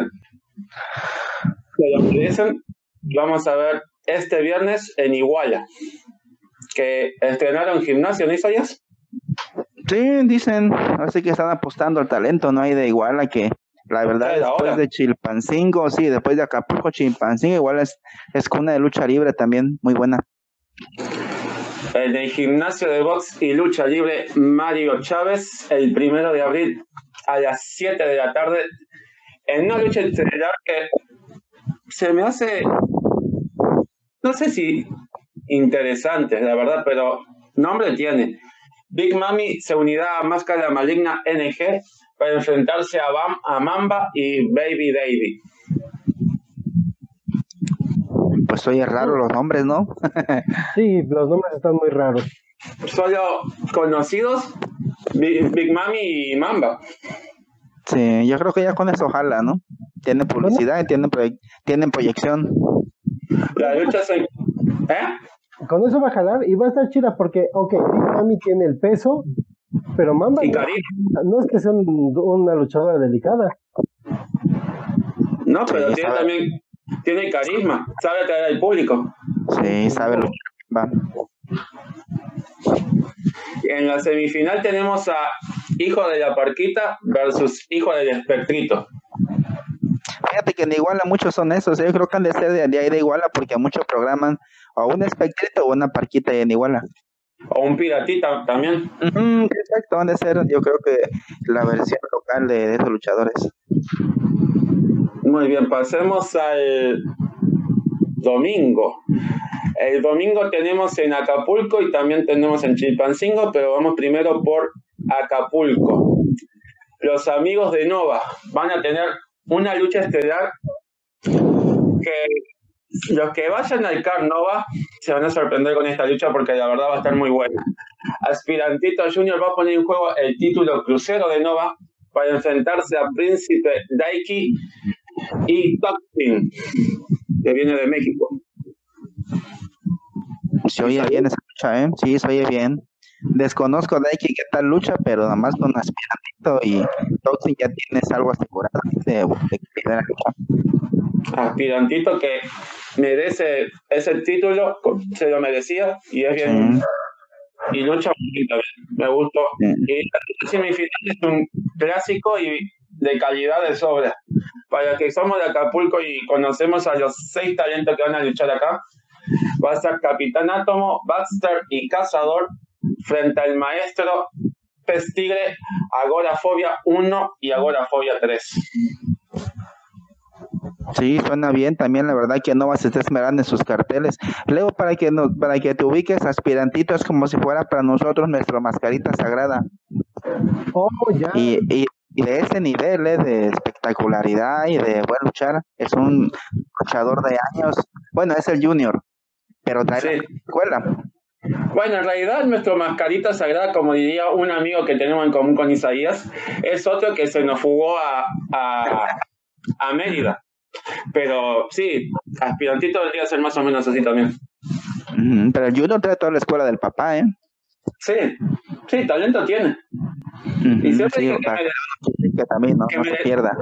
dicen, vamos a ver este viernes en Iguala, que estrenaron gimnasio, ¿no, Isaías? Sí, dicen, así que están apostando al talento, no hay de Iguala que la verdad, después de Chilpancingo, sí, después de Acapulco, Chilpancingo, igual es, es cuna de lucha libre también, muy buena. El del gimnasio de box y lucha libre Mario Chávez, el primero de abril a las 7 de la tarde, en una lucha estelar que se me hace, no sé si interesante, la verdad, pero nombre tiene. Big Mami se unirá a Máscara Maligna NG para enfrentarse a, Bam, a Mamba y Baby Davy. Pues oye, raro los nombres, ¿no? sí, los nombres están muy raros. Solo conocidos Big, Mami y Mamba. Sí, yo creo que ya con eso jala, ¿no? Tiene publicidad y tienen, tienen proyección. La lucha se... ¿Eh? Con eso va a jalar y va a estar chida porque, ok, Big Mami tiene el peso, pero Mamba no, es que sea una luchadora delicada. No, pero tiene también tiene carisma, sabe atraer al público. Sí, sabe lo va. En la semifinal tenemos a Hijo de la Parquita versus Hijo del Espectrito. Fíjate que en Iguala muchos son esos, yo creo que han de ser de, ahí de Iguala porque muchos programan o un espectrito o una parquita en Iguala. O un piratita también. exacto, van de ser yo creo que la versión local de esos luchadores. Muy bien, pasemos al domingo. El domingo tenemos en Acapulco y también tenemos en Chilpancingo, pero vamos primero por Acapulco. Los amigos de Nova van a tener una lucha estelar que los que vayan al Car Nova se van a sorprender con esta lucha porque la verdad va a estar muy buena. Aspirantito Junior va a poner en juego el título crucero de Nova para enfrentarse a Príncipe Daiki y Toxin, que viene de México. Se oye bien esa lucha, ¿eh? Sí, se oye bien. Desconozco de qué tal lucha, pero nada más con Aspirantito y Toxin ya tienes algo asegurado de, de, Aspirantito que merece ese título, se lo merecía y es bien. Y lucha bonita, me gustó. Y la semifinal es un clásico y de calidad de sobra. Para que somos de Acapulco y conocemos a los seis talentos que van a luchar acá, va a estar Capitán Átomo, Baxter y Cazador frente al maestro Pestigre, Agorafobia 1 y Agorafobia 3. Sí, suena bien también, la verdad que no vas a estar esmerando en sus carteles. Luego, para que nos, para que te ubiques, aspirantito es como si fuera para nosotros nuestra mascarita sagrada. Oh, ya. Y, y, de ese nivel eh, de espectacularidad y de buen luchar, es un luchador de años. Bueno, es el junior, pero trae la escuela. Bueno, en realidad nuestro mascarita sagrada, como diría un amigo que tenemos en común con Isaías, es otro que se nos fugó a, a, a Mérida. Pero sí, aspirantito debería ser más o menos así también. pero el Junior trae toda la escuela del papá, ¿eh? Sí, sí, talento tiene. Y siempre dije que, también no, se pierda.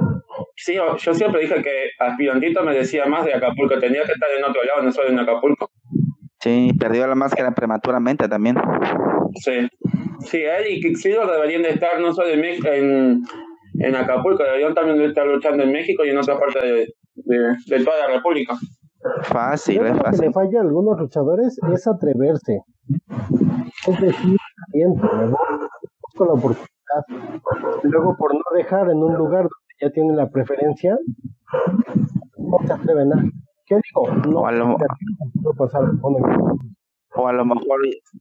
Sí, yo siempre dije que aspirantito me decía más de Acapulco, tenía que estar en otro lado, no solo en Acapulco. Sí, perdió la máscara prematuramente también. Sí, sí, él y Kixilo deberían de estar no solo en, en, en Acapulco, deberían también de estar luchando en México y en otra parte de, de, toda la República. Fácil, es fácil. Lo que le falla a algunos luchadores es atreverse. Es decir, busco la oportunidad. Luego, por no dejar en un lugar donde ya tiene la preferencia, no se atreven a. ¿Qué digo? No o a lo, pasar, o a lo mejor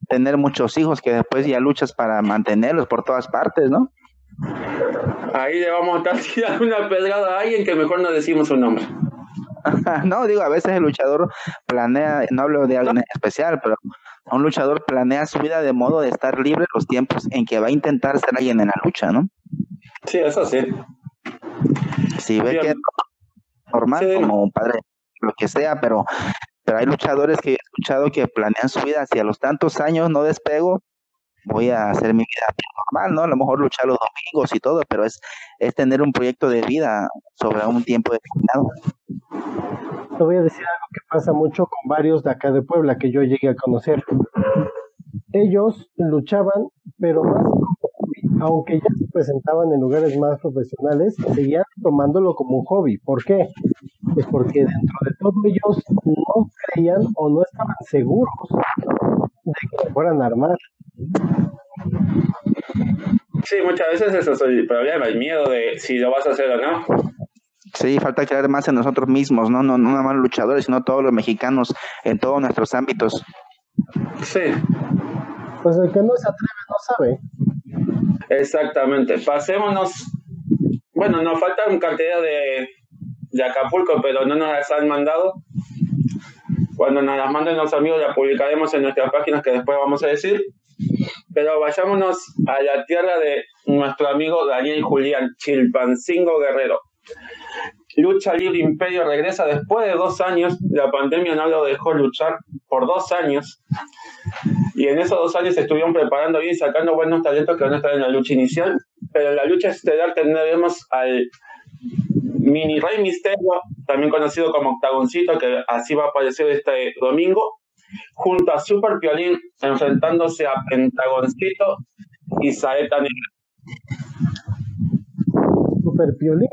tener muchos hijos que después ya luchas para mantenerlos por todas partes, ¿no? Ahí le vamos a estar (laughs) tirando una pedrada a alguien que mejor no decimos su nombre. (laughs) no, digo, a veces el luchador planea, no hablo de alguien especial, pero un luchador planea su vida de modo de estar libre los tiempos en que va a intentar ser alguien en la lucha, ¿no? Sí, eso sí. Si ve que es normal, como un padre, lo que sea, pero, pero hay luchadores que he escuchado que planean su vida hacia los tantos años, no despego, voy a hacer mi vida normal, ¿no? A lo mejor luchar los domingos y todo, pero es, es tener un proyecto de vida sobre un tiempo determinado. Te voy a decir algo que pasa mucho con varios de acá de Puebla que yo llegué a conocer. Ellos luchaban, pero más aunque ya se presentaban en lugares más profesionales, seguían tomándolo como un hobby. ¿Por qué? Pues porque dentro de todo ellos no creían o no estaban seguros de que fueran a armar. Sí, muchas veces eso es el problema, el miedo de si lo vas a hacer o no. Sí, falta creer más en nosotros mismos, ¿no? No, no nada más luchadores, sino todos los mexicanos en todos nuestros ámbitos. Sí. Pues el que no se atreve no sabe. Exactamente. Pasémonos. Bueno, nos falta un cantidad de, de Acapulco, pero no nos las han mandado. Cuando nos las manden los amigos, las publicaremos en nuestras páginas que después vamos a decir. Pero vayámonos a la tierra de nuestro amigo Daniel Julián, Chilpancingo Guerrero. Lucha Libre Imperio regresa después de dos años. La pandemia no lo dejó luchar por dos años. Y en esos dos años estuvieron preparando bien, sacando buenos talentos que van a estar en la lucha inicial. Pero en la lucha estelar tendremos al Mini Rey Misterio, también conocido como Octagoncito, que así va a aparecer este domingo, junto a Super Piolín, enfrentándose a Pentagoncito y Saeta Negra. Super Piolín.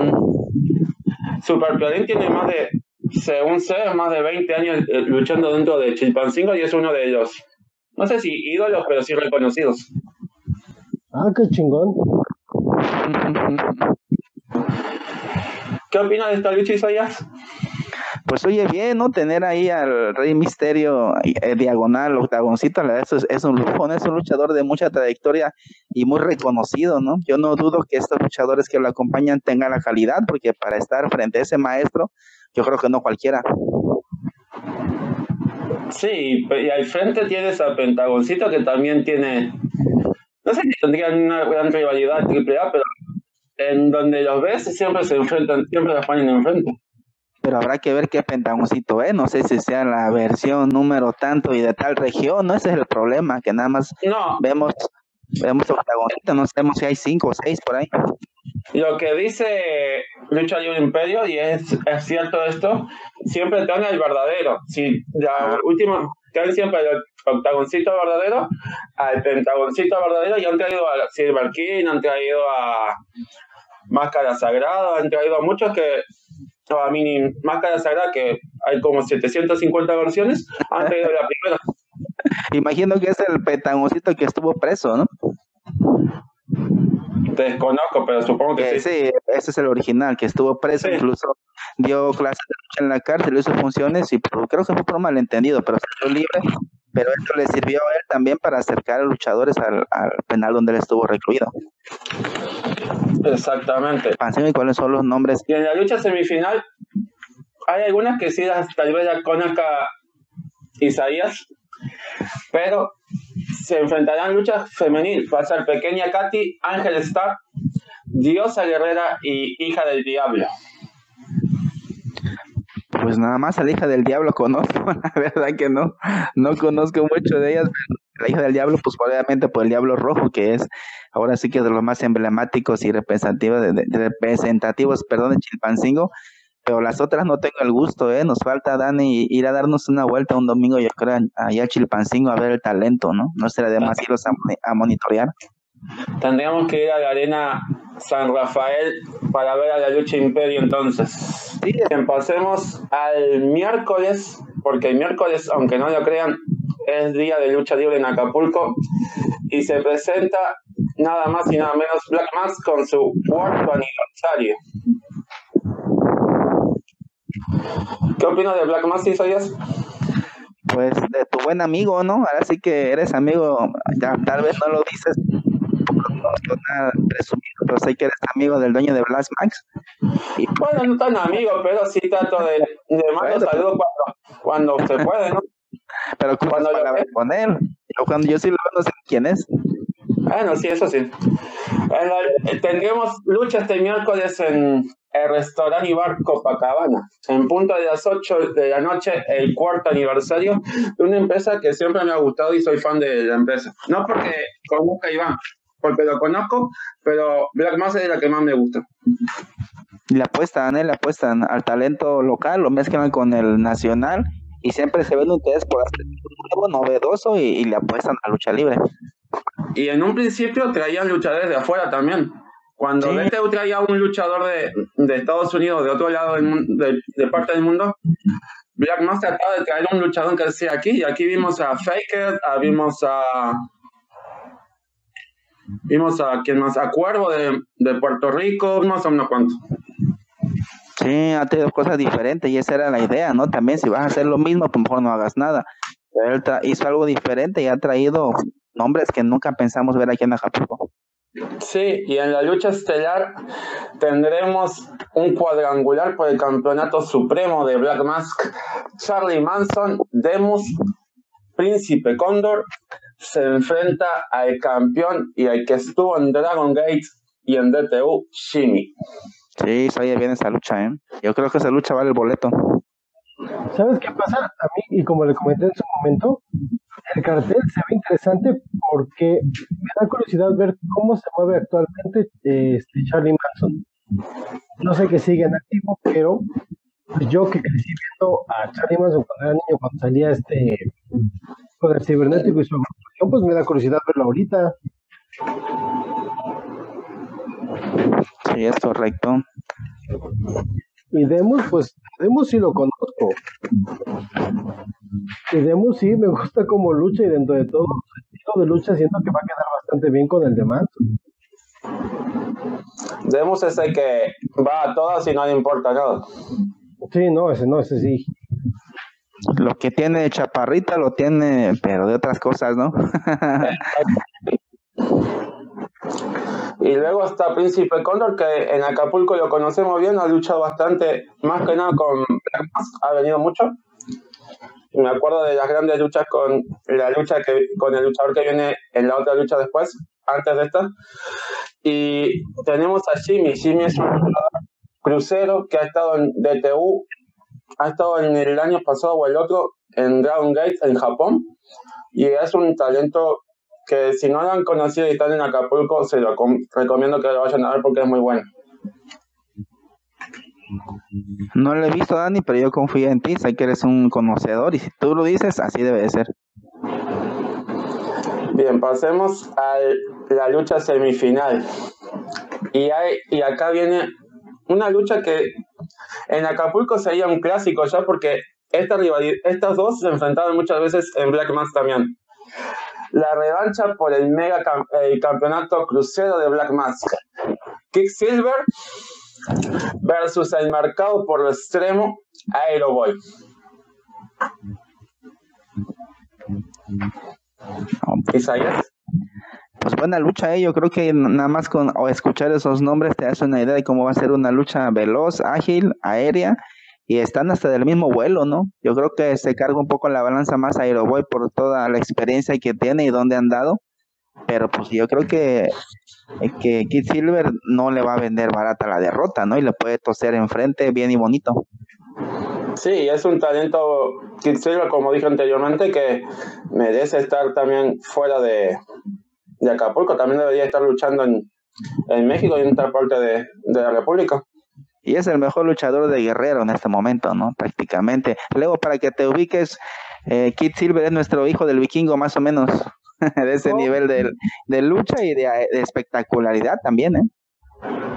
Mm. Super Piolín tiene más de, según sé, más de 20 años eh, luchando dentro de Chilpancingo y es uno de ellos. No sé si ídolos, pero sí reconocidos. Ah, qué chingón. (laughs) ¿Qué opinas de esta lucha, Isaías? Pues oye, bien, ¿no? Tener ahí al Rey Misterio eh, diagonal, octagoncito, la verdad, es, es un lujo, ¿no? Es un luchador de mucha trayectoria y muy reconocido, ¿no? Yo no dudo que estos luchadores que lo acompañan tengan la calidad, porque para estar frente a ese maestro, yo creo que no cualquiera. Sí, y al frente tienes a Pentagoncito que también tiene, no sé si tendrían una gran rivalidad triple A, pero en donde los ves siempre se enfrentan, siempre las ponen enfrente. Pero habrá que ver qué pentagoncito es, no sé si sea la versión número tanto y de tal región, no ese es el problema, que nada más no. vemos vemos octagonito, no sabemos si hay cinco o seis por ahí. Lo que dice Lucha Libre Imperio, y es, es cierto esto, siempre traen el verdadero. Si la última, traen siempre el octagoncito verdadero, al pentagoncito verdadero, y han traído a Silver King, han traído a Máscara Sagrada, han traído a muchos que, a Mini Máscara Sagrada, que hay como 750 versiones, han traído la primera. Imagino que es el pentagoncito que estuvo preso, ¿no? Desconozco, pero supongo que, sí. Sí, ese es el original, que estuvo preso, incluso dio clases de lucha en la cárcel, hizo funciones y creo que fue por malentendido, pero salió libre. Pero esto le sirvió a él también para acercar a luchadores al, penal donde él estuvo recluido. Exactamente. ¿Y cuáles son los nombres? Y en la lucha semifinal, hay algunas que sí tal vez la conozca Isaías, pero se enfrentarán luchas femenil. Va a ser pequeña Katy, Ángel Star, Diosa Guerrera y hija del diablo. Pues nada más a la hija del diablo conozco, (laughs) la verdad que no, no conozco mucho de ellas. La hija del diablo, pues probablemente por el diablo rojo, que es ahora sí que de los más emblemáticos y representativos representativos, perdón, de Chilpancingo pero las otras no tengo el gusto, ¿eh? Nos falta, Dani, ir a darnos una vuelta un domingo, yo creo, allá a Chilpancingo a ver el talento, ¿no? No será de más irlos a, monitorear. Tendríamos que ir a la arena San Rafael para ver a la lucha Imperio entonces. Sí. Bien, pasemos al miércoles, porque el miércoles, aunque no lo crean, es día de lucha libre en Acapulco y se presenta nada más y nada menos Black Mass con su cuarto aniversario. ¿Qué opinas de Black Mass, Isaías? Pues de tu buen amigo, ¿no? Ahora sí que eres amigo, ya, tal vez no lo dices presumido, pero sé que eres amigo del dueño de Black Max. Y, bueno, no tan amigo, pero sí trato de, de mandar saludos cuando, cuando se puede, ¿no? Pero cuando lo ves con él, cuando yo sí lo no sé quién es. Bueno, sí, eso sí. tendremos lucha este miércoles en el restaurante y bar Copacabana. En punto de las 8 de la noche, el cuarto aniversario de una empresa que siempre me ha gustado y soy fan de la empresa. No porque conozca a Iván, porque lo conozco, pero Black Mass es la que más me gusta. Le apuestan, ¿eh? le apuestan al talento local, lo mezclan con el nacional y siempre se ve un interés por hacer algo novedoso y, le apuestan a lucha libre. Y en un principio traían luchadores de afuera también. Cuando sí. traía un luchador de, de, Estados Unidos, de otro lado del de, de, parte del mundo, Black Mass trataba de traer un luchador que decía aquí, y aquí vimos a Faker, a, vimos a vimos a quien más, a Cuervo de, de Puerto Rico, más o menos cuánto. Sí, ha tenido cosas diferentes y esa era la idea, ¿no? También si vas a hacer lo mismo, pues mejor no hagas nada. Pero él hizo algo diferente y ha traído nombres que nunca pensamos ver aquí en Acapulco. Sí, y en la lucha estelar tendremos un cuadrangular por el campeonato supremo de Black Mask. Charlie Manson, Demus, Príncipe Cóndor se enfrenta al campeón y al que estuvo en Dragon Gate y en DTU, Shimi. Sí, se bien esa lucha, ¿eh? Yo creo que esa lucha vale el boleto. ¿Sabes qué pasa? A mí, y como le comenté en su momento, el cartel se ve interesante porque me da curiosidad ver cómo se mueve actualmente este Charlie Manson. no sé que sigue en activo, pero yo que crecí viendo a Charlie Manson cuando era niño, cuando salía este con el cibernético y su evolución, pues me da curiosidad verlo ahorita. Sí, es correcto. Y Demus, pues Demus sí lo conozco. Y Demus sí me gusta como lucha y dentro de todo el de lucha siento que va a quedar bastante bien con el de Demus es el que va a todas y no le importa nada. Sí, no, ese no, ese sí. Lo que tiene Chaparrita lo tiene, pero de otras cosas, ¿no? (laughs) (laughs) y luego está Príncipe Condor, que en Acapulco lo conocemos bien, ha luchado bastante, más que nada con ha venido mucho. Me acuerdo de las grandes luchas con la lucha que con el luchador que viene en la otra lucha después, antes de esta. Y tenemos a Jimmy. Jimmy es un crucero que ha estado en DTU, ha estado en el año pasado o el otro en Dragon Gate en Japón. Y es un talento que si no lo han conocido y están en Acapulco, se lo recomiendo que lo vayan a ver porque es muy bueno. No lo he visto, Dani, pero yo confío en ti. Sé que eres un conocedor y si tú lo dices, así debe de ser. Bien, pasemos a la lucha semifinal. Y, hay, y acá viene una lucha que en Acapulco sería un clásico ya porque esta rivalidad, estas dos se enfrentaban muchas veces en Black Mass también. La revancha por el mega campeonato crucero de Black Mask. Silver versus el marcado por lo extremo Aeroboy. Isaías. Pues buena lucha, ¿eh? yo creo que nada más con escuchar esos nombres te hace una idea de cómo va a ser una lucha veloz, ágil, aérea y están hasta del mismo vuelo, ¿no? Yo creo que se carga un poco la balanza más Aeroboy por toda la experiencia que tiene y dónde han dado, pero pues yo creo que, que Kid Silver no le va a vender barata la derrota, ¿no? Y le puede toser enfrente bien y bonito. Sí, es un talento Kid Silver, como dije anteriormente, que merece estar también fuera de, de Acapulco, también debería estar luchando en, en México y en otra parte de, de la República y es el mejor luchador de Guerrero en este momento, ¿no? Prácticamente. Luego, para que te ubiques, eh, Kid Silver es nuestro hijo del vikingo, más o menos, (laughs) de ese oh. nivel de, lucha y de, espectacularidad también, ¿eh?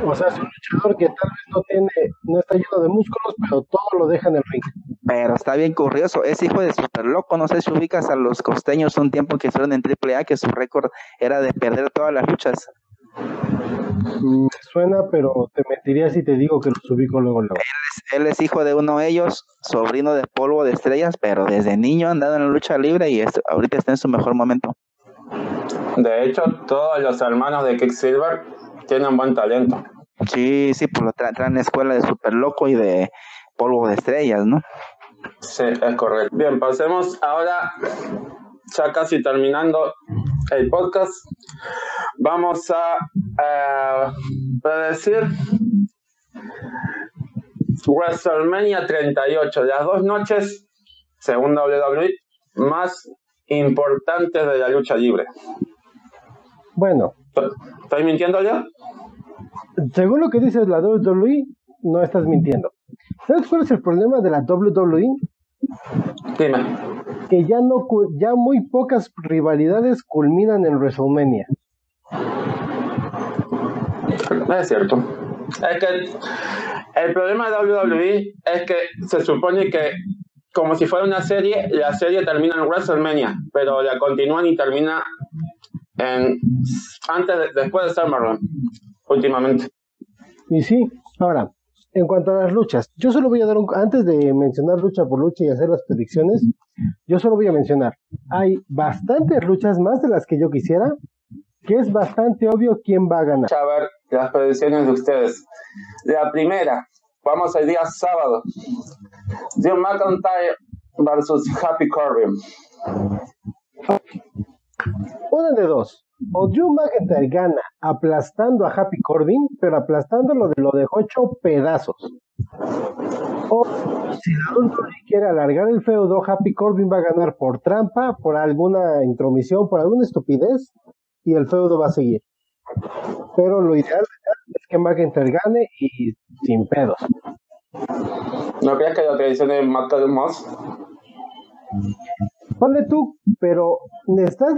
O sea, es un luchador que tal vez no tiene, no está lleno de músculos, pero todo lo deja en el ring. Pero está bien curioso, es hijo de Super Loco, no sé si ubicas a los costeños un tiempo que estuvieron en AAA, que su récord era de perder todas las luchas. Mm, suena, pero te mentiría si te digo que lo ubico luego. luego. Él, es, hijo de uno de ellos, sobrino de polvo de estrellas, pero desde niño ha andado en la lucha libre y ahorita está en su mejor momento. De hecho, todos los hermanos de Kicksilver tienen buen talento. Sí, sí, pues lo traen la escuela de super loco y de polvo de estrellas, ¿no? Sí, es correcto. Bien, pasemos ahora, ya casi terminando el podcast, vamos a predecir WrestleMania 38, las dos noches, según WWE, más importantes de la lucha libre. Bueno. ¿Estoy mintiendo ya? Según lo que dices la WWE, no estás mintiendo. ¿Sabes cuál es el problema de la WWE? Dime que ya no ya muy pocas rivalidades culminan en WrestleMania. Es cierto. Es que el problema de WWE es que se supone que como si fuera una serie, la serie termina en WrestleMania, pero la continúan y termina en antes después de SummerSlam últimamente. Y sí, ahora, en cuanto a las luchas, yo solo voy a dar un, antes de mencionar lucha por lucha y hacer las predicciones, yo solo voy a mencionar, hay bastantes luchas más de las que yo quisiera, que es bastante obvio quién va a ganar. A ver las predicciones de ustedes. La primera, vamos al día sábado. John McIntyre versus Happy Corbin. Una de dos. O Drew McIntyre gana aplastando a Happy Corbin, pero aplastándolo de lo dejó hecho pedazos. O si la quiere alargar el feudo, Happy Corbin va a ganar por trampa, por alguna intromisión, por alguna estupidez, y el feudo va a seguir. Pero lo ideal es que McIntyre gane y sin pedos. ¿No crees que la tradición de Matt Moss? Ponle tú, pero ¿estás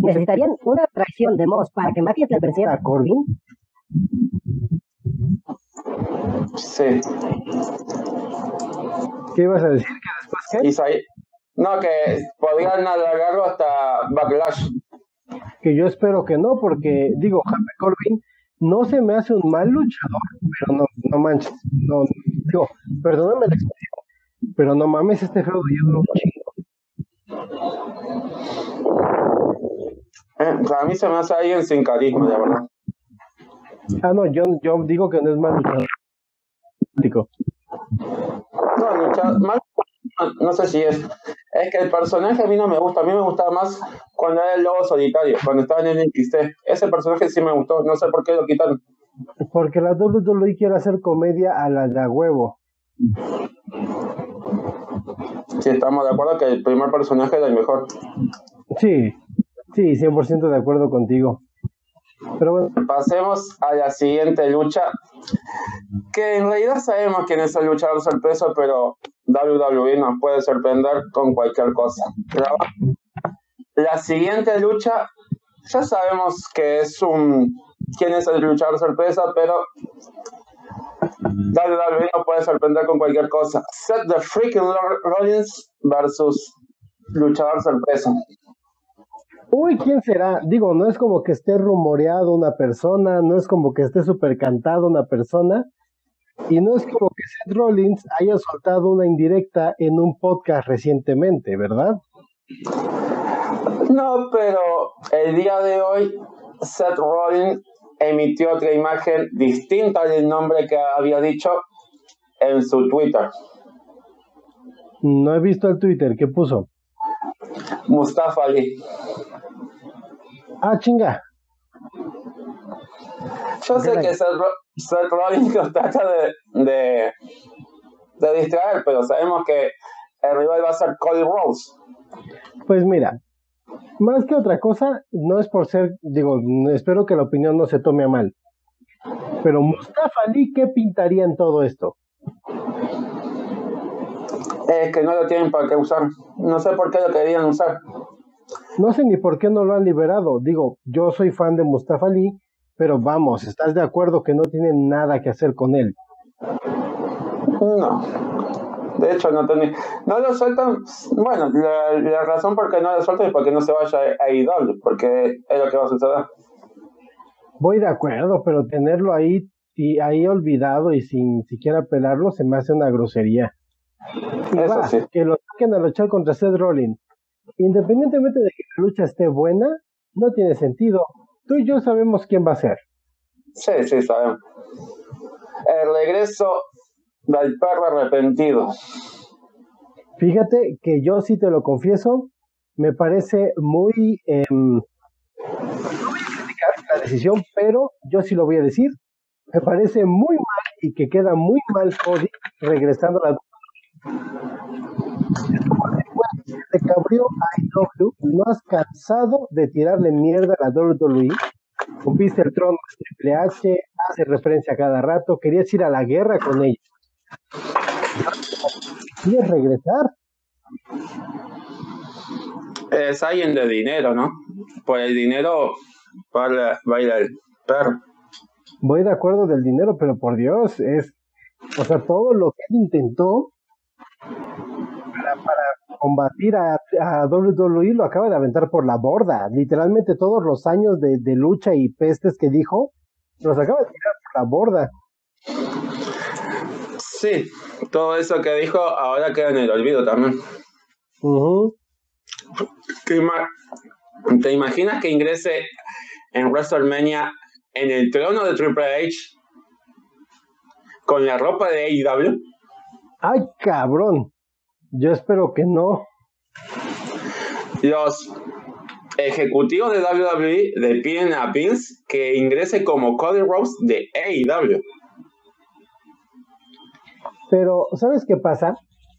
necesitarían una tracción de Moss para que McIntyre venciera a Corbin. Sí. ¿Qué ibas a decir? ¿Que después qué? No, que podrían alargarlo hasta Backlash. Que yo espero que no, porque digo, Happy Corbin no se me hace un mal luchador, pero no, no manches, no, digo, perdóname la expresión, pero no mames, este feudo yo duró un chingo. Eh, a mí se me hace alguien sin carisma, de verdad. Ah, no, yo, yo digo que no es mal luchador. No, luchador, mal no sé si es. Es que el personaje a mí no me gusta. A mí me gustaba más cuando era el lobo solitario, cuando estaba en el XT. Ese personaje sí me gustó. No sé por qué lo quitaron. Porque la WWE quiere hacer comedia a la de huevo. Sí, estamos de acuerdo que el primer personaje era el mejor. Sí, sí, 100% de acuerdo contigo. Pero bueno. Pasemos a la siguiente lucha. Que en realidad sabemos quién es el luchador sorpresa, pero WWE nos puede sorprender con cualquier cosa. La, siguiente lucha, ya sabemos que es un. quién es el luchador sorpresa, pero WWE nos puede sorprender con cualquier cosa. Set the freaking Rollins versus luchador sorpresa. Uy, ¿quién será? Digo, no es como que esté rumoreado una persona, no es como que esté super cantado una persona, y no es como que Seth Rollins haya soltado una indirecta en un podcast recientemente, ¿verdad? No, pero el día de hoy Seth Rollins emitió otra imagen distinta del nombre que había dicho en su Twitter. No he visto el Twitter, ¿qué puso? Mustafa Ali. Ah, chinga. Yo sé que Seth, Rollins (laughs) nos trata de, de, de, distraer, pero sabemos que el rival va a ser Cody Rose. Pues mira, más que otra cosa, no es por ser, digo, espero que la opinión no se tome a mal. Pero Mustafa Ali, ¿qué pintaría en todo esto? Es que no lo tienen para qué usar. No sé por qué lo querían usar. No sé ni por qué no lo han liberado. Digo, yo soy fan de Mustafa Ali, pero vamos, ¿estás de acuerdo que no tienen nada que hacer con él? No. De hecho, no tenía. No lo sueltan. Bueno, la, razón por qué no lo sueltan es porque no se vaya a IW, porque es lo que va a suceder. Voy de acuerdo, pero tenerlo ahí y ahí olvidado y sin siquiera pelarlo se me hace una grosería. Eso sí. Que lo saquen a luchar contra Seth Rollins independientemente de que la lucha esté buena, no tiene sentido. Tú y yo sabemos quién va a ser. Sí, sí, sabemos. El regreso del perro arrepentido. Fíjate que yo sí te lo confieso, me parece muy... Eh, la decisión, pero yo sí lo voy a decir. Me parece muy mal y que queda muy mal Cody regresando a la te cabrió IW, no has cansado de tirarle mierda a la WWE. Rompiste el trono Triple H, hace referencia a cada rato, querías ir a la guerra con ellos. ¿Quieres regresar? Es alguien de dinero, ¿no? Por el dinero para bailar el perro. Voy de acuerdo del dinero, pero por Dios, es. O sea, todo lo que él intentó para, combatir a, a, WWE lo acaba de aventar por la borda. Literalmente todos los años de, lucha y pestes que dijo, los acaba de tirar por la borda. Sí, todo eso que dijo ahora queda en el olvido también. ¿Te imaginas que ingrese en WrestleMania en el trono de Triple H con la ropa de AEW? ¡Ay, cabrón! Yo espero que no. Los ejecutivos de WWE le piden a Vince que ingrese como Cody Rose de AEW. Pero, ¿sabes qué pasa?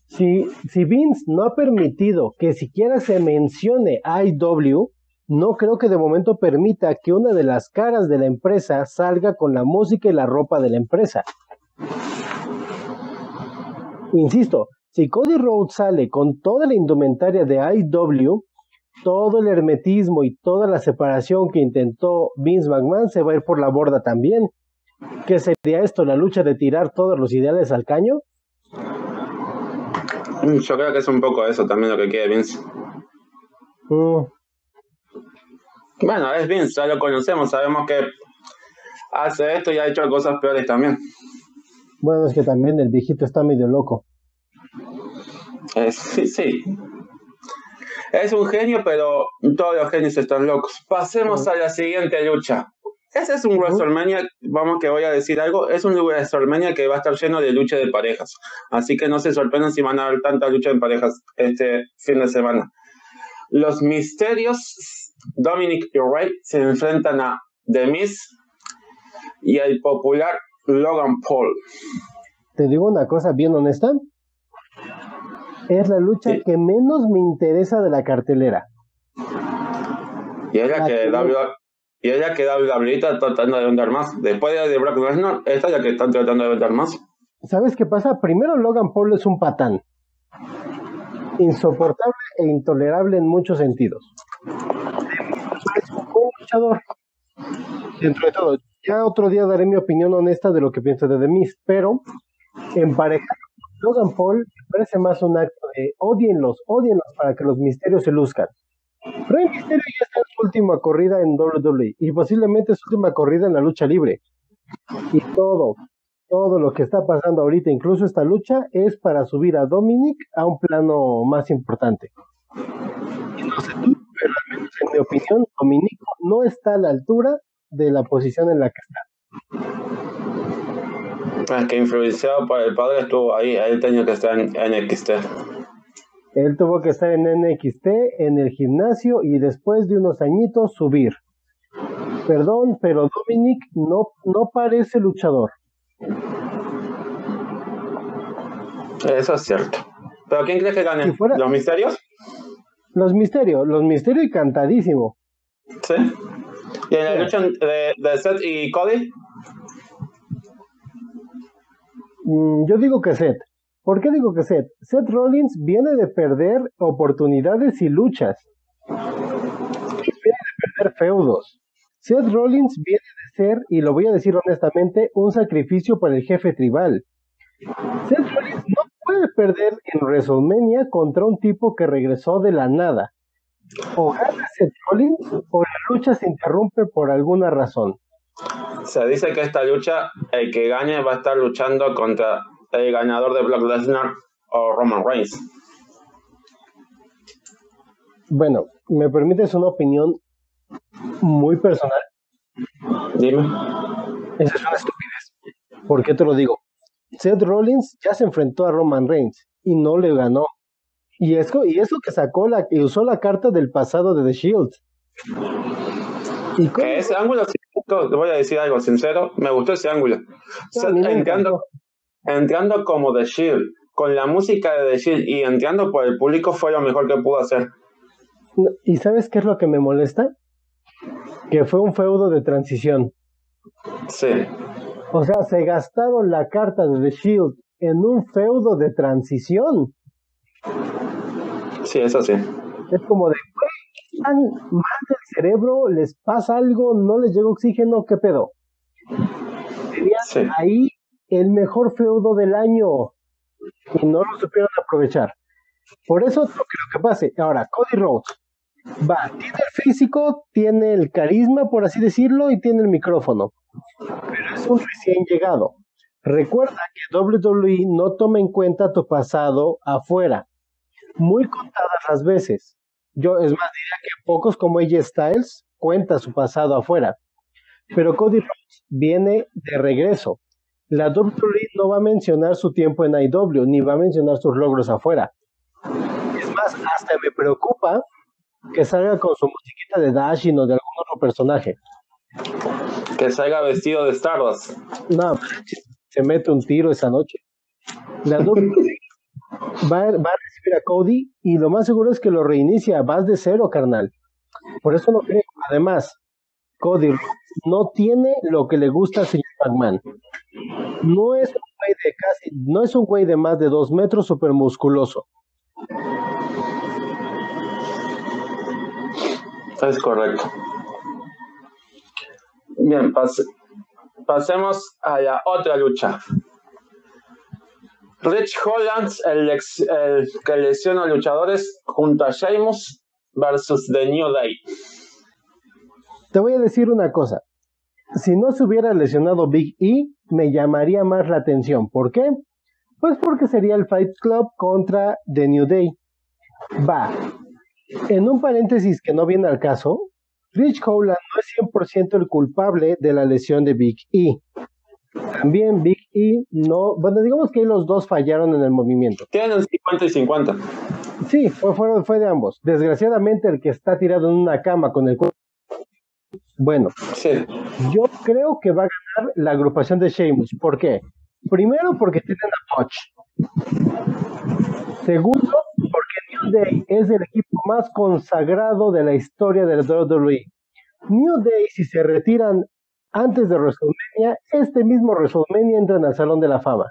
Si, si Vince no ha permitido que siquiera se mencione AEW, no creo que de momento permita que una de las caras de la empresa salga con la música y la ropa de la empresa. Insisto, si Cody Rhodes sale con toda la indumentaria de IW, todo el hermetismo y toda la separación que intentó Vince McMahon se va a ir por la borda también. ¿Qué sería esto? ¿La lucha de tirar todos los ideales al caño? Mm, yo creo que es un poco eso también lo que quiere Vince. Mm. Bueno, es Vince, ya lo conocemos, sabemos que hace esto y ha hecho cosas peores también. Bueno, es que también el viejito está medio loco. Eh, sí, sí. Es un genio, pero todos los genios están locos. Pasemos a la siguiente lucha. Ese es un WrestleMania, vamos que voy a decir algo, es un WrestleMania que va a estar lleno de lucha de parejas. Así que no se sorprendan si van a haber tanta lucha de parejas este fin de semana. Los misterios, Dominic y Ray se enfrentan a The Miz y el popular Logan Paul. Te digo una cosa bien honesta. Es la lucha que menos me interesa de la cartelera. Y es la, que, y ella que WWE tratando de vender más. Después de Brock Lesnar, esta es la que están tratando de vender más. ¿Sabes qué pasa? Primero Logan Paul es un patán. Insoportable e intolerable en muchos sentidos. Es un luchador. Dentro de todo. Ya otro día daré mi opinión honesta de lo que pienso de The Miz, pero en pareja, Logan Paul parece más un acto de odienlos, odienlos para que los misterios se luzcan. Rey Mysterio ya está en su última corrida en WWE y posiblemente su última corrida en la lucha libre. Y todo, todo lo que está pasando ahorita, incluso esta lucha, es para subir a Dominic a un plano más importante. Y no sé tú, pero al menos en mi opinión, Dominic no está a la altura de la posición en la que está. Es que influenciado por el padre estuvo ahí, él tenía que estar en NXT. Él tuvo que estar en NXT, en el gimnasio y después de unos añitos subir. Perdón, pero Dominic no, no parece luchador. Eso es cierto. ¿Pero quién crees que gane? ¿Los misterios? Los misterios, los misterios y cantadísimo. Sí. ¿Y en la lucha de, de Seth y Cody? Mm, yo digo que Seth. ¿Por qué digo que Seth? Seth Rollins viene de perder oportunidades y luchas. Viene de perder feudos. Seth Rollins viene de ser, y lo voy a decir honestamente, un sacrificio para el jefe tribal. Seth Rollins no puede perder en WrestleMania contra un tipo que regresó de la nada. O gana Seth Rollins o la lucha se interrumpe por alguna razón. Se dice que esta lucha, el que gane va a estar luchando contra el ganador de Brock Lesnar o Roman Reigns. Bueno, ¿me permites una opinión muy personal? Dime. Esa es una estupidez. ¿Por qué te lo digo? Seth Rollins ya se enfrentó a Roman Reigns y no le ganó. Y eso, y eso que sacó la, y usó la carta del pasado de The Shield. ¿Y ese ángulo, te voy a decir algo sincero, me gustó ese ángulo. entrando, entrando como The Shield, con la música de The Shield y entrando por el público fue lo mejor que pudo hacer. ¿Y sabes qué es lo que me molesta? Que fue un feudo de transición. Sí. O sea, se gastaron la carta de The Shield en un feudo de transición. Sí, eso sí. Es como de, están mal del cerebro, les pasa algo, no les llega oxígeno, ¿qué pedo? Tenían ahí el mejor feudo del año y no lo supieron aprovechar. Por eso no creo que pase. Ahora, Cody Rhodes va, tiene el físico, tiene el carisma, por así decirlo, y tiene el micrófono, pero es un recién llegado. Recuerda que WWE no toma en cuenta tu pasado afuera. Muy contadas las veces. Yo, es más, diría que pocos como AJ Styles cuenta su pasado afuera. Pero Cody Rhodes viene de regreso la WWE no va a mencionar su tiempo en IW, ni va a mencionar sus logros afuera. Es más, hasta me preocupa que salga con su musiquita de Dashing o de algún otro personaje. Que salga vestido de Stardust. No, se mete un tiro esa noche. La WWE (laughs) va, va, a recibir a Cody y lo más seguro es que lo reinicia. Vas de cero, carnal. Por eso no creo. Además, Cody no tiene lo que le gusta al señor McMahon. No es un güey de casi, no es un güey de más de dos metros súper musculoso. Es correcto. Bien, pasemos a la otra lucha. Rich Holland, el, el que lesiona luchadores, junto a Sheamus versus The New Day. Te voy a decir una cosa. Si no se hubiera lesionado Big E, me llamaría más la atención. ¿Por qué? Pues porque sería el Fight Club contra The New Day. Va. En un paréntesis que no viene al caso, Rich Holland no es 100% el culpable de la lesión de Big E. También Big E no, bueno, digamos que los dos fallaron en el movimiento. Tienen 50 y 50. Sí, fue, fue, fue de ambos. Desgraciadamente el que está tirado en una cama con el cuerpo bueno, yo creo que va a ganar la agrupación de Sheamus. ¿Por qué? Primero, porque tienen a Botch. Segundo, porque New Day es el equipo más consagrado de la historia del WWE. New Day, si se retiran antes de WrestleMania, este mismo WrestleMania entran al Salón de la Fama.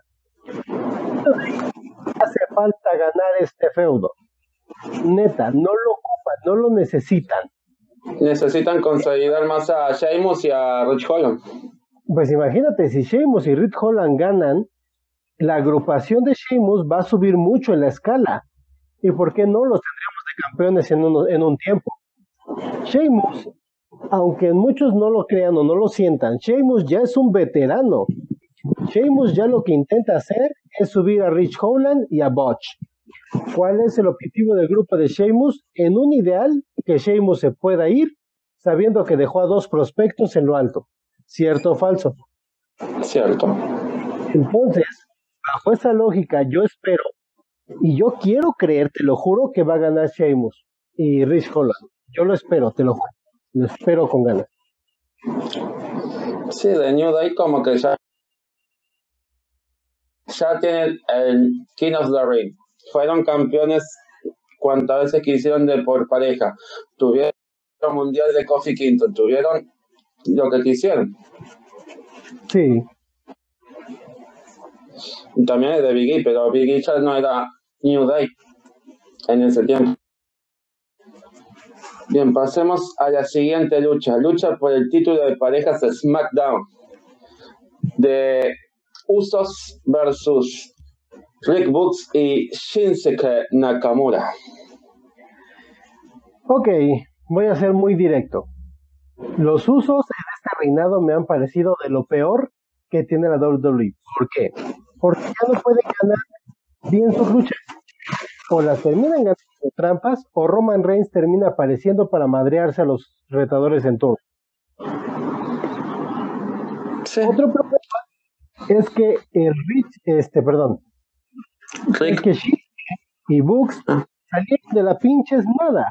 Hace falta ganar este feudo. Neta, no lo ocupan, no lo necesitan necesitan consolidar más a Sheamus y a Rich Holland. Pues imagínate, si Sheamus y Rich Holland ganan, la agrupación de Sheamus va a subir mucho en la escala. ¿Y por qué no los tendríamos de campeones en un, en un tiempo? Sheamus, aunque muchos no lo crean o no lo sientan, Sheamus ya es un veterano. Sheamus ya lo que intenta hacer es subir a Rich Holland y a Botch. ¿Cuál es el objetivo del grupo de Sheamus? En un ideal, que Sheamus se pueda ir sabiendo que dejó a dos prospectos en lo alto. ¿Cierto o falso? Cierto. Entonces, bajo esa lógica, yo espero, y yo quiero creer, te lo juro, que va a ganar Sheamus y Rich Holland. Yo lo espero, te lo juro. Lo espero con ganas. Sí, de New Day como que ya, ya tiene el King of the Ring fueron campeones cuantas veces quisieron de por pareja. Tuvieron mundial de Coffee Quinto, tuvieron lo que quisieron. Sí. También de Biggie, pero Biggie ya no era New Day en ese tiempo. Bien, pasemos a la siguiente lucha. Lucha por el título de parejas de SmackDown. De Usos versus Rick Books y Shinsuke Nakamura. Ok, voy a ser muy directo. Los usos en este reinado me han parecido de lo peor que tiene la WWE. ¿Por qué? Porque ya no pueden ganar bien sus luchas. O las terminan ganando trampas, o Roman Reigns termina apareciendo para madrearse a los retadores en todo. Otro problema es que el Rich, este, perdón, que y Books ah. salieron de la pinches nada.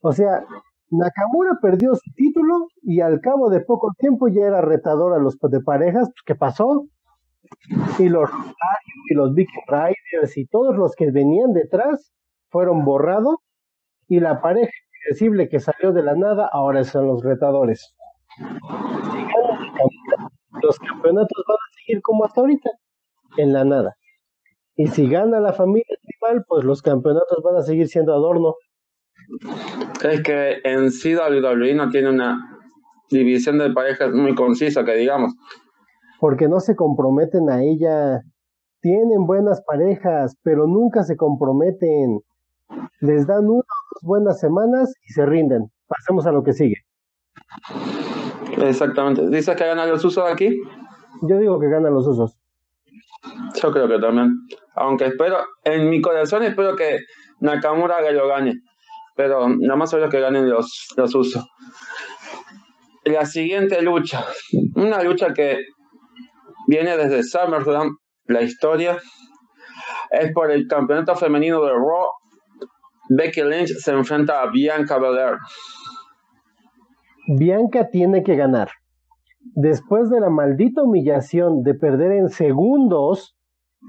O sea, Nakamura perdió su título y al cabo de poco tiempo ya era retador a los de parejas. ¿Qué pasó? Y los y los Big Riders y todos los que venían detrás fueron borrados y la pareja accesible que salió de la nada ahora son los retadores. Los campeonatos van a seguir como hasta ahorita, en la nada. Y si gana la familia tribal, pues los campeonatos van a seguir siendo adorno. Es que en sí WWE no tiene una división de parejas muy concisa, que digamos. Porque no se comprometen a ella. Tienen buenas parejas, pero nunca se comprometen. Les dan una o dos buenas semanas y se rinden. Pasemos a lo que sigue. Exactamente. ¿Dices que ganan los usos aquí? Yo digo que ganan los usos. Yo creo que también. Aunque espero, en mi corazón espero que Nakamura lo gane. Pero nada más solo que ganen los, los usos. La siguiente lucha. Una lucha que viene desde SummerSlam, la historia. Es por el campeonato femenino de Raw. Becky Lynch se enfrenta a Bianca Belair. Bianca tiene que ganar después de la maldita humillación de perder en segundos,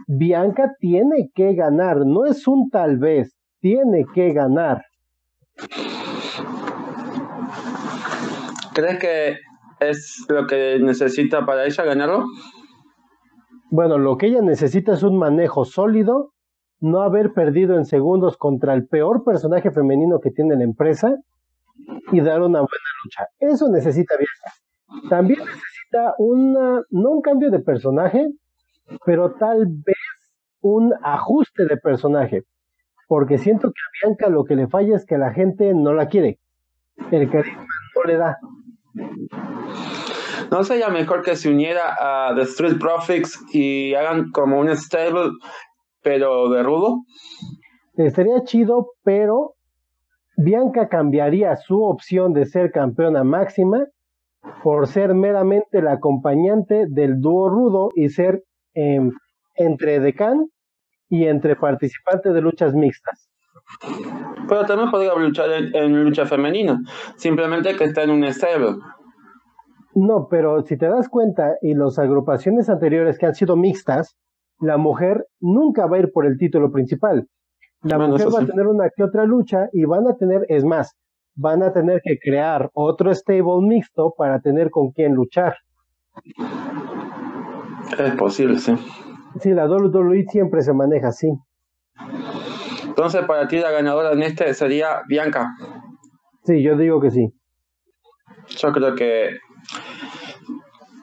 Bianca tiene que ganar, no es un tal vez, tiene que ganar. ¿Crees que es lo que necesita para ella ganarlo? Bueno, lo que ella necesita es un manejo sólido, no haber perdido en segundos contra el peor personaje femenino que tiene la empresa y dar una buena lucha. Eso necesita Bianca. También necesita una, no un cambio de personaje, pero tal vez un ajuste de personaje. Porque siento que a Bianca lo que le falla es que la gente no la quiere. El carisma no le da. ¿No sería mejor que se uniera a The Street Profits y hagan como un stable, pero de rudo? Estaría chido, pero Bianca cambiaría su opción de ser campeona máxima por ser meramente la acompañante del dúo rudo y ser eh, entre decán y entre participantes de luchas mixtas. Pero también podría luchar en, lucha femenina, simplemente que está en un stable. No, pero si te das cuenta, y las agrupaciones anteriores que han sido mixtas, la mujer nunca va a ir por el título principal. La mujer va a tener una que otra lucha y van a tener, es más, van a tener que crear otro stable mixto para tener con quién luchar. Es posible, sí. Sí, la WWE siempre se maneja así. Entonces, para ti la ganadora en este sería Bianca. Sí, yo digo que sí. Yo creo que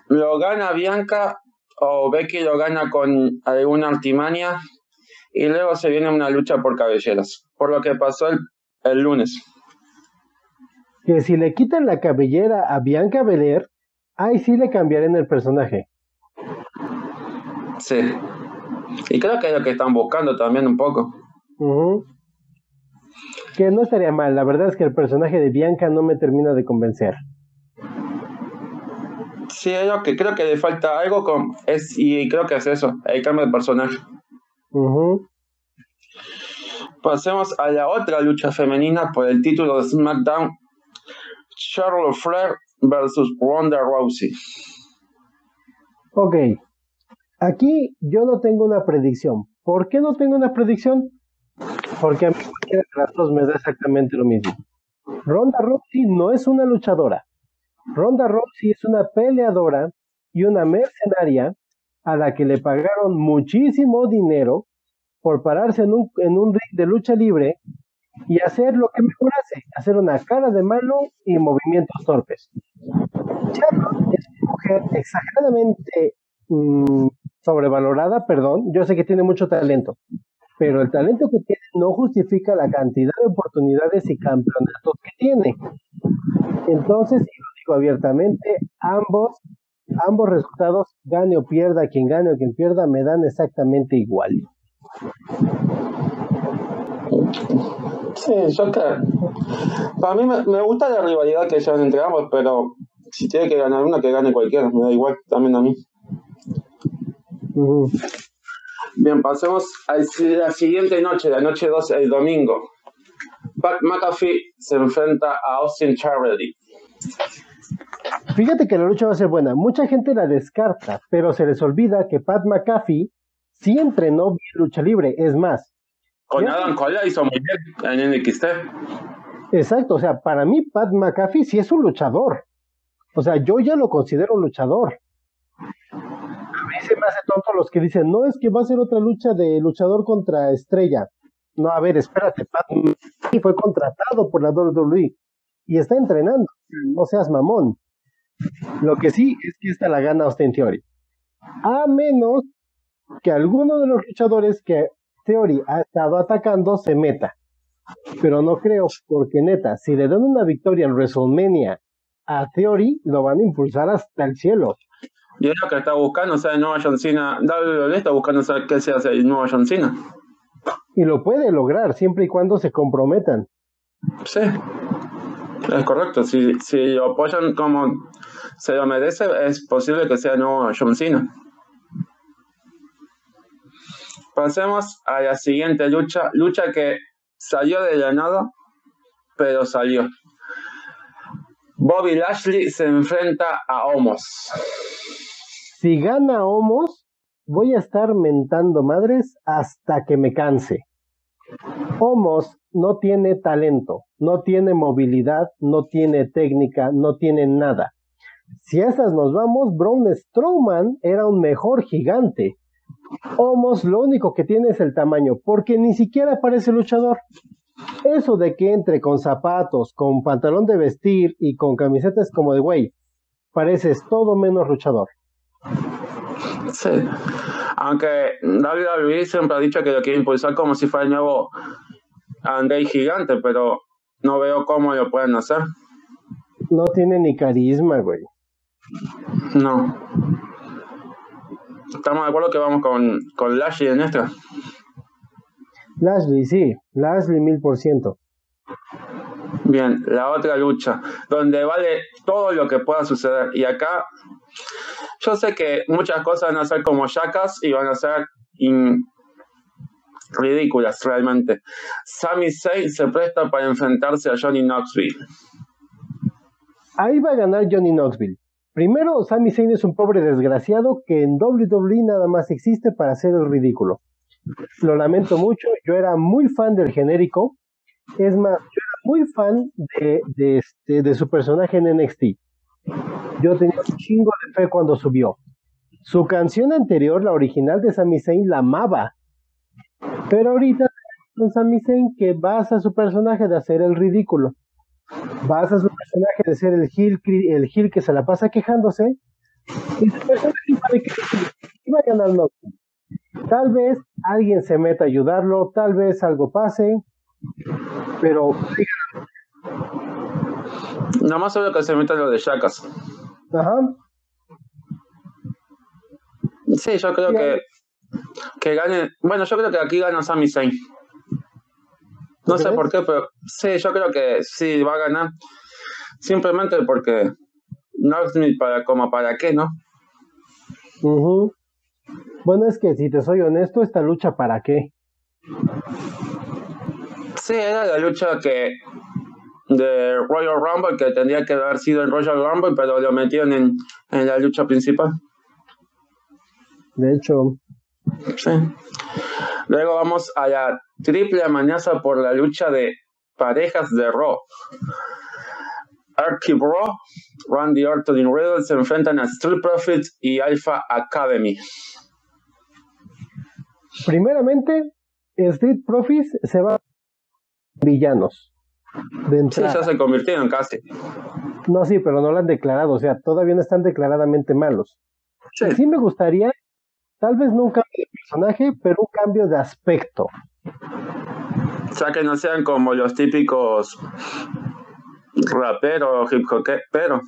lo gana Bianca o Becky lo gana con alguna artimaña y luego se viene una lucha por cabelleras, por lo que pasó el, el lunes. Que si le quitan la cabellera a Bianca Belair, ahí sí le cambiaré en el personaje. Sí. Y creo que es lo que están buscando también un poco. Que no estaría mal. La verdad es que el personaje de Bianca no me termina de convencer. Sí, yo que creo que le falta algo con es y creo que es eso, el cambio de personaje. Pasemos a la otra lucha femenina por el título de SmackDown, Charlotte Flair versus Ronda Rousey. Ok, Aquí yo no tengo una predicción. ¿Por qué no tengo una predicción? Porque a mí cualquiera de las dos me da exactamente lo mismo. Ronda Rousey no es una luchadora. Ronda Rousey es una peleadora y una mercenaria a la que le pagaron muchísimo dinero por pararse en un, en un ring de lucha libre y hacer lo que mejor hace, hacer una cara de malo y movimientos torpes. Charlotte es una mujer exageradamente mm, sobrevalorada, perdón, yo sé que tiene mucho talento, pero el talento que tiene no justifica la cantidad de oportunidades y campeonatos que tiene. Entonces, y lo digo abiertamente, ambos, ambos resultados, gane o pierda, quien gane o quien pierda, me dan exactamente igual. Sí, yo creo. Para mí me, gusta la rivalidad que llevan entre ambos, pero si tiene que ganar una, que gane cualquiera, me da igual también a mí. Bien, pasemos a la siguiente noche, la noche 12, el domingo. Pat McAfee se enfrenta a Austin Charity. Fíjate que la lucha va a ser buena. Mucha gente la descarta, pero se les olvida que Pat McAfee sí entrenó lucha libre. Es más, con Adam Cole hizo muy bien en NXT. Exacto, o sea, para mí Pat McAfee sí es un luchador. O sea, yo ya lo considero un luchador se me hace tonto los que dicen, no es que va a ser otra lucha de luchador contra estrella. No, a ver, espérate, Pat fue contratado por la WWE y está entrenando. No seas mamón. Lo que sí es que esta la gana Austin Theory. A menos que alguno de los luchadores que Theory ha estado atacando se meta. Pero no creo, porque neta, si le dan una victoria en WrestleMania a Theory, lo van a impulsar hasta el cielo. Y es lo que está buscando, sea, nueva John Cena. WWE está buscando saber qué se hace el nuevo John Cena. Y lo puede lograr siempre y cuando se comprometan. Sí, es correcto. Si, si lo apoyan como se lo merece, es posible que sea nuevo John Cena. Pasemos a la siguiente lucha, lucha que salió de la nada, pero salió. Bobby Lashley se enfrenta a Homos. Si gana Homos, voy a estar mentando madres hasta que me canse. Homos no tiene talento, no tiene movilidad, no tiene técnica, no tiene nada. Si a esas nos vamos, Braun Strowman era un mejor gigante. Homos lo único que tiene es el tamaño, porque ni siquiera parece luchador. Eso de que entre con zapatos, con pantalón de vestir y con camisetas como de güey, pareces todo menos luchador. Sí. Aunque David Luis siempre ha dicho que lo quiere impulsar como si fuera el nuevo André Gigante, pero no veo cómo lo pueden hacer. No tiene ni carisma, güey. No. Estamos de acuerdo que vamos con, con Lashley en esta. Lashley, sí. Lashley mil por ciento. Bien, la otra lucha, donde vale todo lo que pueda suceder. Y acá, yo sé que muchas cosas van a ser como yacas y van a ser ridículas realmente. Sami Zayn se presta para enfrentarse a Johnny Knoxville. Ahí va a ganar Johnny Knoxville. Primero, Sami Zayn es un pobre desgraciado que en WWE nada más existe para hacer el ridículo. Lo lamento mucho, yo era muy fan del genérico. Es más, yo era muy fan de, de, este, de su personaje en NXT. Yo tenía un chingo de fe cuando subió. Su canción anterior, la original de Sami Zayn, la amaba. Pero ahorita con Sami Zayn que basa su personaje de hacer el ridículo. Basa su personaje de ser el Gil, el Gil que se la pasa quejándose. Y su personaje que a. Tal vez alguien se meta a ayudarlo, tal vez algo pase, pero Nada más solo que se meta lo de Shakas. Ajá. Sí, yo creo que, que gane. Bueno, yo creo que aquí gana Sami Zayn. No sé por qué, pero sí, yo creo que sí va a ganar. Simplemente porque no es para como para qué, ¿no? Bueno, es que si te soy honesto, esta lucha para qué. Sí, era la lucha que de Royal Rumble que tendría que haber sido en Royal Rumble, pero lo metieron en, en la lucha principal. De hecho. Sí. Luego vamos a la triple amenaza por la lucha de parejas de Raw. Archie Bro, Randy Orton y Riddle se enfrentan a Street Profits y Alpha Academy. Primeramente, Street Profits se va villanos. De sí, ya se convirtieron casi. No, sí, pero no lo han declarado, o sea, todavía no están declaradamente malos. Sí, sí me gustaría, tal vez no un cambio de personaje, pero un cambio de aspecto. O sea, que no sean como los típicos raperos, hip pero.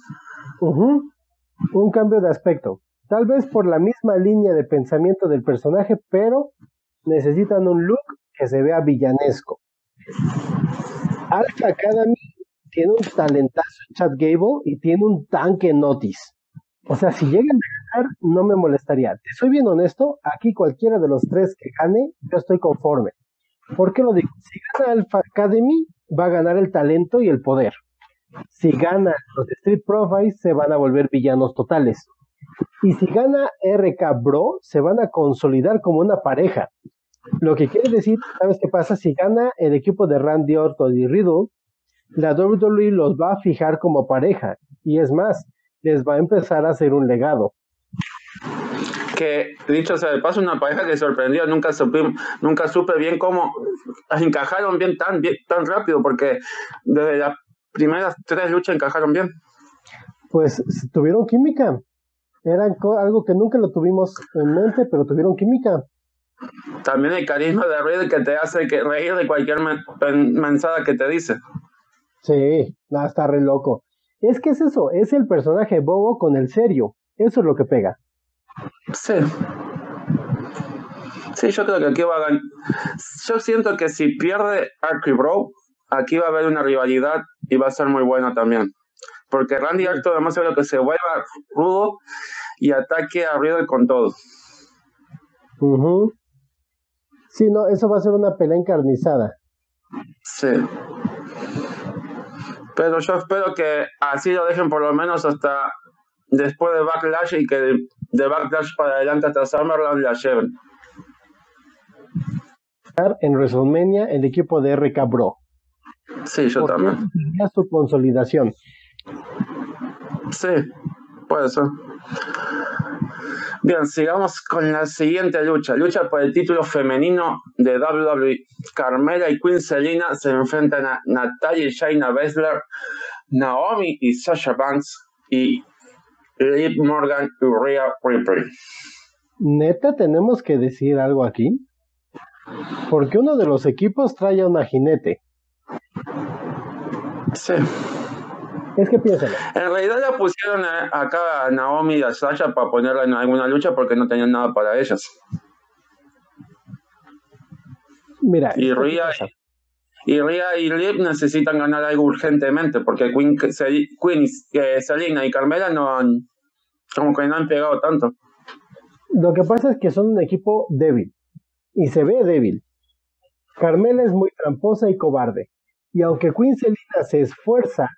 Un cambio de aspecto. Tal vez por la misma línea de pensamiento del personaje, pero necesitan un look que se vea villanesco. Alpha Academy tiene un talentazo en Chad Gable y tiene un tanque Notice. O sea, si llegan no me molestaría. Te soy bien honesto, aquí cualquiera de los tres que gane, yo estoy conforme. ¿Por qué lo digo? Si gana Alpha Academy, va a ganar el talento y el poder. Si gana los Street Profits, se van a volver villanos totales. Y si gana RK Bro, se van a consolidar como una pareja. Lo que quiere decir, ¿sabes qué pasa? Si gana el equipo de Randy Orton y Riddle, la WWE los va a fijar como pareja. Y es más, les va a empezar a hacer un legado. Que, dicho sea de paso, una pareja que sorprendió, nunca supe, nunca supe bien cómo encajaron bien tan, bien tan rápido, porque desde las primeras tres luchas encajaron bien. Pues tuvieron química. Era algo que nunca lo tuvimos en mente, pero tuvieron química. También el carisma de Riddle que te hace que reír de cualquier mensada que te dice. Sí, nada, está re loco. Es que es eso, es el personaje bobo con el serio. Eso es lo que pega. Sí. Sí, yo creo que aquí va a ganar. Yo siento que si pierde Archie Bro, aquí va a haber una rivalidad y va a ser muy buena también. Porque Randy Orton además es lo que se vuelva rudo y ataque a Riddle con todo. Sí, no, eso va a ser una pelea encarnizada. Sí. Pero yo espero que así lo dejen por lo menos hasta después de Backlash y que de, Backlash para adelante hasta Summerland la lleven. en WrestleMania el equipo de RK Bro. Sí, yo también. su consolidación. Sí, puede ser. Bien, sigamos con la siguiente lucha. Lucha por el título femenino de WWE. Carmela y Queen Selina se enfrentan a Natalia y Shayna Baszler, Naomi y Sasha Banks y Liv Morgan y Rhea Ripley. Neta, tenemos que decir algo aquí. Porque uno de los equipos trae a una jinete. Sí. Es que piénsalo. En realidad ya pusieron acá a Naomi y a Sasha para ponerla en alguna lucha porque no tenían nada para ellas. Mira. Y Ria y, Ria y Liv necesitan ganar algo urgentemente porque Queen, Queen eh, Selina y Carmela no han, como que no han pegado tanto. Lo que pasa es que son un equipo débil y se ve débil. Carmela es muy tramposa y cobarde. Y aunque Queen Selina se esfuerza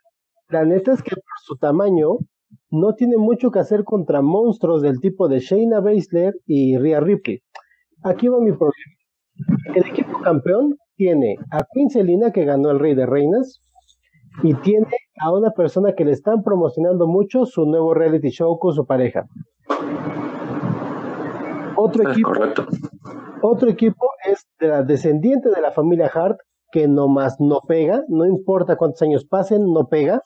la neta es que por su tamaño no tiene mucho que hacer contra monstruos del tipo de Shayna Baszler y Rhea Ripley. Aquí va mi problema. El equipo campeón tiene a Queen Selina que ganó el Rey de Reinas y tiene a una persona que le están promocionando mucho su nuevo reality show con su pareja. Otro equipo, otro equipo es de la descendiente de la familia Hart que nomás no pega, no importa cuántos años pasen, no pega.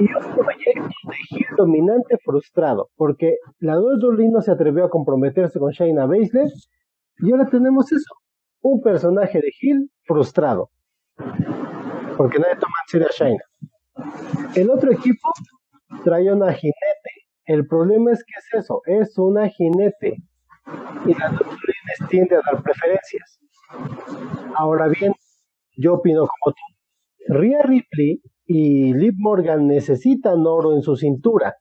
Y otro proyecto de Gil dominante frustrado, porque la WWE no se atrevió a comprometerse con Shayna Baszler, y ahora tenemos eso, un personaje de Gil frustrado, porque nadie toma en serio a Shayna. El otro equipo trae una jinete, el problema es que es eso, es una jinete, y la WWE tiende a dar preferencias. Ahora bien, yo opino como tú. Rhea Ripley y Liv Morgan necesitan oro en su cintura.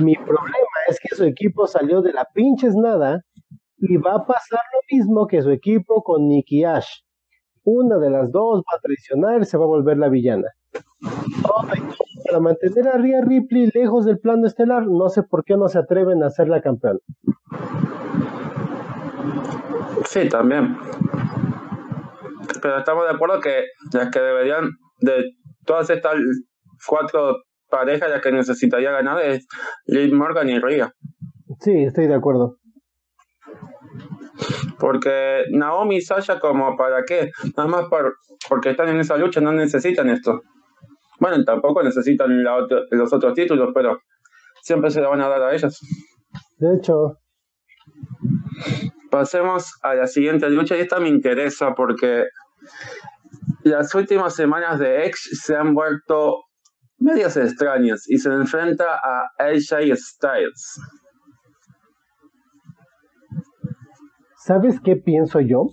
Mi problema es que su equipo salió de la pinches nada y va a pasar lo mismo que su equipo con Nikki Ash. Una de las dos va a traicionar y se va a volver la villana. para mantener a Rhea Ripley lejos del plano estelar, no sé por qué no se atreven a ser la campeona. Sí, también pero estamos de acuerdo que las que deberían, de todas estas cuatro parejas, las que necesitaría ganar es Liz Morgan y Ria. Sí, estoy de acuerdo. Porque Naomi y Sasha, como para qué? Nada más por, porque están en esa lucha, no necesitan esto. Bueno, tampoco necesitan los otros títulos, pero siempre se la van a dar a ellas. De hecho. Pasemos a la siguiente lucha y esta me interesa porque las últimas semanas de X se han vuelto medias extrañas y se enfrenta a AJ Styles. ¿Sabes qué pienso yo?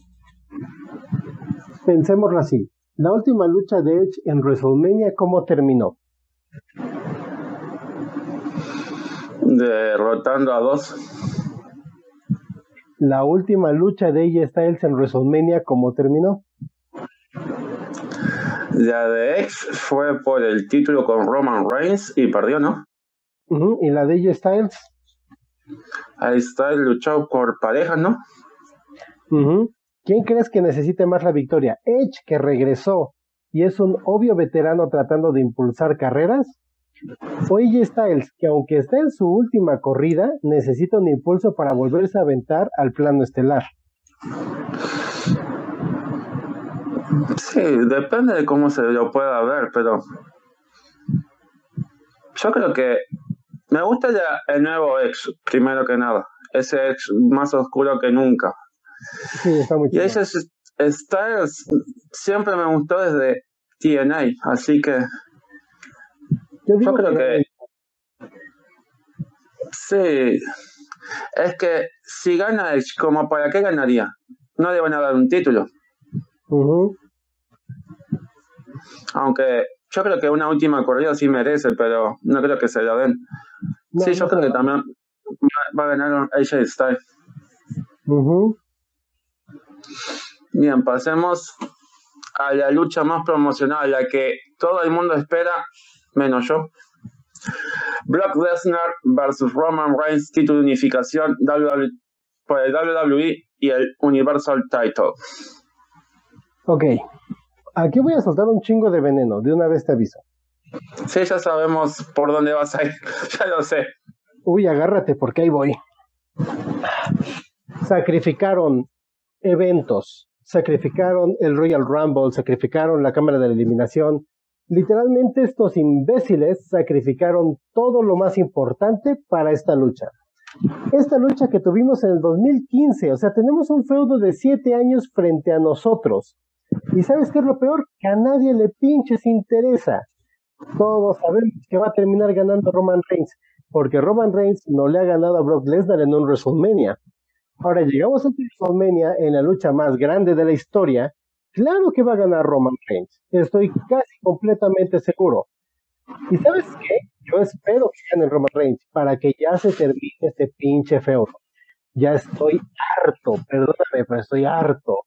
Pensémoslo así. La última lucha de Edge en WrestleMania, ¿cómo terminó? Derrotando a dos. La última lucha de AJ Styles en WrestleMania, ¿cómo terminó? La de X fue por el título con Roman Reigns y perdió, ¿no? ¿Y la de AJ Styles? Ahí Styles luchó por pareja, ¿no? ¿Quién crees que necesite más la victoria? Edge, que regresó y es un obvio veterano tratando de impulsar carreras. O AJ Styles, que aunque está en su última corrida, necesita un impulso para volverse a aventar al plano estelar. Sí, depende de cómo se lo pueda ver, pero yo creo que me gusta ya el nuevo ex, primero que nada. Ese ex más oscuro que nunca. Sí, está muy Y ese Styles siempre me gustó desde TNA, así que yo, creo que, sí, es que si gana Edge, como para qué ganaría, no le van a dar un título. Aunque yo creo que una última corrida sí merece, pero no creo que se la den. sí, yo creo que también va a ganar AJ Styles. Bien, pasemos a la lucha más promocional, la que todo el mundo espera, menos yo. Brock Lesnar versus Roman Reigns, título de unificación por el WWE y el Universal Title. Ok, aquí voy a soltar un chingo de veneno, de una vez te aviso. Sí, ya sabemos por dónde vas a ir, (laughs) ya lo sé. Uy, agárrate porque ahí voy. Sacrificaron eventos, sacrificaron el Royal Rumble, sacrificaron la Cámara de la Eliminación. Literalmente estos imbéciles sacrificaron todo lo más importante para esta lucha. Esta lucha que tuvimos en el 2015, o sea, tenemos un feudo de siete años frente a nosotros. Y sabes qué es lo peor? Que a nadie le pinches interesa. Todos sabemos que va a terminar ganando Roman Reigns, porque Roman Reigns no le ha ganado a Brock Lesnar en un WrestleMania. Ahora llegamos a WrestleMania en la lucha más grande de la historia. Claro que va a ganar Roman Reigns. Estoy casi completamente seguro. ¿Y sabes qué? Yo espero que gane Roman Reigns para que ya se termine este pinche feudo. Ya estoy harto, perdóname, pero estoy harto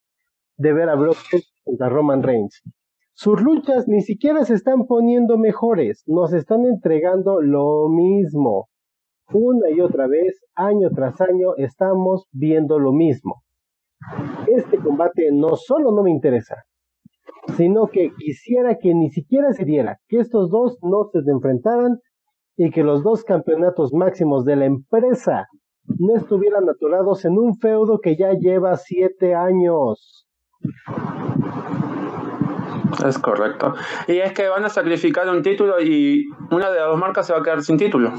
de ver a Brock contra Roman Reigns. Sus luchas ni siquiera se están poniendo mejores, nos están entregando lo mismo. Una y otra vez, año tras año, estamos viendo lo mismo. Este combate no solo no me interesa, sino que quisiera que ni siquiera se diera, que estos dos no se enfrentaran y que los dos campeonatos máximos de la empresa no estuvieran aturados en un feudo que ya lleva siete años. Es correcto. Y es que van a sacrificar un título y una de las dos marcas se va a quedar sin título.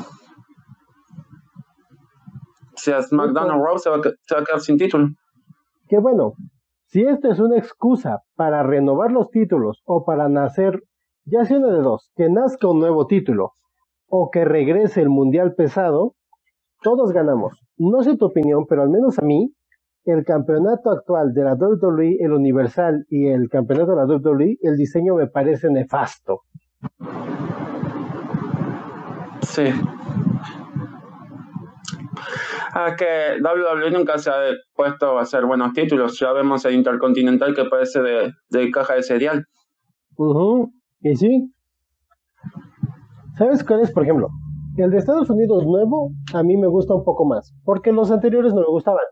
Sea, SmackDown o Raw se va, a, se va a quedar sin título. Qué bueno. Si esta es una excusa para renovar los títulos o para nacer, ya sea una de dos, que nazca un nuevo título o que regrese el Mundial pesado, todos ganamos. No sé tu opinión, pero al menos a mí, el campeonato actual de la WWE, el Universal y el campeonato de la WWE, el diseño me parece nefasto. Sí. (laughs) Ah, que WWE nunca se ha puesto a hacer buenos títulos. Ya vemos el Intercontinental que parece de, de caja de cereal. Y sí. ¿Sabes cuál es, por ejemplo? El de Estados Unidos nuevo a mí me gusta un poco más, porque los anteriores no me gustaban.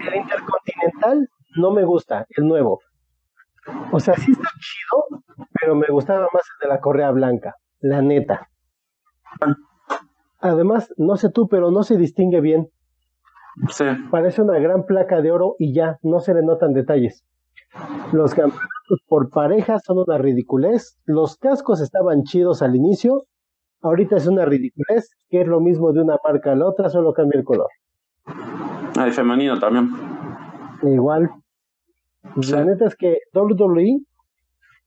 El Intercontinental no me gusta, el nuevo. O sea, sí está chido, pero me gustaba más el de la correa blanca, la neta. Además, no sé tú, pero no se distingue bien. Sí. Parece una gran placa de oro y ya, no se le notan detalles. Los campeonatos por parejas son una ridiculez. Los cascos estaban chidos al inicio. Ahorita es una ridiculez, que es lo mismo de una marca a la otra, solo cambia el color. Ah, el femenino también. Igual. La neta es que WWE,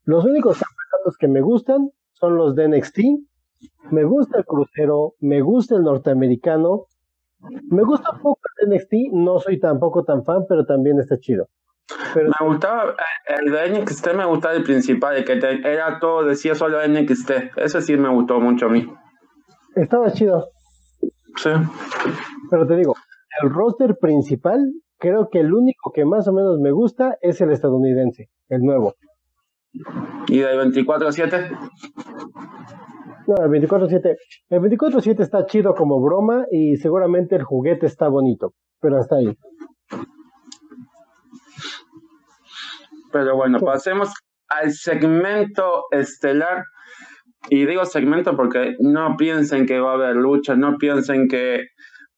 los únicos campeonatos que me gustan son los de NXT. Me gusta el crucero, me gusta el norteamericano. Me gusta un poco el NXT, no soy tampoco tan fan, pero también está chido. Pero me gustaba, eh, el de NXT me gustaba el principal, el que era todo, decía solo NXT. Ese sí me gustó mucho a mí. Estaba chido. Sí. Pero te digo, el roster principal, creo que el único que más o menos me gusta es el estadounidense, el nuevo. ¿Y del 24-7? No, el 24-7. El 24-7 está chido como broma y seguramente el juguete está bonito, pero hasta ahí. Pero bueno, pasemos al segmento estelar. Y digo segmento porque no piensen que va a haber lucha, no piensen que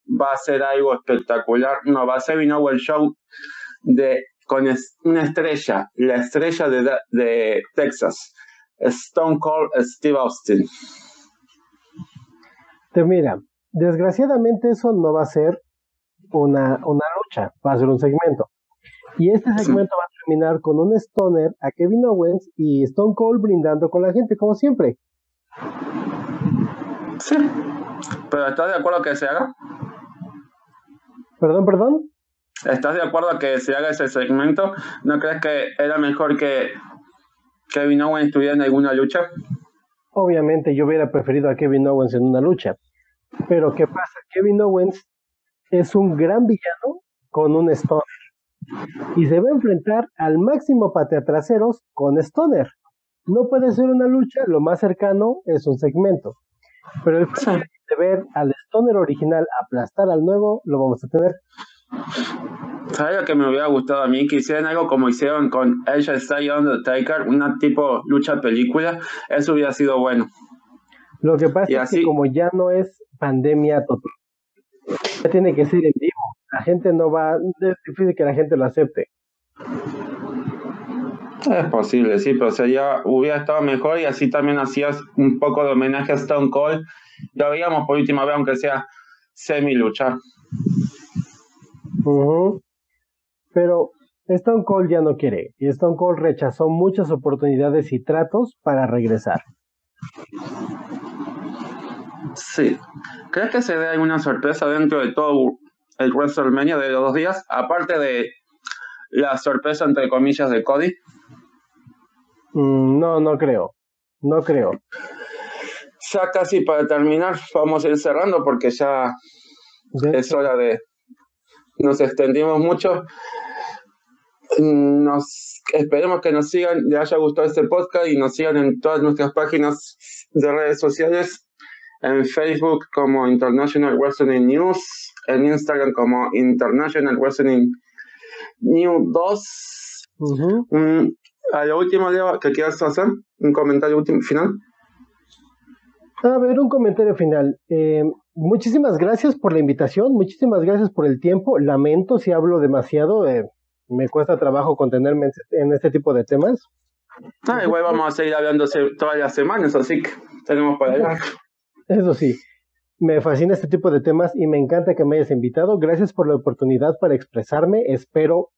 va a ser algo espectacular. No, va a ser un el show de, con una estrella, la estrella de, de Texas, Stone Cold Steve Austin. Te mira, desgraciadamente eso no va a ser una, una lucha, va a ser un segmento. Y este segmento va a terminar con un stoner a Kevin Owens y Stone Cold brindando con la gente, como siempre. Sí. ¿Pero estás de acuerdo que se haga? Perdón, perdón. ¿Estás de acuerdo que se haga ese segmento? ¿No crees que era mejor que Kevin Owens estuviera en alguna lucha? Obviamente yo hubiera preferido a Kevin Owens en una lucha. Pero ¿qué pasa? Kevin Owens es un gran villano con un stoner. Y se va a enfrentar al máximo pateatraseros con stoner. No puede ser una lucha, lo más cercano es un segmento. Pero el de ver al Stoner original aplastar al nuevo, lo vamos a tener. ¿Sabes lo que me hubiera gustado a mí? Que hicieran algo como hicieron con Ella Stay Undertaker, una tipo lucha película. Eso hubiera sido bueno. Lo que pasa es que como ya no es pandemia total, ya tiene que ser en vivo. La gente no va, es difícil que la gente lo acepte. Es posible, sí, pero sería, hubiera estado mejor y así también hacías un poco de homenaje a Stone Cold. Lo veíamos por última vez, aunque sea semi luchar. Pero Stone Cold ya no quiere y Stone Cold rechazó muchas oportunidades y tratos para regresar. Sí. ¿Crees que se dé alguna sorpresa dentro de todo el WrestleMania de los dos días? Aparte de la sorpresa, entre comillas, de Cody. Mm, no, no creo. No creo. Ya casi para terminar, vamos a ir cerrando porque ya es hora de. Nos extendimos mucho. Nos esperemos que nos sigan, les haya gustado este podcast y nos sigan en todas nuestras páginas de redes sociales en Facebook como International Wrestling News, en Instagram como International Wrestling News 2. a lo último, Leo, ¿qué quieras hacer? ¿Un comentario último, final? A ver, un comentario final. Eh, muchísimas gracias por la invitación, muchísimas gracias por el tiempo. Lamento si hablo demasiado, eh, me cuesta trabajo contenerme en este tipo de temas. Ah, igual vamos a seguir hablando todas las semanas, así que tenemos para allá. Eso sí, me fascina este tipo de temas y me encanta que me hayas invitado. Gracias por la oportunidad para expresarme. Espero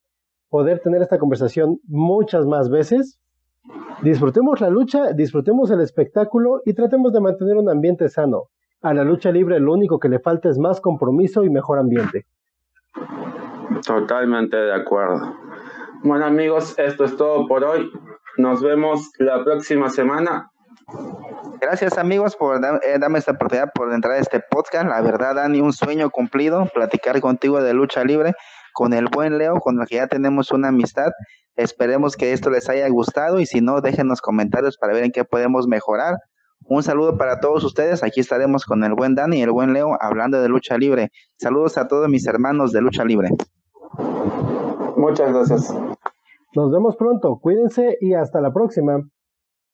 poder tener esta conversación muchas más veces. Disfrutemos la lucha, disfrutemos el espectáculo y tratemos de mantener un ambiente sano. A la lucha libre lo único que le falta es más compromiso y mejor ambiente. Totalmente de acuerdo. Bueno amigos, esto es todo por hoy. Nos vemos la próxima semana. Gracias amigos por eh, darme esta oportunidad por entrar a este podcast. La verdad, Dani, un sueño cumplido, platicar contigo de lucha libre con el buen Leo, con el que ya tenemos una amistad. Esperemos que esto les haya gustado y si no, déjenos comentarios para ver en qué podemos mejorar. Un saludo para todos ustedes. Aquí estaremos con el buen Dani y el buen Leo hablando de lucha libre. Saludos a todos mis hermanos de lucha libre. Muchas gracias. Nos vemos pronto. Cuídense y hasta la próxima.